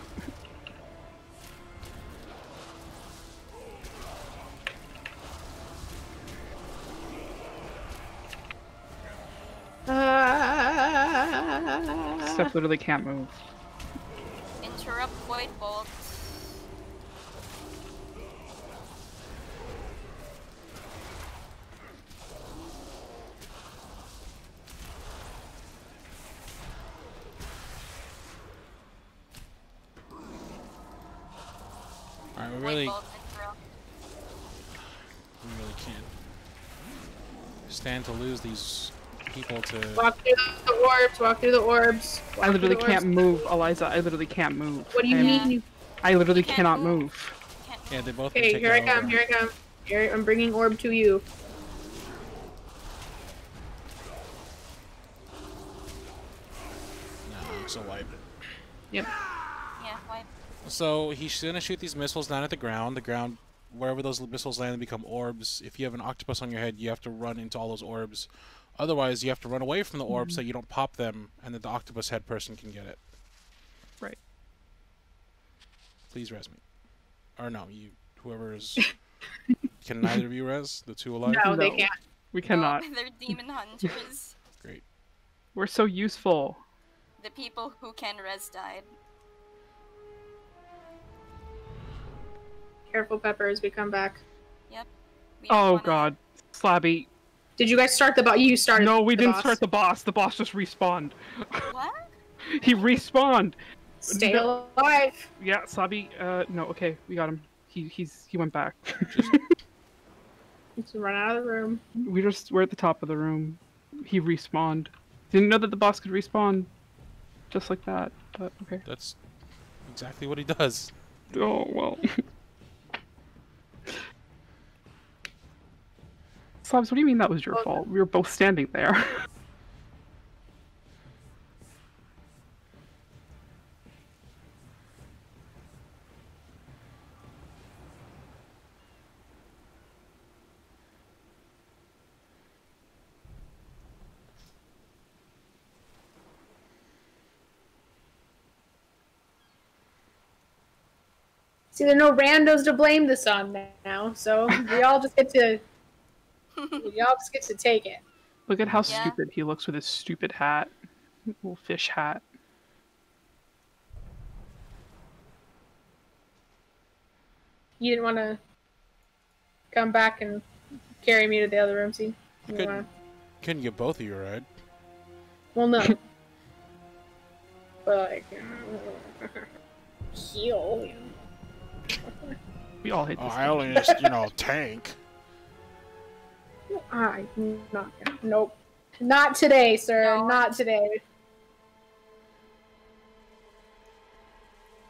Uh, Steph literally can't move. Interrupt void bolt. Alright, we Void really, bolt interrupt. we really can't stand to lose these people to. walk through the orbs. Walk through the orbs. I walk through literally can't orbs. move, Eliza. I literally can't move. What do you I'm- mean? I literally cannot move? move. Yeah, they both. Okay, here I over. come. Here I come. Here I'm bringing orb to you. No, so wipe. Yep. Yeah, wipe. So he's gonna shoot these missiles down at the ground. The ground, wherever those missiles land, they become orbs. If you have an octopus on your head, you have to run into all those orbs. Otherwise, you have to run away from the orbs mm-hmm. so you don't pop them, and that the octopus head person can get it. Right. Please res me. Or no, you, whoever is. can neither of you res the two alive? No, they can't. We cannot. They're demon hunters. Great. We're so useful. the people who can res died. Careful, Pepper, as we come back. Yep. We Oh wanna- god. Slabby. Did you guys start the boss? You started. No, we the didn't boss. start the boss. The boss just respawned. What? He respawned. Stay No. alive. Yeah, Slabby. Uh, no. Okay, we got him. He he's he went back. Just run out of the room. we just we're at the top of the room. He respawned. Didn't know that the boss could respawn, just like that. But okay. That's exactly what he does. Oh well. Slabs, what do you mean that was your fault? We were both standing there. See, there are no randos to blame this on now, so we all just get to. we all just get to take it. Look at how Yeah. stupid he looks with his stupid hat. Little fish hat. You didn't want to come back and carry me to the other room, see? You Couldn't- wanna- Couldn't get both of you a ride. Well, no. but uh, like, heal. you know. We all hate Oh, this. I only just, you know, tank. I not nope. Not today, sir. No. Not today.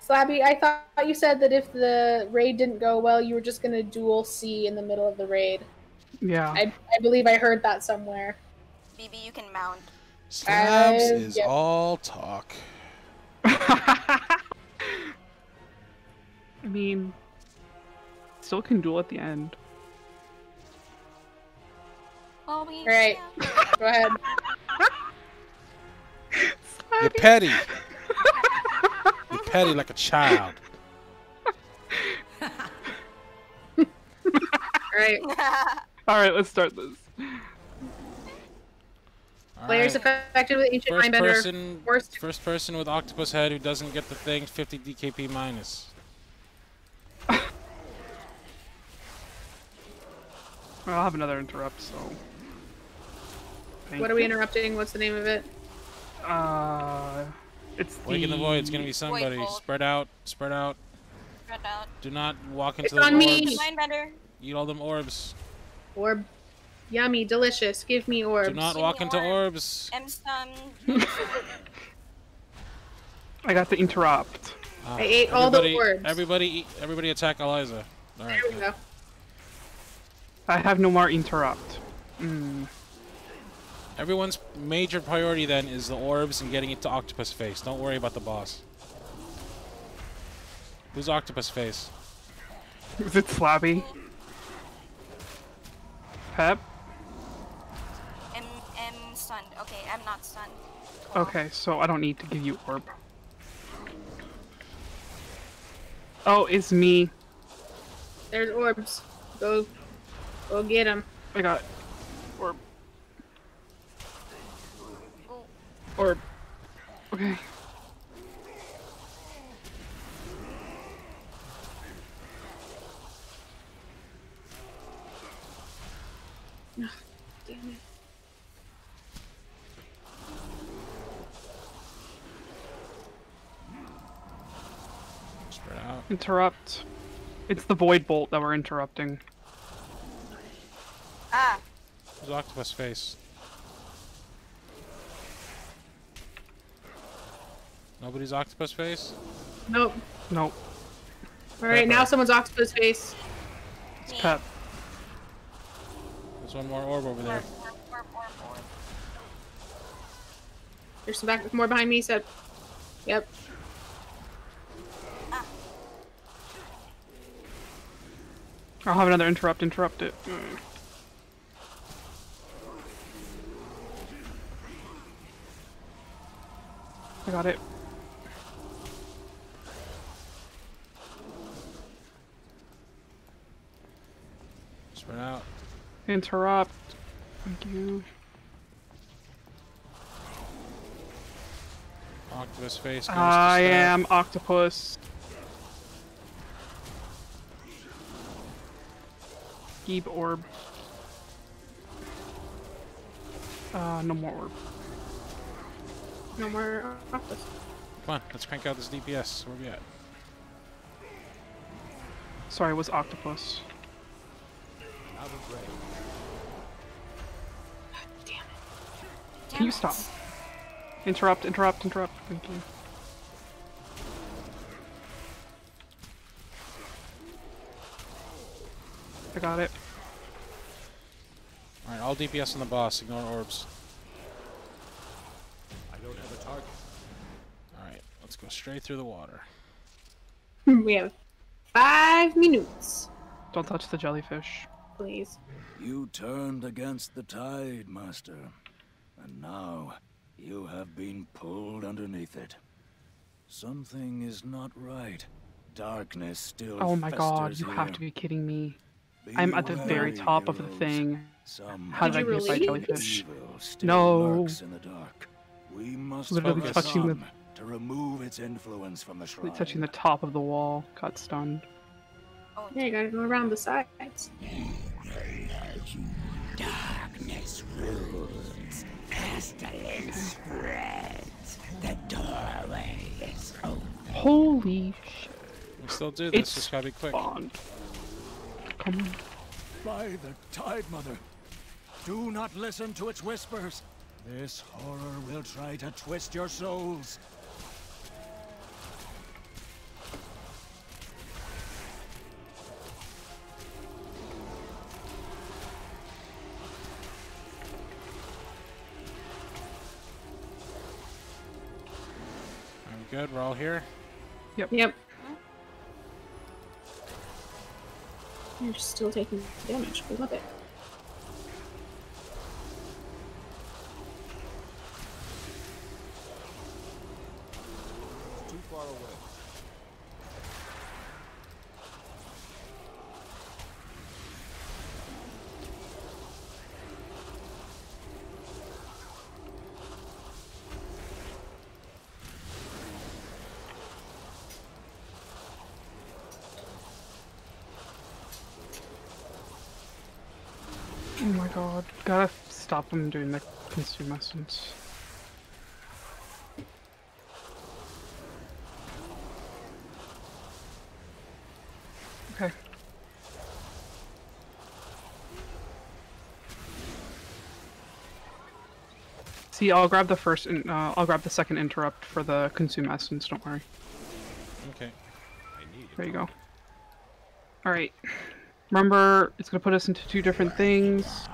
Slabby, I thought you said that if the raid didn't go well, you were just gonna dual C in the middle of the raid. Yeah. I, I believe I heard that somewhere. BB, you can mount. Slabs Uh, is yeah. all talk. I mean, still can duel at the end. Well, we. Right. Go ahead. You're petty. You're petty like a child. Right. All right, let's start this. All Players right. affected with ancient First mindbender. person, Worst. first person with octopus head who doesn't get the thing, 50 DKP minus. I'll have another interrupt, so. Thank What are we you. interrupting? What's the name of it? Uh, it's the. Wake in the void. It's gonna be somebody. bolt. Spread out. Spread out. Spread out. Do not walk into It's the on me. orbs. Mindbender. Eat all them orbs. Orb. Yummy, delicious. Give me orbs. Do not Give walk into orbs. orbs. M stun. I got the interrupt. Ah, I ate all the orbs. Everybody, everybody attack Eliza. All right. There we good. go. I have no more interrupt. Mm. Everyone's major priority then is the orbs and getting it to Octopus Face. Don't worry about the boss. Who's Octopus Face? Is it Slabby? Pep. M M stunned. Okay, I'm not stunned. Okay, so I don't need to give you orb. Oh, it's me. There's orbs. Go, go get them. I got orb. Orb. Okay. Damn it. Spread out. Interrupt. It's the void bolt that we're interrupting. Ah, There's octopus face. Nobody's octopus face? Nope. Nope. All right, now someone's octopus face. It's Pep. There's one more orb over there. orb, orb, orb, orb. There's some back more behind me. So, yep. I'll have another interrupt. Interrupt it. Mm. I got it. Spread out. Interrupt. Thank you. Octopus face goes I Steph. am octopus. Geeb orb. Uh, no more orb. No more octopus. Come on, let's crank out this DPS. Where we at? Sorry, it was octopus. Can you stop? Interrupt, interrupt, interrupt. Thank you. I got it. Alright, all DPS on the boss. Ignore orbs. I don't have a target. Alright, let's go straight through the water. we have five minutes, Don't touch the jellyfish. please. You turned against the tide, Master. And now you have been pulled underneath it. Something is not right. Darkness still Oh my god, festers you have here. to be kidding me. Be I'm at the very wary, top of the heroes. thing. Some How did I Did you get by really? jellyfish? evil No. in the dark. We must Literally focus touching the- on to remove its influence from the shrine. Touching the top of the wall. Got stunned. Oh, yeah, you gotta go around the sides. Darkness rules. Pestilence spreads. The doorway is open. Holy shit. We still do this, It's just gotta be quick. Come on. By the Tide Mother, do not listen to its whispers. This horror will try to twist your souls. Good? We're all here? Yep. Yep. You're still taking damage. We love it. Too far away. Oh my god. Gotta stop them doing the consume essence. Okay. See, I'll grab the first, in, uh, I'll grab the second interrupt for the consume essence. Don't worry. Okay. There you go. All right. Remember, it's gonna put us into two different things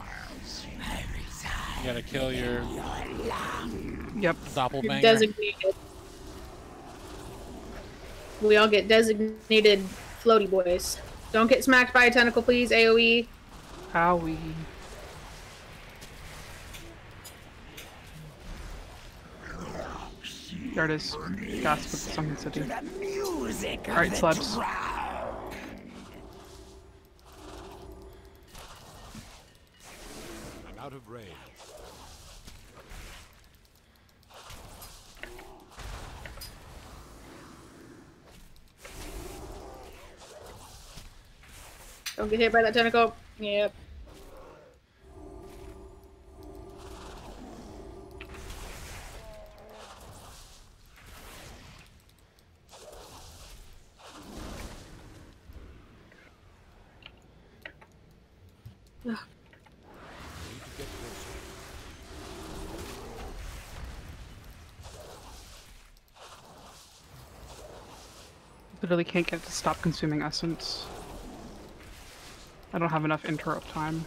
gotta kill your. Yep. Doppelganger. Designated. We all get designated floaty boys. Don't get smacked by a tentacle, please, AoE. Howie. There it is. Gasp with the Sunken City. Alright, slabs. Don't get hit by that tentacle. Yep. Ugh. Literally can't get it to stop consuming essence. I don't have enough interrupt time.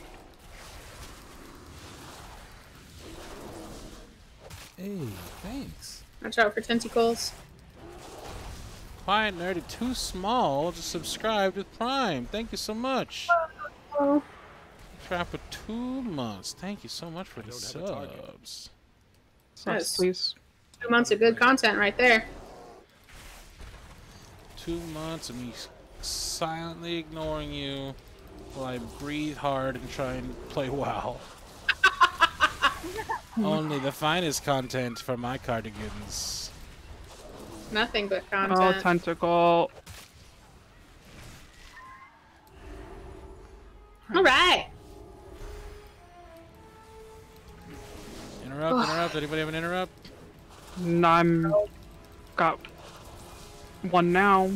Hey, thanks. Watch out for tentacles. Quiet Nerd, too small to subscribe with Prime. Thank you so much. Oh. Trap for two months. Thank you so much for the subs. Yes. please. Two months of good content right there. Two months of me silently ignoring you while I breathe hard and try and play WoW. Only the finest content for my cardigans. Nothing but Oh, content. tentacle. All right. Interrupt, interrupt. Anybody have an interrupt? And I'm got one now.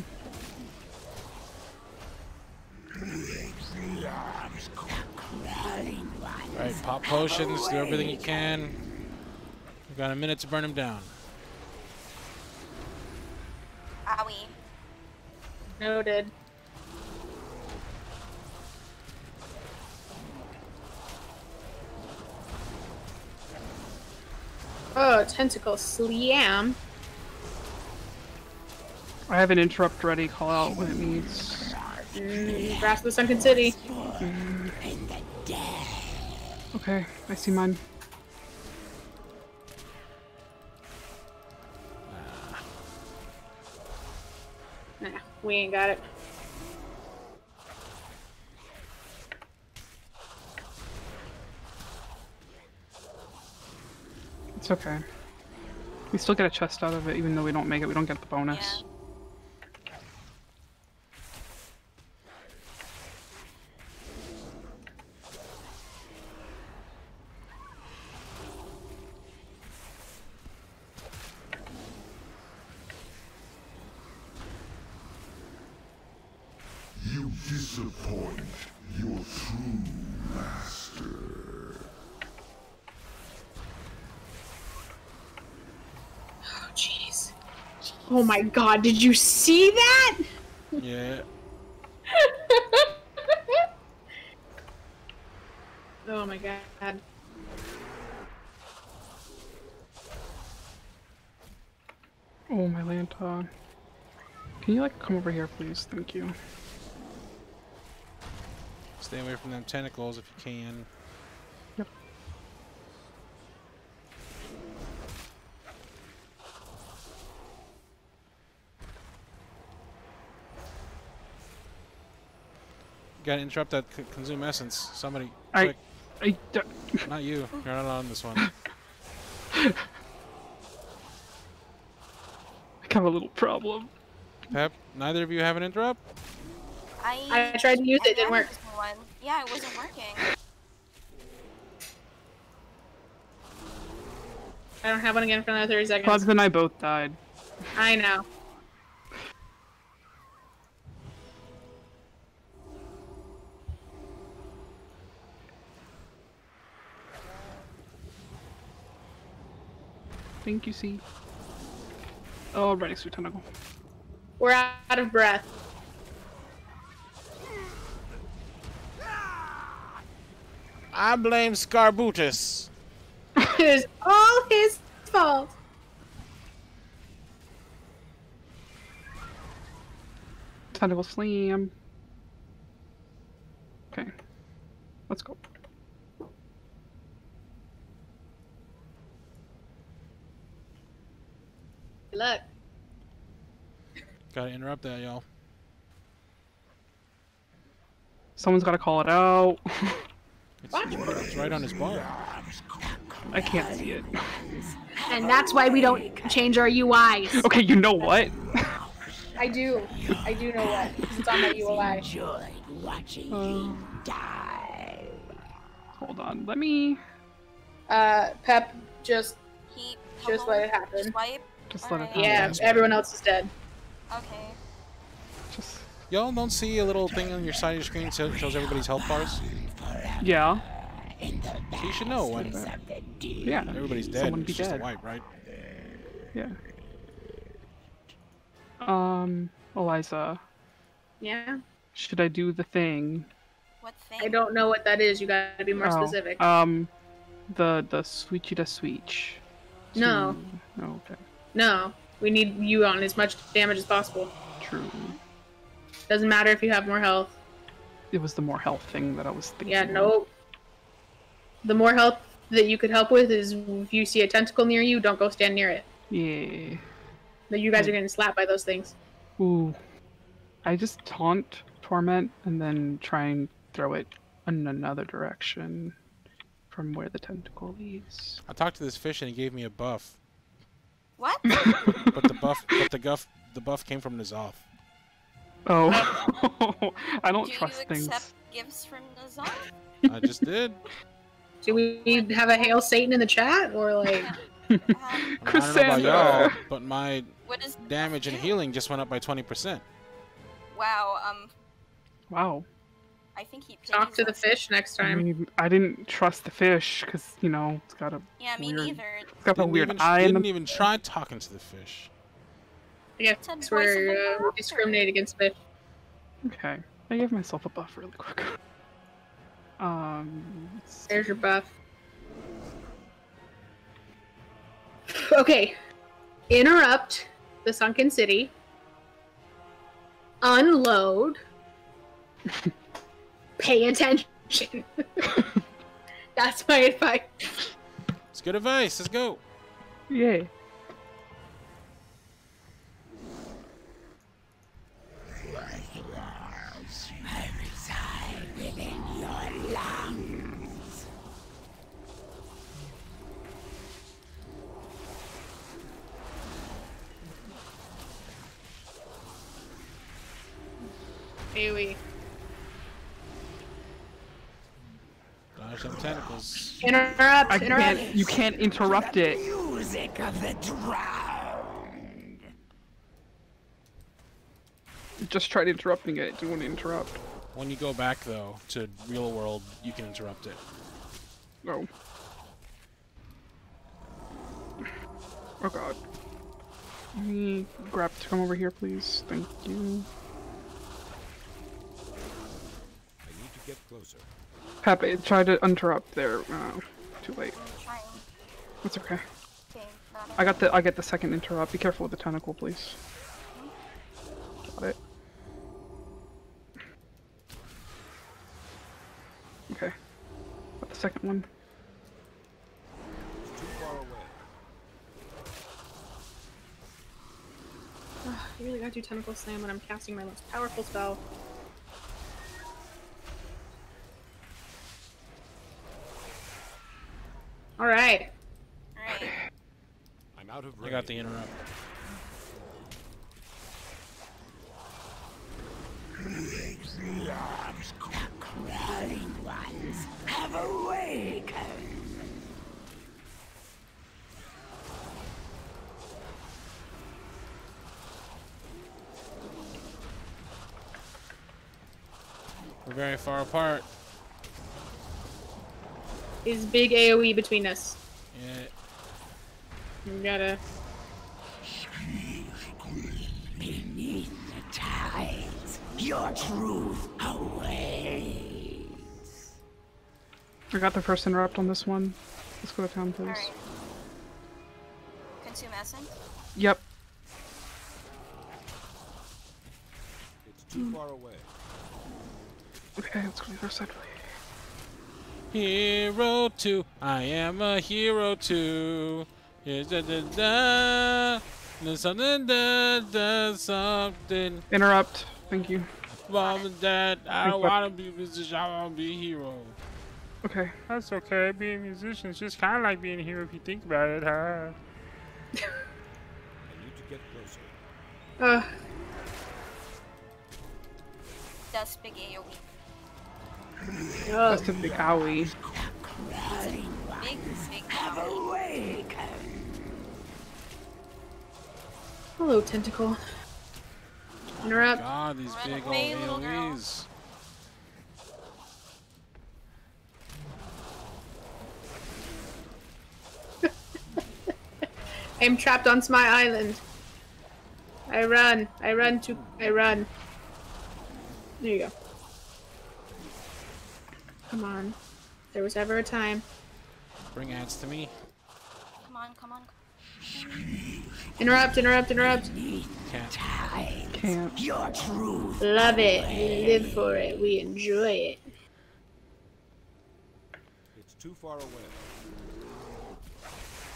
Alright, pop potions, do everything you can. We've got a minute to burn them down. Owie. Noted. Oh, tentacle slam. I have an interrupt ready. Call out when it needs. Mm, Grasp of the Sunken City. Okay, I see mine. Nah, we ain't got it. It's okay. We still get a chest out of it, even though we don't make it. We don't get the bonus. You my god, did you see that? Yeah. Oh my god. Oh, my Lanta. Can you, like, come over here, please? Thank you. Stay away from them tentacles if you can. Gotta interrupt that c- consume essence. Somebody, I- quick. I d- Not you. You're not on this one. I have a little problem. Pep, neither of you have an interrupt? I, I tried to use it, I it didn't work. One. Yeah, it wasn't working. I don't have one again for another 30 seconds. Plugs and I both died. I know. Thank you, see. Oh, ready, sweet tentacle. We're out of breath. I blame Scarbutus. it is all his fault. Tentacle slam. Okay. Let's go. Good luck. Gotta interrupt that, y'all. Someone's gotta call it out. It's, it's right on his bar. I can't see it. And that's why we don't change our UIs. Okay, you know what? I do. I do know what. It's on my UI. Uh, hold on, let me Uh, Pep, just He just let it happen. Swipe. Just let it Alright. happen. Yeah, everyone else is dead. Okay. Just Y'all don't see a little thing on your side of your screen that shows everybody's health bars? yeah, So you should know when yeah. everybody's dead. Someone It's be just a dead. wipe, right? Yeah. Um, Eliza, Yeah. should I do the thing? What thing? I don't know what that is. You gotta be more Oh, specific. Um, the the switchy to switch. No. To- oh, okay. No. We need you on as much damage as possible. True. Doesn't matter if you have more health. It was the more health thing that I was thinking. Yeah, no. The more health that you could help with is if you see a tentacle near you, don't go stand near it. Yeah. But you guys are getting slapped by those things. Ooh. I just taunt, torment, and then try and throw it in another direction from where the tentacle leads. I talked to this fish and he gave me a buff, What? but the buff, but the guff, the buff came from N'Zoth. Oh, I don't Do you trust things. You accept gifts from N'Zoth? I just did. Do we have a hail Satan in the chat or like? I, mean, I don't know about y'all, but my What is damage and healing just went up by 20%. Wow. Um, Wow. I think he Talk to the us. fish next I time. mean, I didn't trust the fish because you know it's got a Yeah, me weird, neither. it's got a Didn't weird even, eye in didn't the. even try talking to the fish. Yeah, It's a voice of we're the uh, we discriminate against fish. Okay, I gave myself a buff really quick. Um, There's your buff. Okay. Interrupt the sunken city. Unload. Pay attention. That's my advice. It's good advice. Let's go. yay. AoE. Dodge them tentacles. Interrupt. I interrupt. can't. You can't interrupt it. Music of the drowned. Just tried interrupting it. It didn't want to interrupt. When you go back though to real world, you can interrupt it. Oh. Oh god. Let me grab to come over here, please. Thank you. I need to get closer. Pepe, try to interrupt there. Oh, too late. It's okay. I got the I get the second interrupt. Be careful with the tentacle, please. Got it. Okay. Got the second one. Ugh, you really gotta do tentacle slam when I'm casting my most powerful spell. Alright. Alright. I'm out of I got the interrupt. Crawling ones have awakened. We're very far apart. Is big AoE between us. Yeah. We gotta. Beneath the tides, your truth awaits. I got the first interrupt on this one. Let's go to town, please. Alright. Consume essence. Yep. It's too far away. Okay, let's go to the other side. Hero too. I am a hero too. Yeah, da, da, da. There's something that does something. Interrupt. Thank you. Mom and dad, I don't want to be a musician. I want to be a hero. Okay. That's okay. Being a musician is just kind of like being a hero if you think about it, huh? I need to get closer. Uh, That's big AoE. That's a big owie. Big, big Have AoE. awakened. hello, tentacle. Interrupt. God, these Run big away, old little. AoEs. I'm trapped on my island. I run. I run to. I run. There you go. Come on. There was ever a time. Bring ads to me. Come on, come on. Interrupt, interrupt, interrupt. Can't. Can't. Your truth. Love it. We live for it. We enjoy it. It's too far away.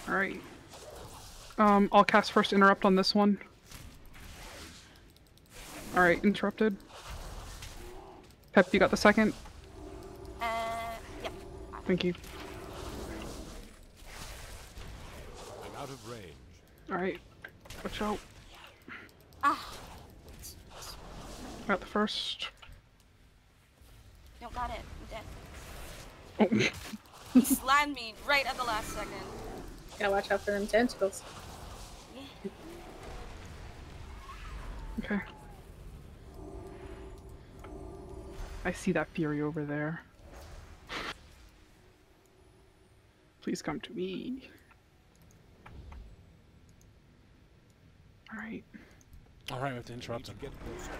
Alright. Um, I'll cast first interrupt on this one. Alright, interrupted. Pep, you got the second? Yep. Thank you. I'm out of range. Alright. Watch out. Ah, Got the first. no, got it. I'm dead. Oh. He slammed me right at the last second. Gotta watch out for them tentacles. Okay. I see that fury over there. Please come to me. Alright. Alright, we have to interrupt him. Get closer.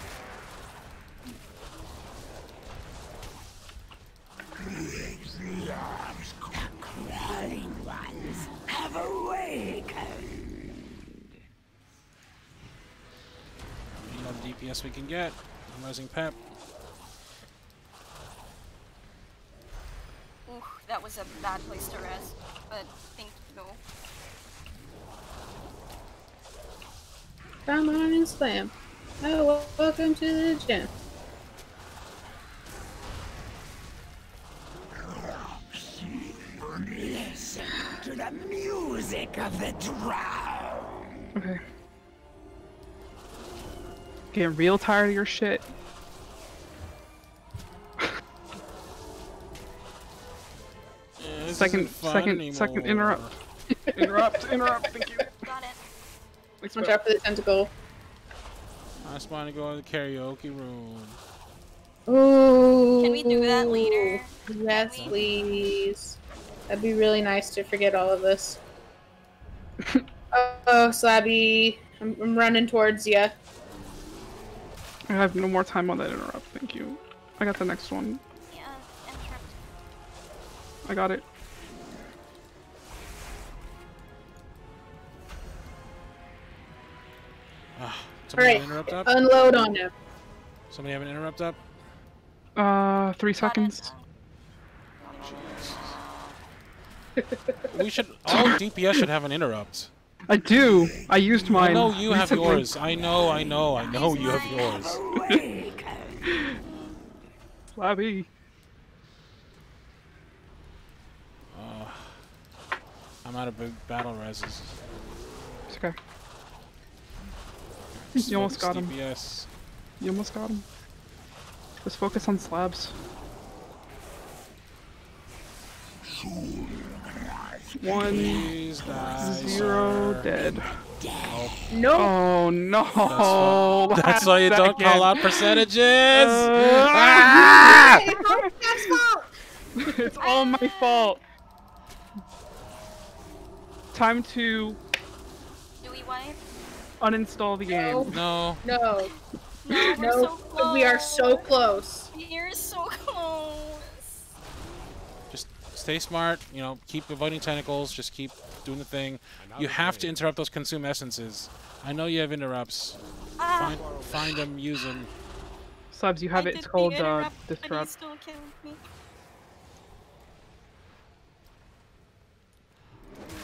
Crawling ones have awakened. You know the DPS we can get. I'm rising Pep. Ooh, that was a bad place to rest, but thank you. Come on and slam. Oh, welcome to the gym. Listen to the music of the drow. Okay. Getting real tired of your shit. Yeah, this second, isn't second, second interrupt. interrupt, interrupt, thank you. Got it. Thanks, Watch Pep. out for the tentacle. I just want to go in the karaoke room. Ooh. Can we do that later? Yes, please. That'd be really nice to forget all of this. oh, Slabby. I'm, I'm running towards you. I have no more time on that interrupt, thank you. I got the next one. Yeah, interrupt. I got it. Somebody have Alright, interrupt up? unload on him. Somebody have an interrupt up? Uh, three seconds. we should. All DPS should have an interrupt. I do. I used mine. I know you have recently. yours. I know, I know, I know you have yours. Slabby. Uh, I'm out of battle reses. You almost got him. Yes. You almost got him. Just focus on slabs. One, zero, Please die, dead. No. Oh no! That's, that's why you don't call out percentages. Uh, Ah! It's all it's all my fault. Time to Do we wipe? Uninstall the game. No. No. No, we're No. so close. We are so close. You're so close. Just stay smart. You know, keep avoiding tentacles. Just keep doing the thing. I'm You of have to interrupt those consume essences. I know you have interrupts. Ah, Find, find them. Use them. Slabs, you have I it. It's did the called uh, interrupt, but disrupt. still killed me.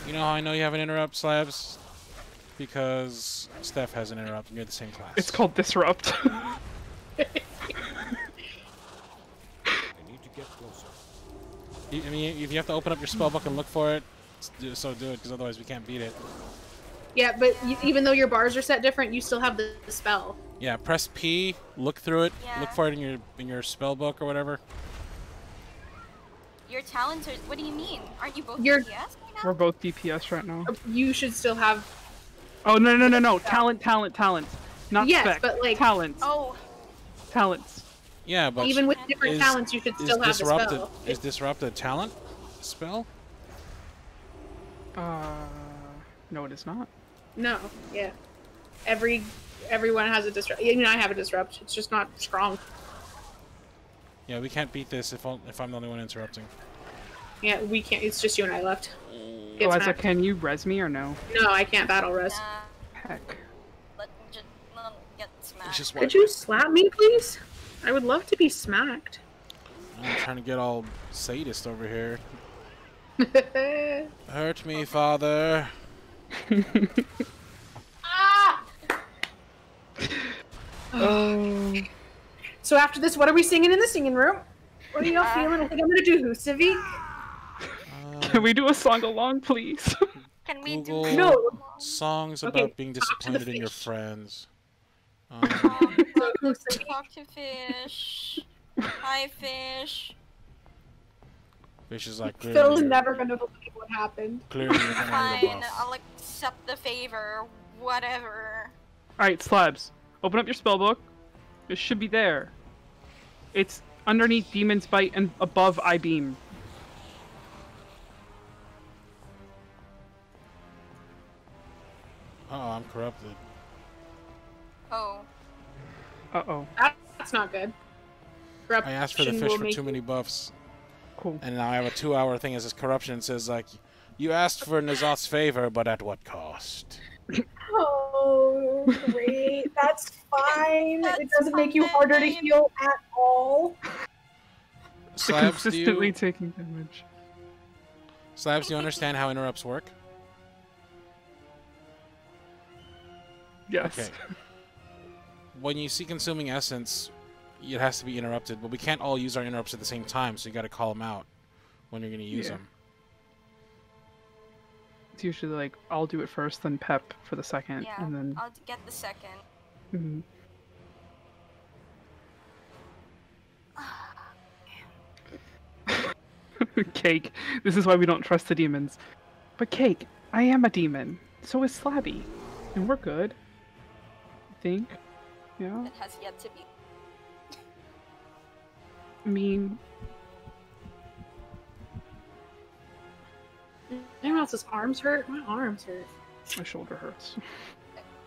You know how I know you have an interrupt, slabs? Because Steph has an interrupt and you're the same class. It's called disrupt. I need to get closer. You- I mean, if you have to open up your spell book and look for it, so do it, because otherwise we can't beat it. Yeah, but y even though your bars are set different, you still have the, the spell. Yeah, press P, look through it, look for it in your in your spell book or whatever. Your talents are. What do you mean? Aren't you both You're- DPS right now? We're both DPS right now. You should still have. Oh no no no no! Talent talent talent, not Yes, spec. but, like- talents Oh, talents. Yeah, but Even with different is- talents, you should still have the disrupted, spell. Is disrupted talent spell? Uh, no, it is not. No, yeah. Every everyone has a disrupt. I mean, I have a disrupt. It's just not strong. Yeah, we can't beat this if I'll, if I'm the only one interrupting. Yeah, we can't. It's just you and I left. Get Eliza, smacked. can you res me or no? No, I can't battle res. Heck. let just let me get smacked. just Could you slap me, please? I would love to be smacked. I'm trying to get all sadist over here. Hurt me, father. ah! Oh. So after this, what are we singing in the singing room? What are y'all feeling? I think I'm gonna do Husavik. Can we do a song along, please? Can we Google do? No. songs Okay, about being talk to the disappointed in your friends. Um, So Talk to fish. Hi, fish. Fish is like clearly, Phil's never gonna believe what happened. clearly you're gonna Fine, buff. I'll accept the favor. Whatever. All right, slabs. Open up your spell book. It should be there. It's underneath Demon's Bite and above Eye Beam. Oh, I'm corrupted. Oh. Uh oh. That's not good. Corruption I asked for the fish for too many buffs. Cool. And now I have a two-hour thing as this corruption. It says like, you asked for N'Zoth's favor, but at what cost? Oh, great. That's fine. That's it doesn't make you harder to heal at all. Slabs, do Consistently you, taking damage. Slabs, do you understand how interrupts work? Yes. Okay. When you see consuming essence, it has to be interrupted, but we can't all use our interrupts at the same time, so you got to call them out when you're going to use Yeah. them. It's usually like I'll do it first, then Pep for the second, Yeah. and then I'll get the second. Mhm. Cake. This is why we don't trust the demons. But Cake, I am a demon. So is Slabby, and we're good. I think. Yeah. It has yet to be. I mean, Anyone else's arms hurt? My arms hurt. my shoulder hurts.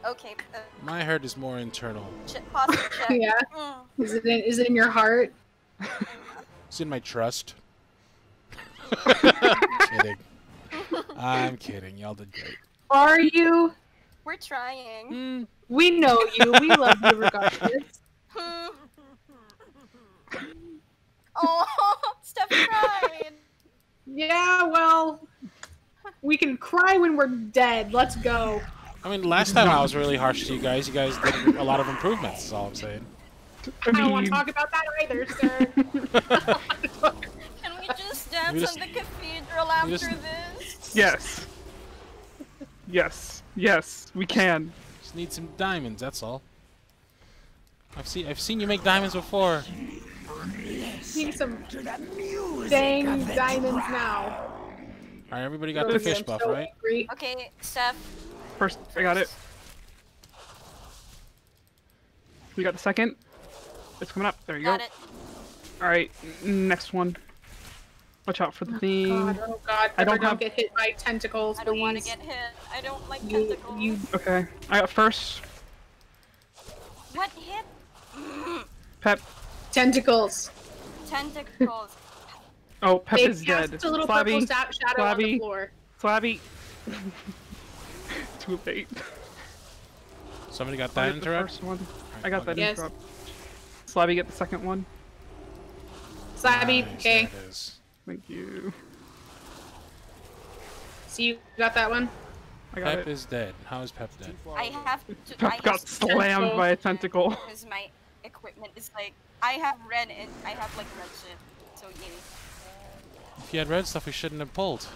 Okay. Uh, My hurt is more internal. ch- check. Yeah. Mm. Is it in, is it in your heart? It's in my trust. kidding. I'm kidding. Y'all did great. Are you? We're trying. Mm. We know you. We love you regardless. Oh, Steph cried. Yeah, well, we can cry when we're dead. Let's go. I mean, last time I was really harsh to you guys. You guys did a lot of improvements. That's all I'm saying. I don't want to talk about that either, sir. Can we just dance We just- on the cathedral after just- this? Yes. Yes. Yes. We can. Just need some diamonds. That's all. I've seen I've seen you make diamonds before. Need some dang diamonds now. All right, everybody got the fish buff, so right? angry. Okay, Steph. First, I got it. We got the second. It's coming up. There you Got go. it. All right, next one. Watch out for the oh, thing. God, oh God, I don't don't, have- get hit by tentacles, I don't want to get hit. I don't like You, tentacles. you, Okay, I got first. What hit? Pep. tentacles. Tentacles. Oh, Pep they is cast dead. a little purple Flabby. sta- shadow on the floor. Flabby. Too late. Somebody got I that the interrupt. first one. I got that Yes. interrupt. Slabby, get the second one. Slabby, Nice, okay. There it is. Thank you. See, you got that one? I got Pep it. is dead. How is Pep dead? I have to. I Pep have got slammed by a tentacle. Because my equipment is like I have red and I have like red shit. So yeah. If you had red stuff, we shouldn't have pulled.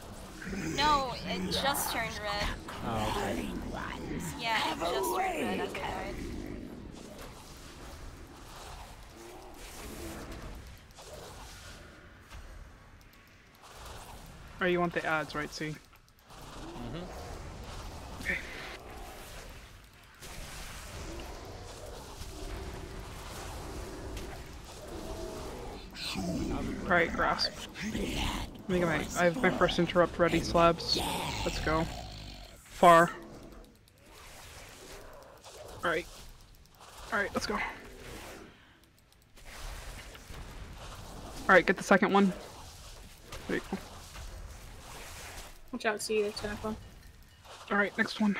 No, it just turned red. Oh, okay. Yeah, it just turned red as I died. Or you want the ads, right? See. Mm-hmm. Okay. Alright, grasp. Get my. I have my first interrupt ready. Slabs. Let's go. Far. Alright. Alright, let's go. Alright, get the second one. There you go. Watch out, see the tentacle. Alright, next one.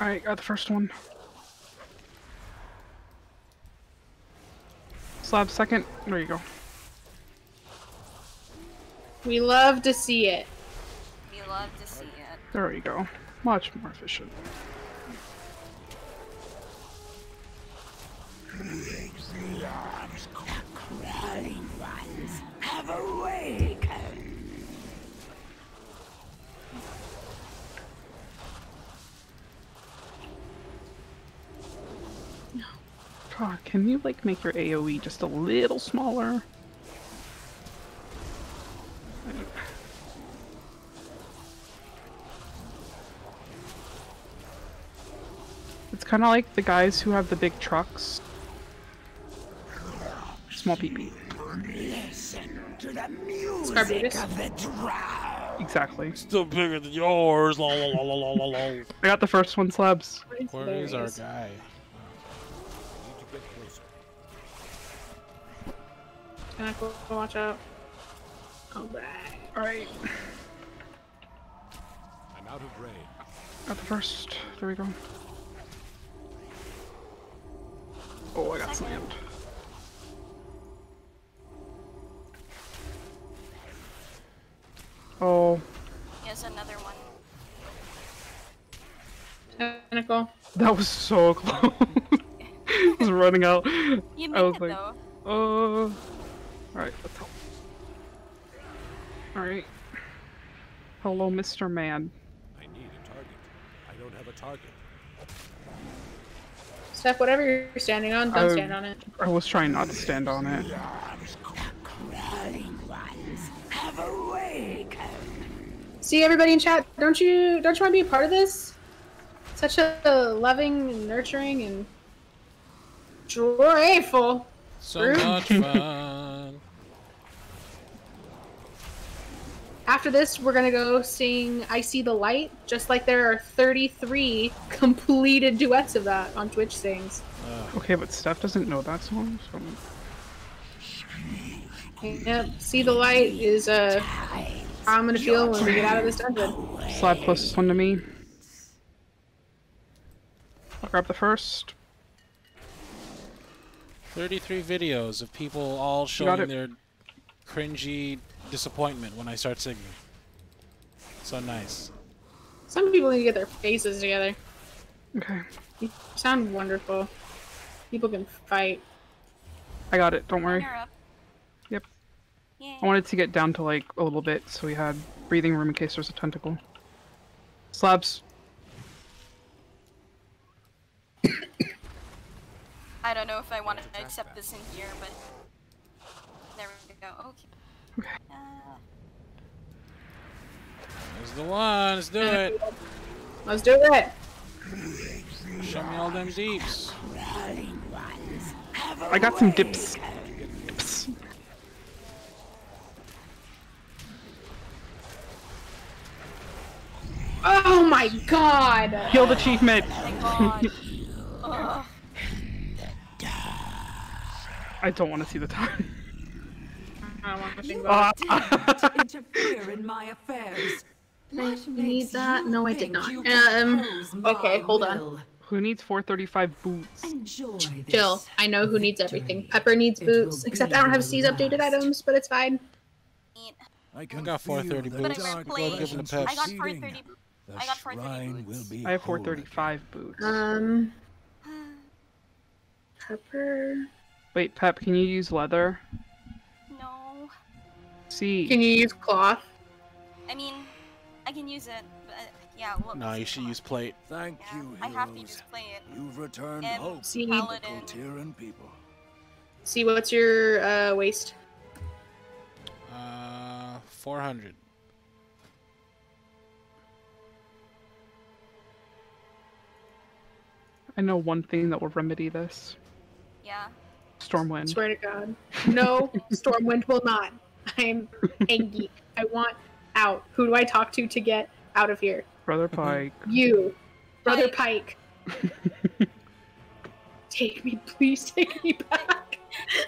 Alright, got the first one. Slab second. There you go. We love to see it. We love to see it. There you go. Much more efficient. Have awakened. God, can you like make your AoE just a little smaller? It's kind of like the guys who have the big trucks. Small PP. Listen to the music Scarbutus. of the drow. Exactly. Still bigger than yours. La, la, la, la, la, la, la. I got the first one, slabs. Where is our guy? Tentacle, watch out. Alright. Alright. I'm out of range. At the first. There we go. Oh, I got slammed. Oh, Here's another one. Tentacle. that was so close. I was running out. You I was it like, though. oh. Alright, let's help. Alright. Hello, Mr. Man. I need a target. I don't have a target. Steph, whatever you're standing on, don't I- stand on it. I was trying not to stand on it. Crawling ones have awakened. See everybody in chat, don't you don't you want to be a part of this? Such a loving, and nurturing, and joyful. So group. much fun. After this, we're gonna go sing "I See the Light," just like there are 33 completed duets of that on Twitch Sings. Okay, but Steph doesn't know that song, so. Yep, "See the Light" is uh, how I'm gonna feel when we get out of this dungeon. Slab closest one to me. I'll grab the first. 33 videos of people all showing their cringy disappointment when I start singing. So nice. Some people need to get their faces together. Okay. You sound wonderful. People can fight. I got it, don't worry. You're up. Yep. Yeah. I wanted to get down to like a little bit so we had breathing room in case there's a tentacle. Slabs. I don't know if I want to accept this in here, but there we go. Okay. Uh, There's the one. Let's do it. Let's do it. Show me all them deeps. I got some dips. Dips. Oh my god! Guild achievement! Ugh. I don't want to see the time. I don't want to think about it. interfere in my affairs. I need that. No, I did not. Um. Okay, hold on. Who needs 435 boots? Enjoy Jill, I know who needs everything. Pepper needs boots, except I don't have C's updated items, but it's fine. I got 430 boots. But I dark wear plain. Give him the presence peps. I got receding. 430. The I got 430 boots. will be I have whole 435 boots. Um, pepper. Wait, Pep, can you use leather? No. See. Can you use cloth? I mean, I can use it, but uh, yeah. What No, you should use plate. Thank Yeah, you, I have to heroes. just play it. You've returned Em, hope See- to the Paladin. Kul Tiran people. See what's your uh, waist? Uh, 400. I know one thing that will remedy this. Yeah. Stormwind. Swear to God. No, Stormwind will not. I'm angry. I want out. Who do I talk to to get out of here? Brother mm-hmm. Pike. You, Brother Pike. take me, please take me back.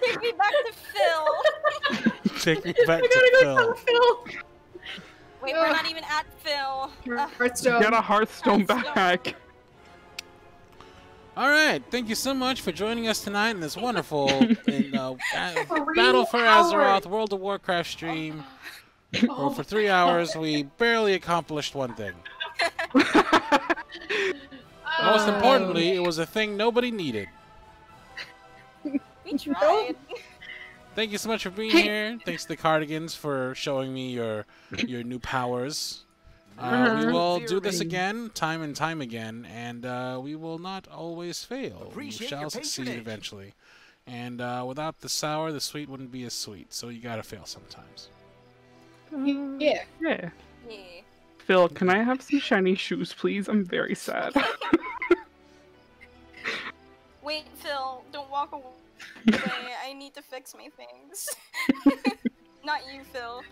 Take me back to Phil. Take me back I to gotta go Phil. tell Phil. Wait, we're not even at Phil. Ugh. Hearthstone. Get a Hearthstone back. All right, thank you so much for joining us tonight in this wonderful in, uh, Battle for hours. Azeroth World of Warcraft stream. Where for three hours, we barely accomplished one thing. Most Um, importantly, it was a thing nobody needed. We tried. Thank you so much for being here. Thanks to the Cardigans for showing me your your new powers. Uh, we Uh-huh. will do this again, time and time again, and uh, we will not always fail. Appreciate we shall succeed eventually. And uh, without the sour, the sweet wouldn't be as sweet. So you gotta fail sometimes. Yeah. Yeah. Yeah. Phil, can I have some shiny shoes, please? I'm very sad. Wait, Phil, don't walk away. I need to fix my things. Not you, Phil.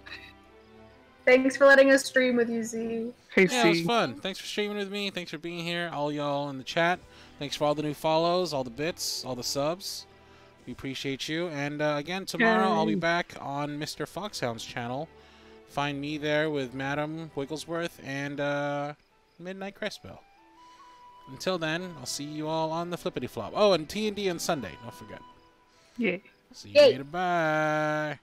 Thanks for letting us stream with you, Z. Hey, Yeah, it was fun. Thanks for streaming with me. Thanks for being here, all y'all in the chat. Thanks for all the new follows, all the bits, all the subs. We appreciate you. And uh, again, tomorrow I'll be back on Mr. Foxhound's channel. Find me there with Madam Wigglesworth and uh, Midnight Crestbell. Until then, I'll see you all on the flippity flop. Oh, and T and D on Sunday. Don't forget. Yeah. See you Yay. later. Bye.